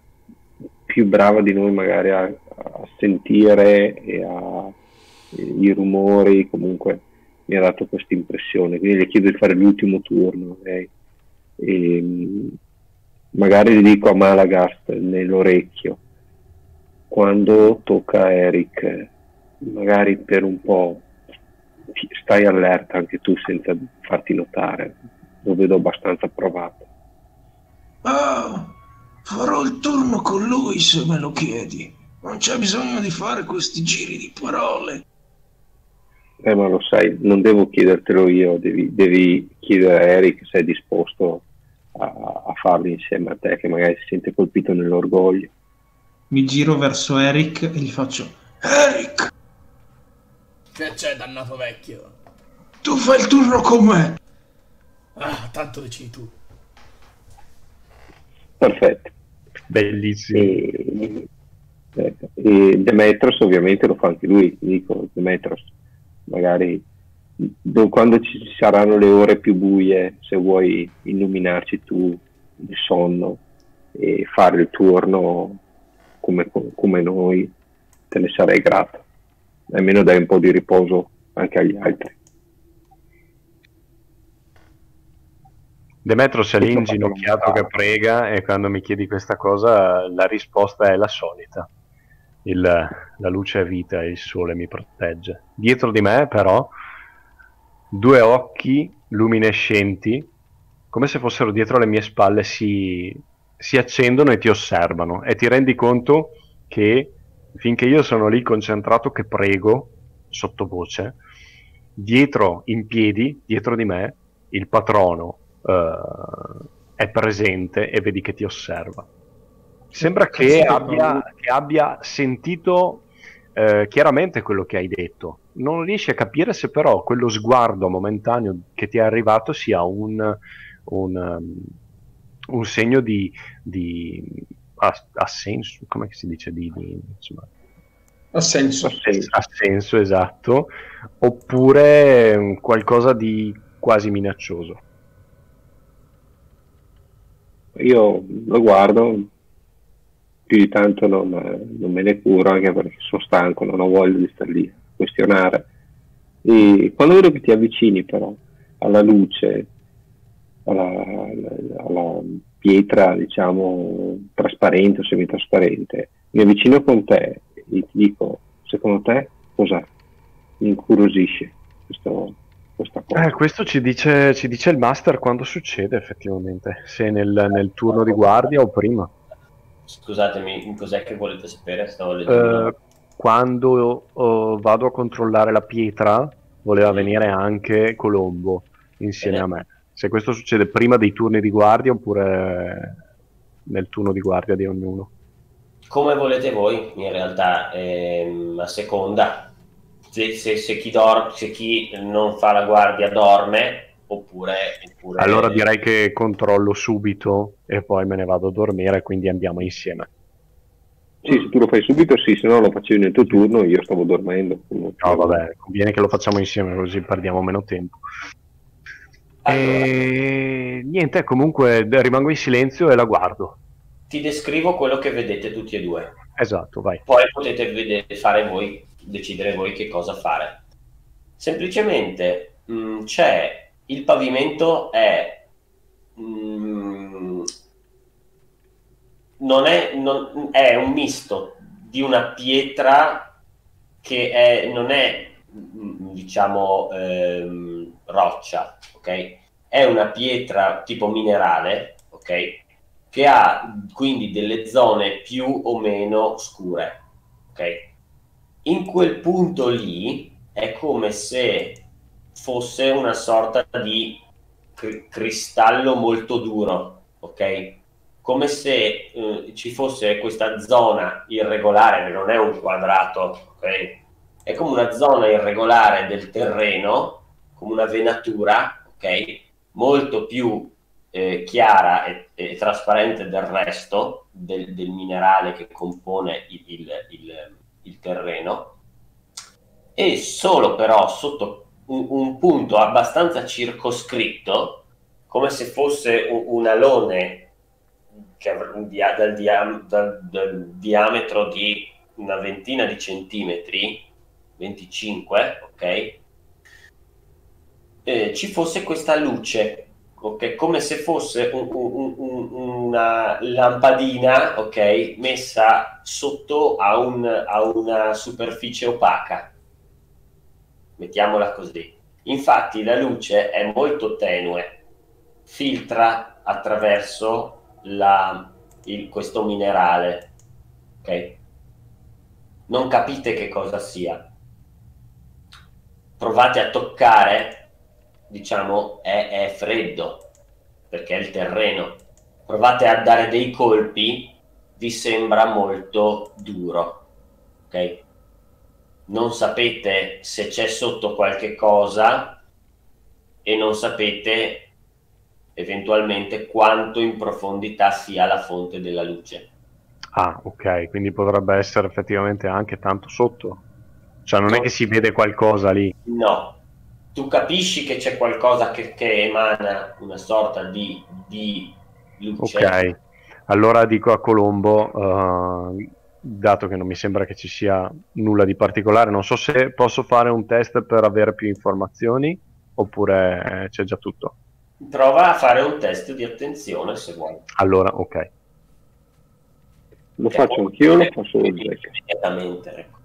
più brava di noi magari a, a sentire e a i rumori, comunque mi ha dato questa impressione, quindi le chiedo di fare l'ultimo turno, ok? E, mh, magari gli dico a Malagast nell'orecchio, quando tocca a Eric, magari per un po' stai allerta anche tu senza farti notare, lo vedo abbastanza provato. Ah, farò il turno con lui se me lo chiedi. Non c'è bisogno di fare questi giri di parole. Eh, ma lo sai, non devo chiedertelo io, devi, devi chiedere a Eric se è disposto a, a farlo insieme a te, che magari si sente colpito nell'orgoglio. Mi giro verso Eric e gli faccio Eric, Che c'è, dannato vecchio? tu fai il turno con me. Ah, tanto decidi tu. Perfetto. Bellissimo. E, ecco, e Demetros ovviamente lo fa anche lui, dico Demetros, magari do- quando ci saranno le ore più buie, se vuoi illuminarci tu il sonno e fare il turno come, come noi, te ne sarei grato. Almeno dai un po' di riposo anche agli altri. Demetros è lì inginocchiato che prega e quando mi chiedi questa cosa la risposta è la solita. Il, la luce è vita e il sole mi protegge. Dietro di me però due occhi luminescenti, come se fossero dietro le mie spalle, si, si accendono e ti osservano e ti rendi conto che finché io sono lì concentrato che prego sottovoce, dietro in piedi, dietro di me, il patrono uh, è presente e vedi che ti osserva. Sembra che abbia, che abbia sentito eh, chiaramente quello che hai detto. Non riesci a capire se però quello sguardo momentaneo che ti è arrivato sia un, un, um, un segno di, di assenso, come si dice? Di, di, insomma, ha senso. Ha senso, esatto. Oppure qualcosa di quasi minaccioso. Io lo guardo, più di tanto non, non, me ne curo anche perché sono stanco, non ho voglia di stare lì a questionare. E quando vedo che ti avvicini però alla luce, alla, alla, alla pietra diciamo trasparente o semitrasparente, mi avvicino con te e ti dico, secondo te cos'è? Mi incuriosisce questo, questa cosa. Eh, questo ci dice, ci dice, il master quando succede effettivamente, se nel, nel turno di guardia o prima. Scusatemi, cos'è che volete sapere? Stavo leggendo. Uh, quando uh, vado a controllare la pietra, voleva venire anche Colombo insieme Bene. a me. Se questo succede prima dei turni di guardia oppure nel turno di guardia di ognuno. Come volete voi, in realtà, ehm, a seconda. Se, se, se, chi dor- se chi non fa la guardia dorme, Oppure, oppure, Allora direi che controllo subito e poi me ne vado a dormire, quindi andiamo insieme. Sì, se tu lo fai subito, sì, se no lo facevi nel tuo turno, io stavo dormendo. No, vabbè, conviene che lo facciamo insieme così perdiamo meno tempo. Allora. E niente, comunque rimango in silenzio e la guardo. Ti descrivo quello che vedete tutti e due. Esatto, vai. Poi potete vedere, fare voi, decidere voi che cosa fare. Semplicemente mh, mm, c'è il pavimento è, mm, non è, non, è un misto di una pietra che è, non è mm, diciamo ehm, roccia, ok? È una pietra tipo minerale, ok? Che ha quindi delle zone più o meno scure, ok? In quel punto lì è come se fosse una sorta di cr- cristallo molto duro, ok? Come se eh, ci fosse questa zona irregolare, non è un quadrato, ok? È come una zona irregolare del terreno, come una venatura, ok? Molto più eh, chiara e, e, trasparente del resto del, del minerale che compone il, il, il, il terreno e solo però sotto un, un punto abbastanza circoscritto, come se fosse un, un alone un dia, dal, dia, dal, dal, diametro di una ventina di centimetri, 25, ok? Eh, ci fosse questa luce, ok? Come se fosse un, un, una lampadina, ok? Messa sotto a, a una superficie opaca mettiamola così. Infatti la luce è molto tenue, filtra attraverso la, il, questo minerale, ok? Non capite che cosa sia. Provate a toccare, diciamo, è, è freddo, perché è il terreno. Provate a dare dei colpi, vi sembra molto duro, ok? non sapete se c'è sotto qualche cosa e non sapete eventualmente quanto in profondità sia la fonte della luce. Ah, ok, quindi potrebbe essere effettivamente anche tanto sotto. Cioè non no. è che si vede qualcosa lì. No, tu capisci che c'è qualcosa che, che emana una sorta di, di, luce. Ok, allora dico a Colombo, uh, dato che non mi sembra che ci sia nulla di particolare, non so se posso fare un test per avere più informazioni oppure c'è già tutto. Prova a fare un test di attenzione se vuoi. Allora, ok. Lo faccio anch'io, lo fa solo il Jack. Immediatamente, ecco.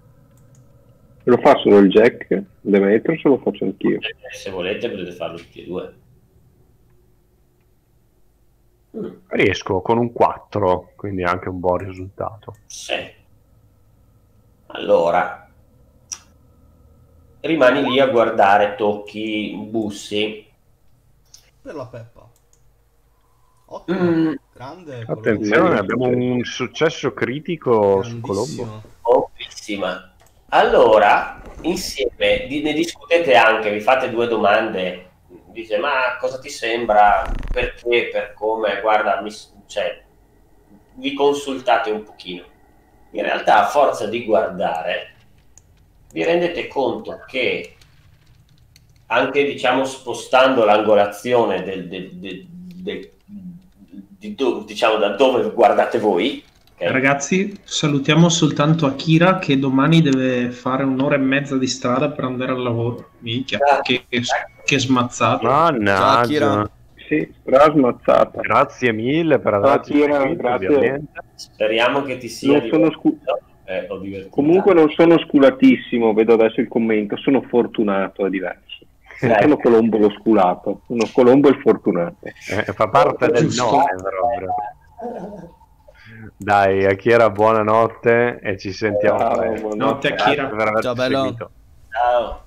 Lo fa solo il Jack, Demetros, o lo faccio anch'io? Se volete potete farlo tutti e due. Mm, Riesco con un 4, quindi anche un buon risultato. sì. Allora, rimani lì a guardare, tocchi, bussi. Per la Peppa. Ottimo. Mm, Grande. Attenzione, abbiamo un successo critico su Colombo. Grandissimo. Allora, insieme ne discutete anche, vi fate due domande. Dice, ma cosa ti sembra? Perché? Per come? Guarda, mi cioè, vi consultate un pochino. In realtà, a forza di guardare, vi rendete conto che anche, diciamo, spostando l'angolazione del, del- del- del- di do- diciamo, da dove guardate voi, ok? Ragazzi, salutiamo soltanto Akira che domani deve fare un'ora e mezza di strada per andare al lavoro. Minchia, Ah, che, che, che smazzato. Mannaggia. Akira. Sì, strasmazzata. Grazie mille per averci Akira, seguito, grazie. ovviamente. Speriamo che ti sia Non sono scu-. Eh. Comunque non sono sculatissimo, vedo adesso il commento, sono fortunato, è diverso. Non sono Colombo lo sculato, sono Colombo il fortunato. Eh, fa parte del nome proprio. Dai, Akira, buonanotte e ci sentiamo Ciao. Notte, Akira. Ciao, bello. seguito. Ciao.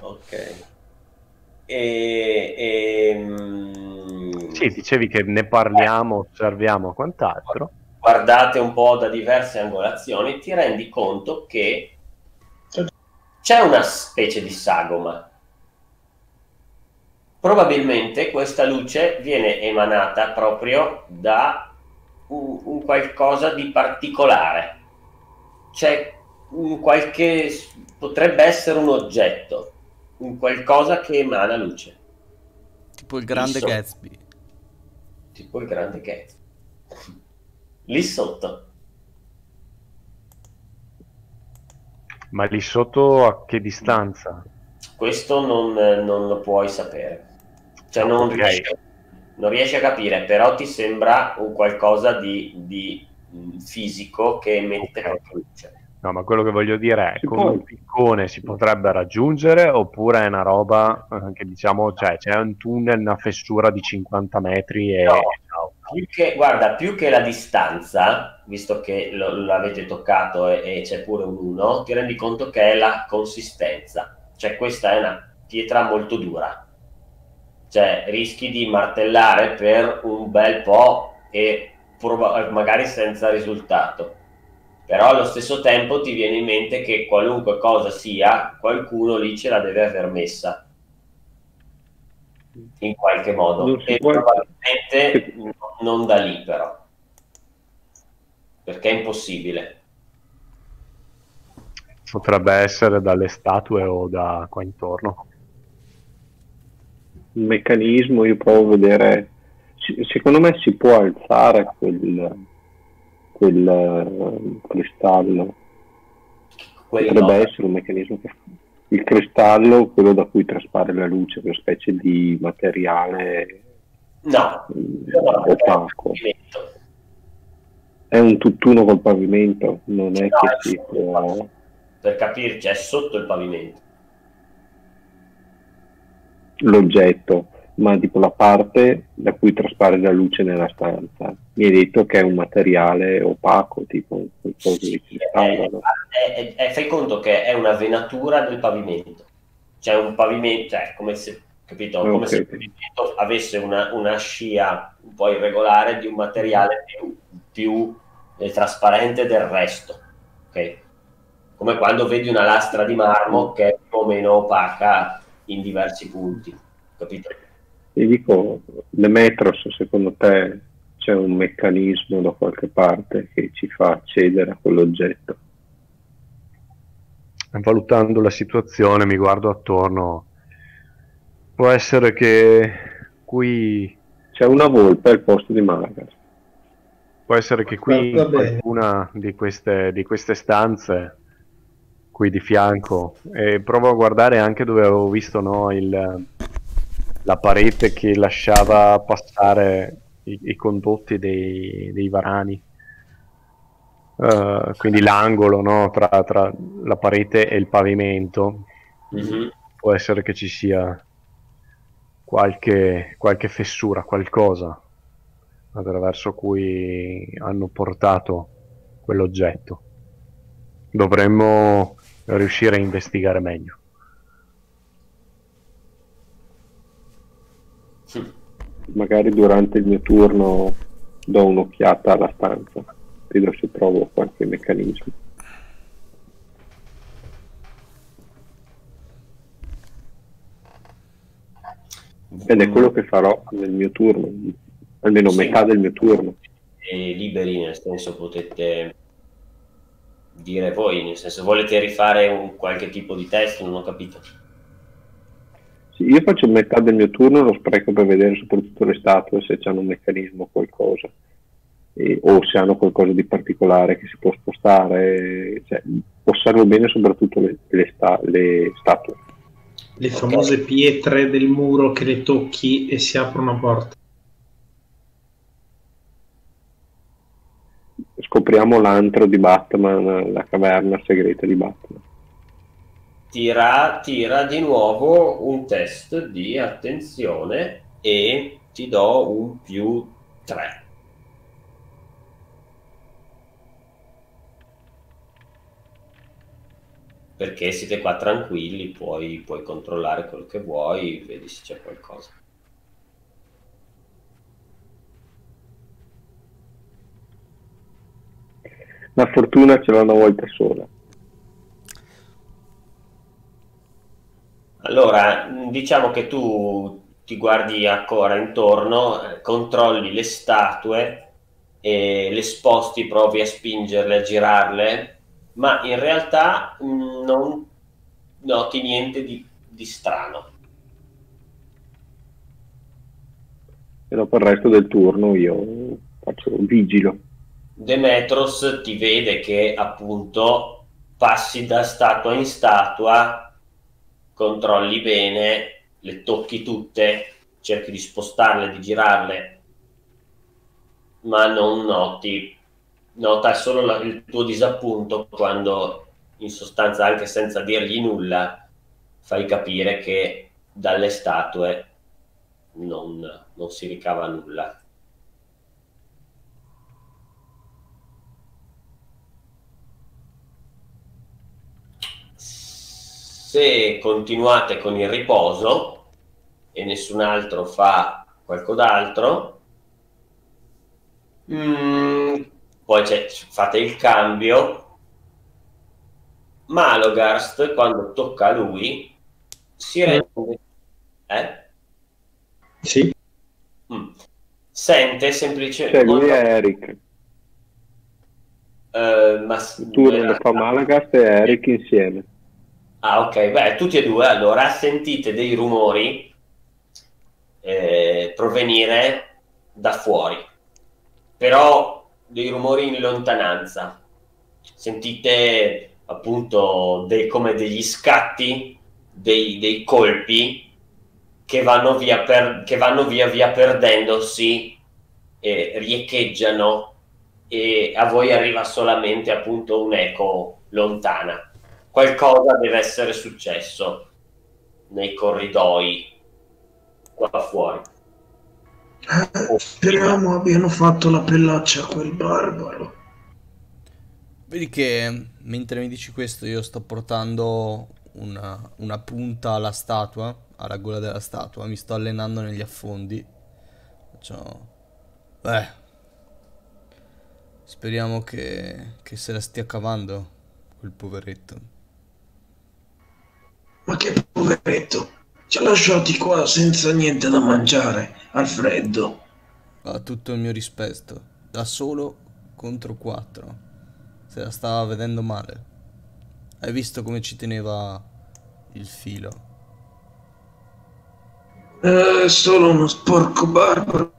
Ok. E, ehm, Sì, dicevi che ne parliamo, osserviamo quant'altro. guardate un po' da diverse angolazioni, ti rendi conto che c'è una specie di sagoma. Probabilmente questa luce viene emanata proprio da un, un qualcosa di particolare. C'è un qualche. potrebbe essere un oggetto, un qualcosa che emana luce, Tipo il grande. Gatsby. tipo il grande Gatsby. Lì sotto. Ma lì sotto a che distanza? Questo non, non lo puoi sapere. Cioè non, Ok. riesci, non riesci a capire, però ti sembra un qualcosa di, di, mh, fisico che emette Ok. proprio luce. No, ma quello che voglio dire è con un piccone si potrebbe raggiungere oppure è una roba eh, che diciamo, cioè c'è un tunnel, una fessura di 50 metri e... No, Più che, guarda, più che la distanza, visto che lo- l'avete toccato e, e c'è pure un 1, ti rendi conto che è la consistenza. Cioè questa è una pietra molto dura. Cioè rischi di martellare per un bel po' e proba- magari senza risultato. Però allo stesso tempo ti viene in mente che qualunque cosa sia, qualcuno lì ce la deve aver messa in qualche modo Non e può- probabilmente non da lì però perché è impossibile Potrebbe essere dalle statue o da qua intorno. Il meccanismo, io provo a vedere, secondo me si può alzare quel, quel eh, cristallo, quello potrebbe essere un meccanismo che il cristallo, quello da cui traspare la luce, una specie di materiale no. no, è un opaco. pavimento. È un tutt'uno col pavimento, non è No, che è si può... per capirci è sotto il pavimento l'oggetto, ma tipo la parte da cui traspare la luce nella stanza. Mi hai detto che è un materiale opaco, tipo qualcosa di cristallo. è- è- è- fai conto che è una venatura del pavimento c'è un pavimento cioè come se capito come se il pavimento avesse una, una scia un po' irregolare di un materiale più, più, eh, trasparente del resto ok come quando vedi una lastra di marmo che è più o meno opaca in diversi punti capito Ti dico, Demetros, secondo te c'è un meccanismo da qualche parte che ci fa accedere a quell'oggetto? Valutando la situazione mi guardo attorno. Può essere che qui C'è una volpe al posto di Margaret. Può essere che qui in bene. qualcuna di queste, di queste stanze qui di fianco e provo a guardare anche dove avevo visto no, il, la parete che lasciava passare i, i condotti dei, dei varani. Uh, quindi l'angolo no, tra, tra, la parete e il pavimento. Mm-hmm. Può essere che ci sia qualche, qualche fessura, qualcosa attraverso cui hanno portato quell'oggetto. Dovremmo riuscire a investigare meglio. Magari durante il mio turno do un'occhiata alla stanza, vedo se trovo qualche meccanismo. Ed è quello che farò nel mio turno, almeno sì, metà del mio turno. E liberi, nel senso potete dire voi, nel senso volete rifare un, qualche tipo di test, non ho capito. Sì, io faccio metà del mio turno, lo spreco per vedere soprattutto le statue se hanno un meccanismo o qualcosa, e, o se hanno qualcosa di particolare che si può spostare, cioè, osservo bene soprattutto le, le, sta, le statue. Le famose okay. pietre del muro che le tocchi e si apre una porta. Scopriamo l'antro di Batman, la caverna segreta di Batman. Tira, tira di nuovo un test di attenzione e ti do un più 3. Perché siete qua tranquilli, puoi, puoi controllare quello che vuoi, vedi se c'è qualcosa. La fortuna ce l'ho una volta sola. Allora, diciamo che tu ti guardi ancora intorno, controlli le statue e le sposti, provi a spingerle, a girarle, ma in realtà mm, non noti niente di, di strano. E dopo il resto del turno io faccio vigilo. Demetros ti vede che appunto passi da statua in statua, controlli bene, le tocchi tutte, cerchi di spostarle, di girarle, ma non noti, nota solo la, il tuo disappunto quando in sostanza anche senza dirgli nulla fai capire che dalle statue non, non si ricava nulla. Se continuate con il riposo e nessun altro fa qualcos'altro, mm, poi fate il cambio, Malogarst quando tocca a lui si rende... Eh? Sì. Mm. Sente semplicemente... Cioè lui è Eric. Uh, ma... Il turno lo fa Malagast e Eric insieme. Ah, ok, beh, tutti e due allora sentite dei rumori eh, provenire da fuori, però dei rumori in lontananza. Sentite appunto dei, come degli scatti, dei, dei colpi che vanno, via per, che vanno via via perdendosi, e riecheggiano e a voi arriva solamente appunto un'eco lontana qualcosa deve essere successo nei corridoi qua fuori. Eh, speriamo abbiano fatto la pellaccia a quel barbaro. Vedi che mentre mi dici questo io sto portando una, una punta alla statua, alla gola della statua, mi sto allenando negli affondi. Faccio... Beh, speriamo che, che se la stia cavando quel poveretto. Ma che poveretto, ci ha lasciati qua senza niente da mangiare, al freddo. Ha tutto il mio rispetto, da solo contro quattro. Se la stava vedendo male. Hai visto come ci teneva il filo? È solo uno sporco barbaro,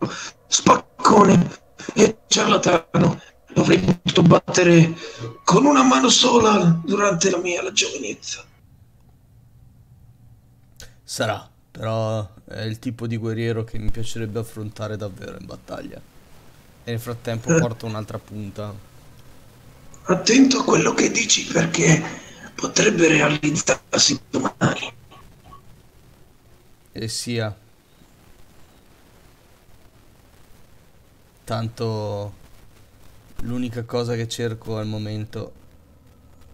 spaccone e ciarlatano. L'avrei potuto battere con una mano sola durante la mia la giovinezza. Sarà, però è il tipo di guerriero che mi piacerebbe affrontare davvero in battaglia. E nel frattempo Eh. porto un'altra punta. Attento a quello che dici perché potrebbe realizzarsi domani. E sia. Tanto l'unica cosa che cerco al momento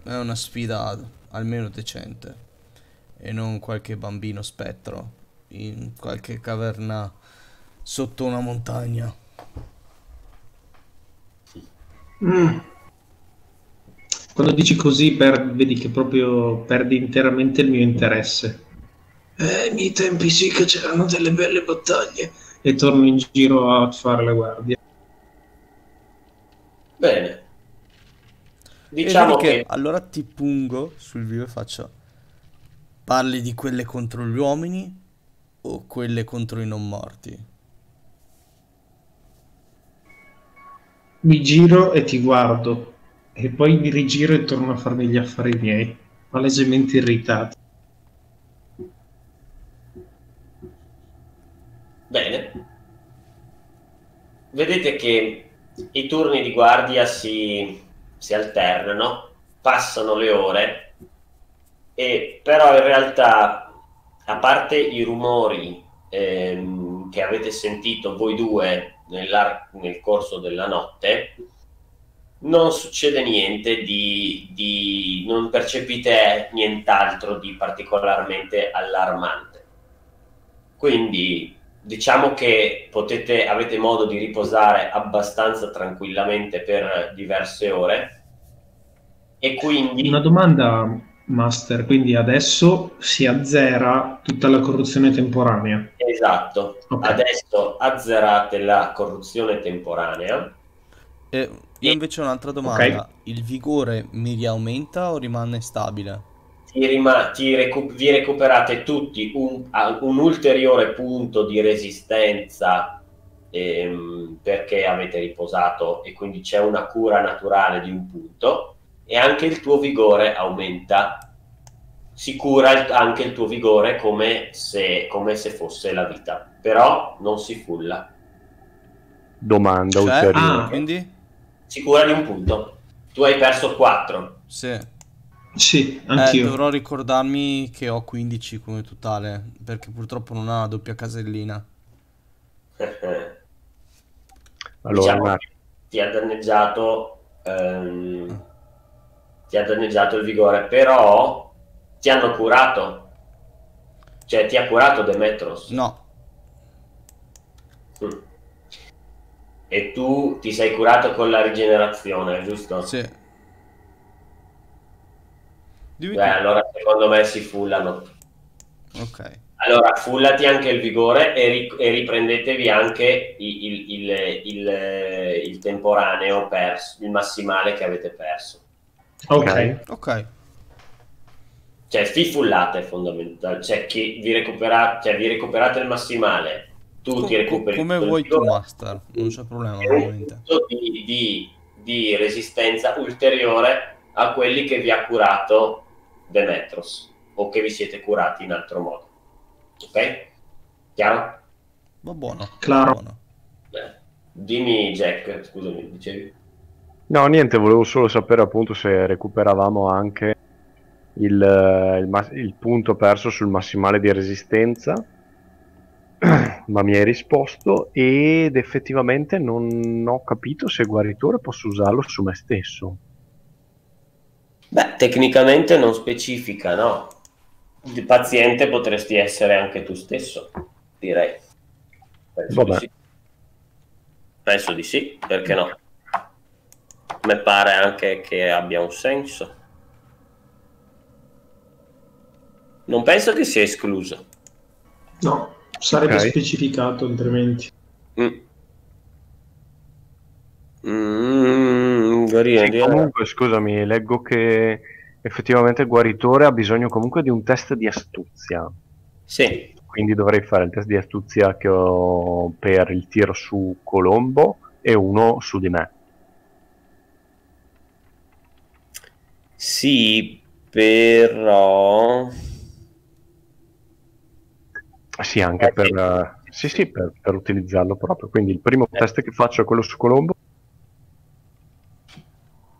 è una sfida almeno decente e non qualche bambino spettro in qualche caverna sotto una montagna. Mm. Quando dici così, per- vedi che proprio perdi interamente il mio interesse Eh, ai miei tempi sì che c'erano delle belle battaglie. e torno in giro a fare la guardia. Bene. Diciamo che che allora ti pungo sul vivo e faccio parli di quelle contro gli uomini o quelle contro i non morti? Mi giro e ti guardo, e poi mi rigiro e torno a farmi gli affari miei, palesemente irritato. Bene. Vedete che i turni di guardia si, si alternano, passano le ore, e però in realtà, a parte i rumori ehm, che avete sentito voi due nel corso della notte, non succede niente di, di- non percepite nient'altro di particolarmente allarmante. Quindi diciamo che potete, avete modo di riposare abbastanza tranquillamente per diverse ore e quindi Una domanda, Master, quindi adesso si azzera tutta la corruzione temporanea. esatto, Ok. adesso azzerate la corruzione temporanea. E io invece ho un'altra domanda. Il vigore mi riaumenta o rimane stabile? Ti rima- ti recu- vi recuperate tutti un, un ulteriore punto di resistenza ehm, perché avete riposato e quindi c'è una cura naturale di un punto e anche il tuo vigore aumenta. Si cura il- anche il tuo vigore come se, come se fosse la vita, però non si fulla. Domanda Cioè, ulteriore. Ah. quindi? Si cura di un punto. Tu hai perso 4. Sì. Sì, Eh, anch'io. dovrò ricordarmi che ho 15 come totale, perché purtroppo non ha la doppia casellina. Allora, diciamo ti ha danneggiato ehm, ti ha danneggiato il vigore però ti hanno curato cioè ti ha curato Demetros No, Mm. e tu ti sei curato con la rigenerazione giusto? sì. Beh, allora secondo me si fullano Ok. allora fullati anche il vigore e, ri- e riprendetevi anche il, il- il- il- il temporaneo perso il massimale che avete perso Ok. Ok. cioè sfifullate fondamentalmente cioè che vi recuperate cioè vi recuperate il massimale tu Co- ti co- recuperi come vuoi tu, Master. Non c'è problema, veramente. di, di- di resistenza ulteriore a quelli che vi ha curato Demetros o che vi siete curati in altro modo ok? chiaro? Va buono. Claro. va buono. Beh, dimmi Jack scusami dicevi No, niente, volevo solo sapere appunto se recuperavamo anche il, eh, il il punto perso sul massimale di resistenza, ma mi hai risposto ed effettivamente non ho capito se guaritore posso usarlo su me stesso. Beh, tecnicamente non specifica, no? Il paziente potresti essere anche tu stesso, direi. Penso Vabbè. di sì. Penso di sì, perché no? Mi pare anche che abbia un senso. Non penso che sia escluso. No, sarebbe Ok. specificato altrimenti. Mm. Mm, Sì, comunque, scusami, leggo che effettivamente il guaritore ha bisogno comunque di un test di astuzia. Sì, Quindi dovrei fare il test di astuzia che ho per il tiro su Colombo e uno su di me. Sì, però... Sì, anche per, sì. sì, sì, per, per utilizzarlo proprio. Quindi il primo Eh. test che faccio è quello su Colombo.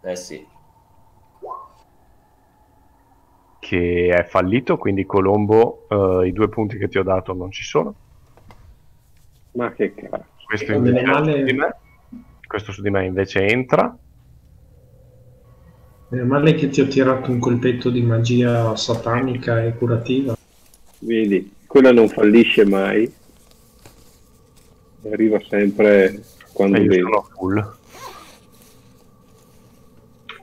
Eh sì. che è fallito, quindi Colombo eh, i due punti che ti ho dato non ci sono. Ma che cazzo. Questo invece, male- su di me, questo su di me invece entra. Meno male che ti ho tirato un colpetto di magia satanica e curativa. Vedi, quella non fallisce mai. Arriva sempre quando io deve. sono full.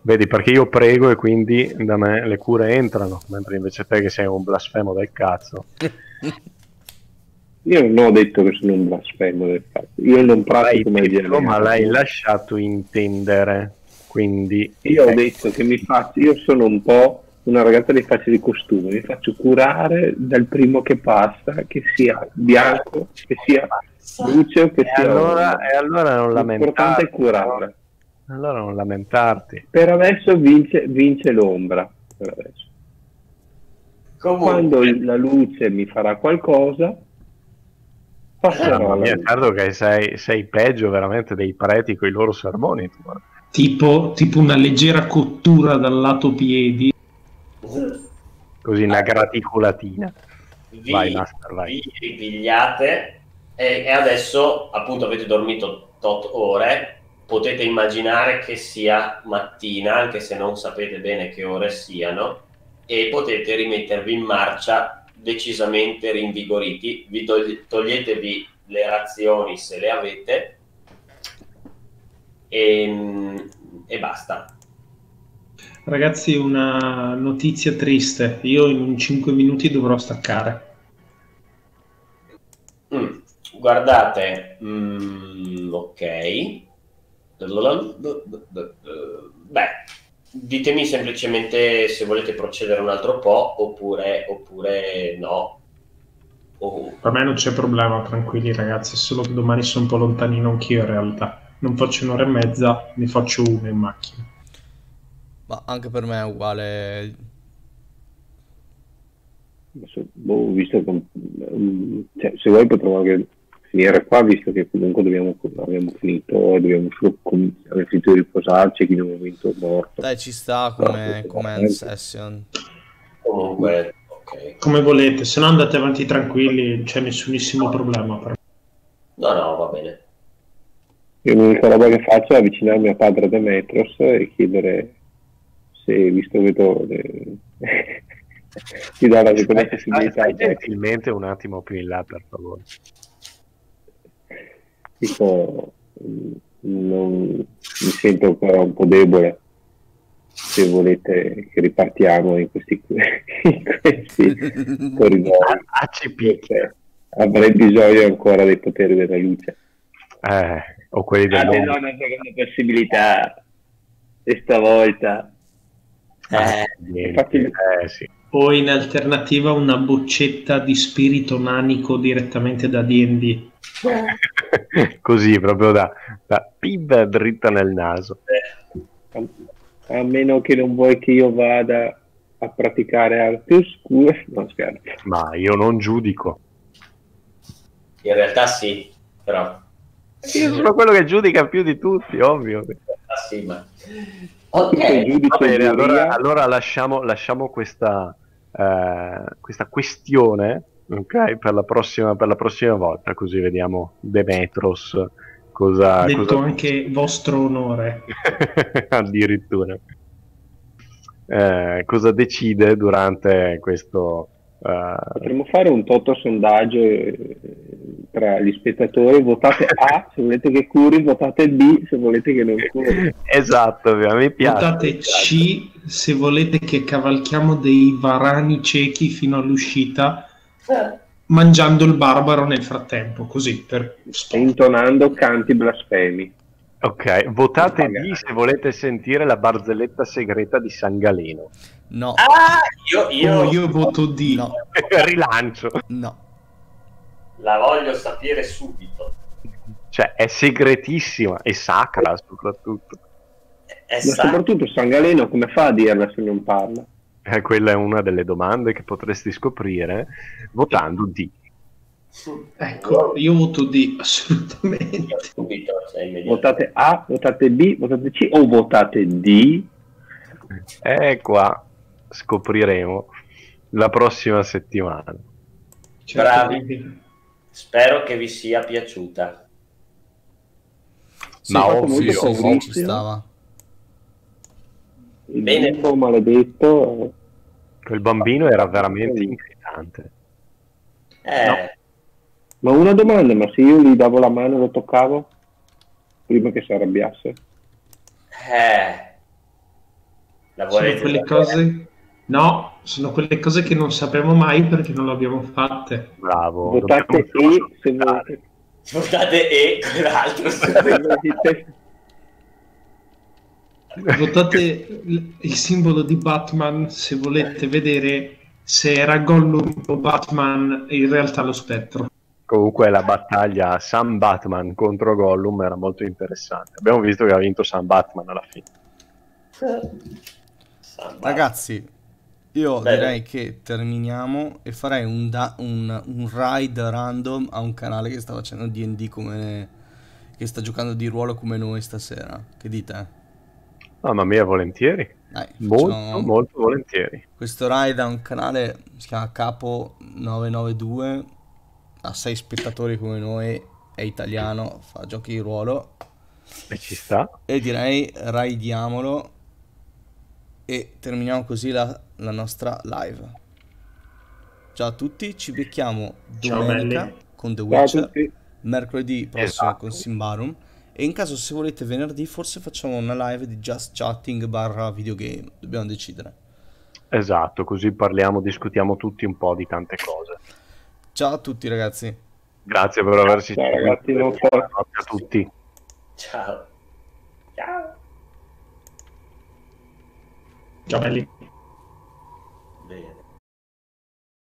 Vedi, perché io prego e quindi da me le cure entrano, mentre invece te che sei un blasfemo del cazzo. Io non ho detto che sono un blasfemo del cazzo. Io non pratico magia detto, ma l'hai lasciato intendere. Quindi Io ho detto che mi faccio, io sono un po' una ragazza di facili costumi, mi faccio curare dal primo che passa, che sia bianco, che sia luce o che E sia allora, e allora non L'importante lamentarti. è curare. Allora non lamentarti. Per adesso vince, vince l'ombra. Per adesso. Comunque, Quando la luce mi farà qualcosa, passerò Mamma alla mia, luce. certo che sei, sei peggio veramente dei preti con i loro sermoni. tu. Tipo, tipo una leggera cottura dal lato piedi. Così una graticolatina. vi, Vai, Master, vai. vi ripigliate e, e adesso appunto avete dormito tot ore. Potete immaginare che sia mattina, anche se non sapete bene che ore siano, e potete rimettervi in marcia decisamente rinvigoriti. Vi togli- toglietevi le razioni se le avete e, e basta. Ragazzi, una notizia triste. Io in 5 minuti dovrò staccare. Mm, Guardate, mm, ok. Beh, ditemi semplicemente se volete procedere un altro po' oppure, oppure no. O- Per me non c'è problema, tranquilli ragazzi, solo che domani sono un po' lontanino anch'io in realtà. Non faccio un'ora e mezza, ne faccio una in macchina. Ma anche per me è uguale. Adesso, boh, visto che, mm, cioè, se vuoi potremmo anche finire qua, visto che comunque dobbiamo, abbiamo finito, dobbiamo solo com- abbiamo finito di riposarci, quindi un momento morto. Dai, ci sta come, come end session. Comunque, ok. Come volete, se no andate avanti tranquilli, non c'è nessunissimo problema per me. No, no, va bene. Io l'unica roba che faccio è avvicinarmi a padre Demetros e chiedere se, visto che tu ti dà la seconda possibilità, gentilmente un attimo più in là, per favore. tipo, non, mi sento ancora un po' debole. Se volete che ripartiamo in questi, in questi corridoi, ACP, avrei bisogno ancora dei poteri della luce. eh, o quelli del Avevo mondo. una seconda possibilità e stavolta Eh, Niente, infatti- eh, sì. O in alternativa una boccetta di spirito nanico direttamente da D&D. Così, proprio da, da pib dritta nel naso. a, a meno che non vuoi che io vada a praticare arti oscure no scherzo Ma io non giudico. in realtà sì, però... Io sono quello che giudica più di tutti, ovvio. Ah, sì, ma... Io Ok, giudico Va bene, allora, allora lasciamo, lasciamo questa, eh, questa questione ok, per, la prossima, per la prossima volta, così vediamo Demetros cosa... Detto cosa- anche vostro onore. addirittura. Eh, cosa decide durante questo... eh, potremmo fare un toto sondaggio eh, tra gli spettatori votate A se volete che curi votate B se volete che non curi esatto, mi piace. Votate C se volete che cavalchiamo dei varani ciechi fino all'uscita, mangiando il barbaro nel frattempo, così per intonando canti blasfemi Ok, votate. D se volete sentire la barzelletta segreta di San Galeno. No, Ah, io, io, Oh, io voto D. no, Rilancio. no. la voglio sapere subito. Cioè, è segretissima e sacra soprattutto. È Ma sa- soprattutto San Galeno come fa a dirla se non parla? Eh, quella è una delle domande che potresti scoprire votando D. Ecco, io voto D, assolutamente. subito, immediato. Votate A, votate B, votate C o votate D? E qua scopriremo la prossima settimana. Bravi. Spero che vi sia piaciuta. Sì, Ma ovvio, paurissimo. ci stava. Il Bene. bimbo maledetto. Quel bambino era veramente inquietante. Eh, No. Ma una domanda, ma se io gli davo la mano e lo toccavo? Prima che si arrabbiasse? eh. La Sono volete quelle sapere? cose... No, sono quelle cose che non sapremo mai perché non le abbiamo fatte. Bravo. Votate E se volete. Votate E, quell'altro. Se volete. Votate il simbolo di Batman se volete vedere se era Gollum o Batman e in realtà lo spettro. Comunque la battaglia Sam Batman contro Gollum era molto interessante. Abbiamo visto che ha vinto Sam Batman alla fine. Ragazzi, io Bene. direi che terminiamo e farei un, da- un, un ride random a un canale che sta facendo D&D come... che sta giocando di ruolo come noi stasera. Che dite? Mamma mia, volentieri. Dai, Molto, facciamo- molto volentieri. Questo ride ha un canale, si chiama Capo 992, ha 6 spettatori come noi, è italiano, fa giochi di ruolo E ci sta. e direi raidiamolo e terminiamo così la, la nostra live. Ciao a tutti, ci becchiamo domenica con The Witcher, mercoledì prossimo Esatto. con Simbarum e in caso se volete venerdì forse facciamo una live di Just Chatting barra videogame, dobbiamo decidere. Esatto, così parliamo, discutiamo tutti un po' di tante cose. Ciao a tutti ragazzi. Grazie per averci Ciao, ragazzi, Buonanotte a tutti. Ciao. Ciao. Ciao belli.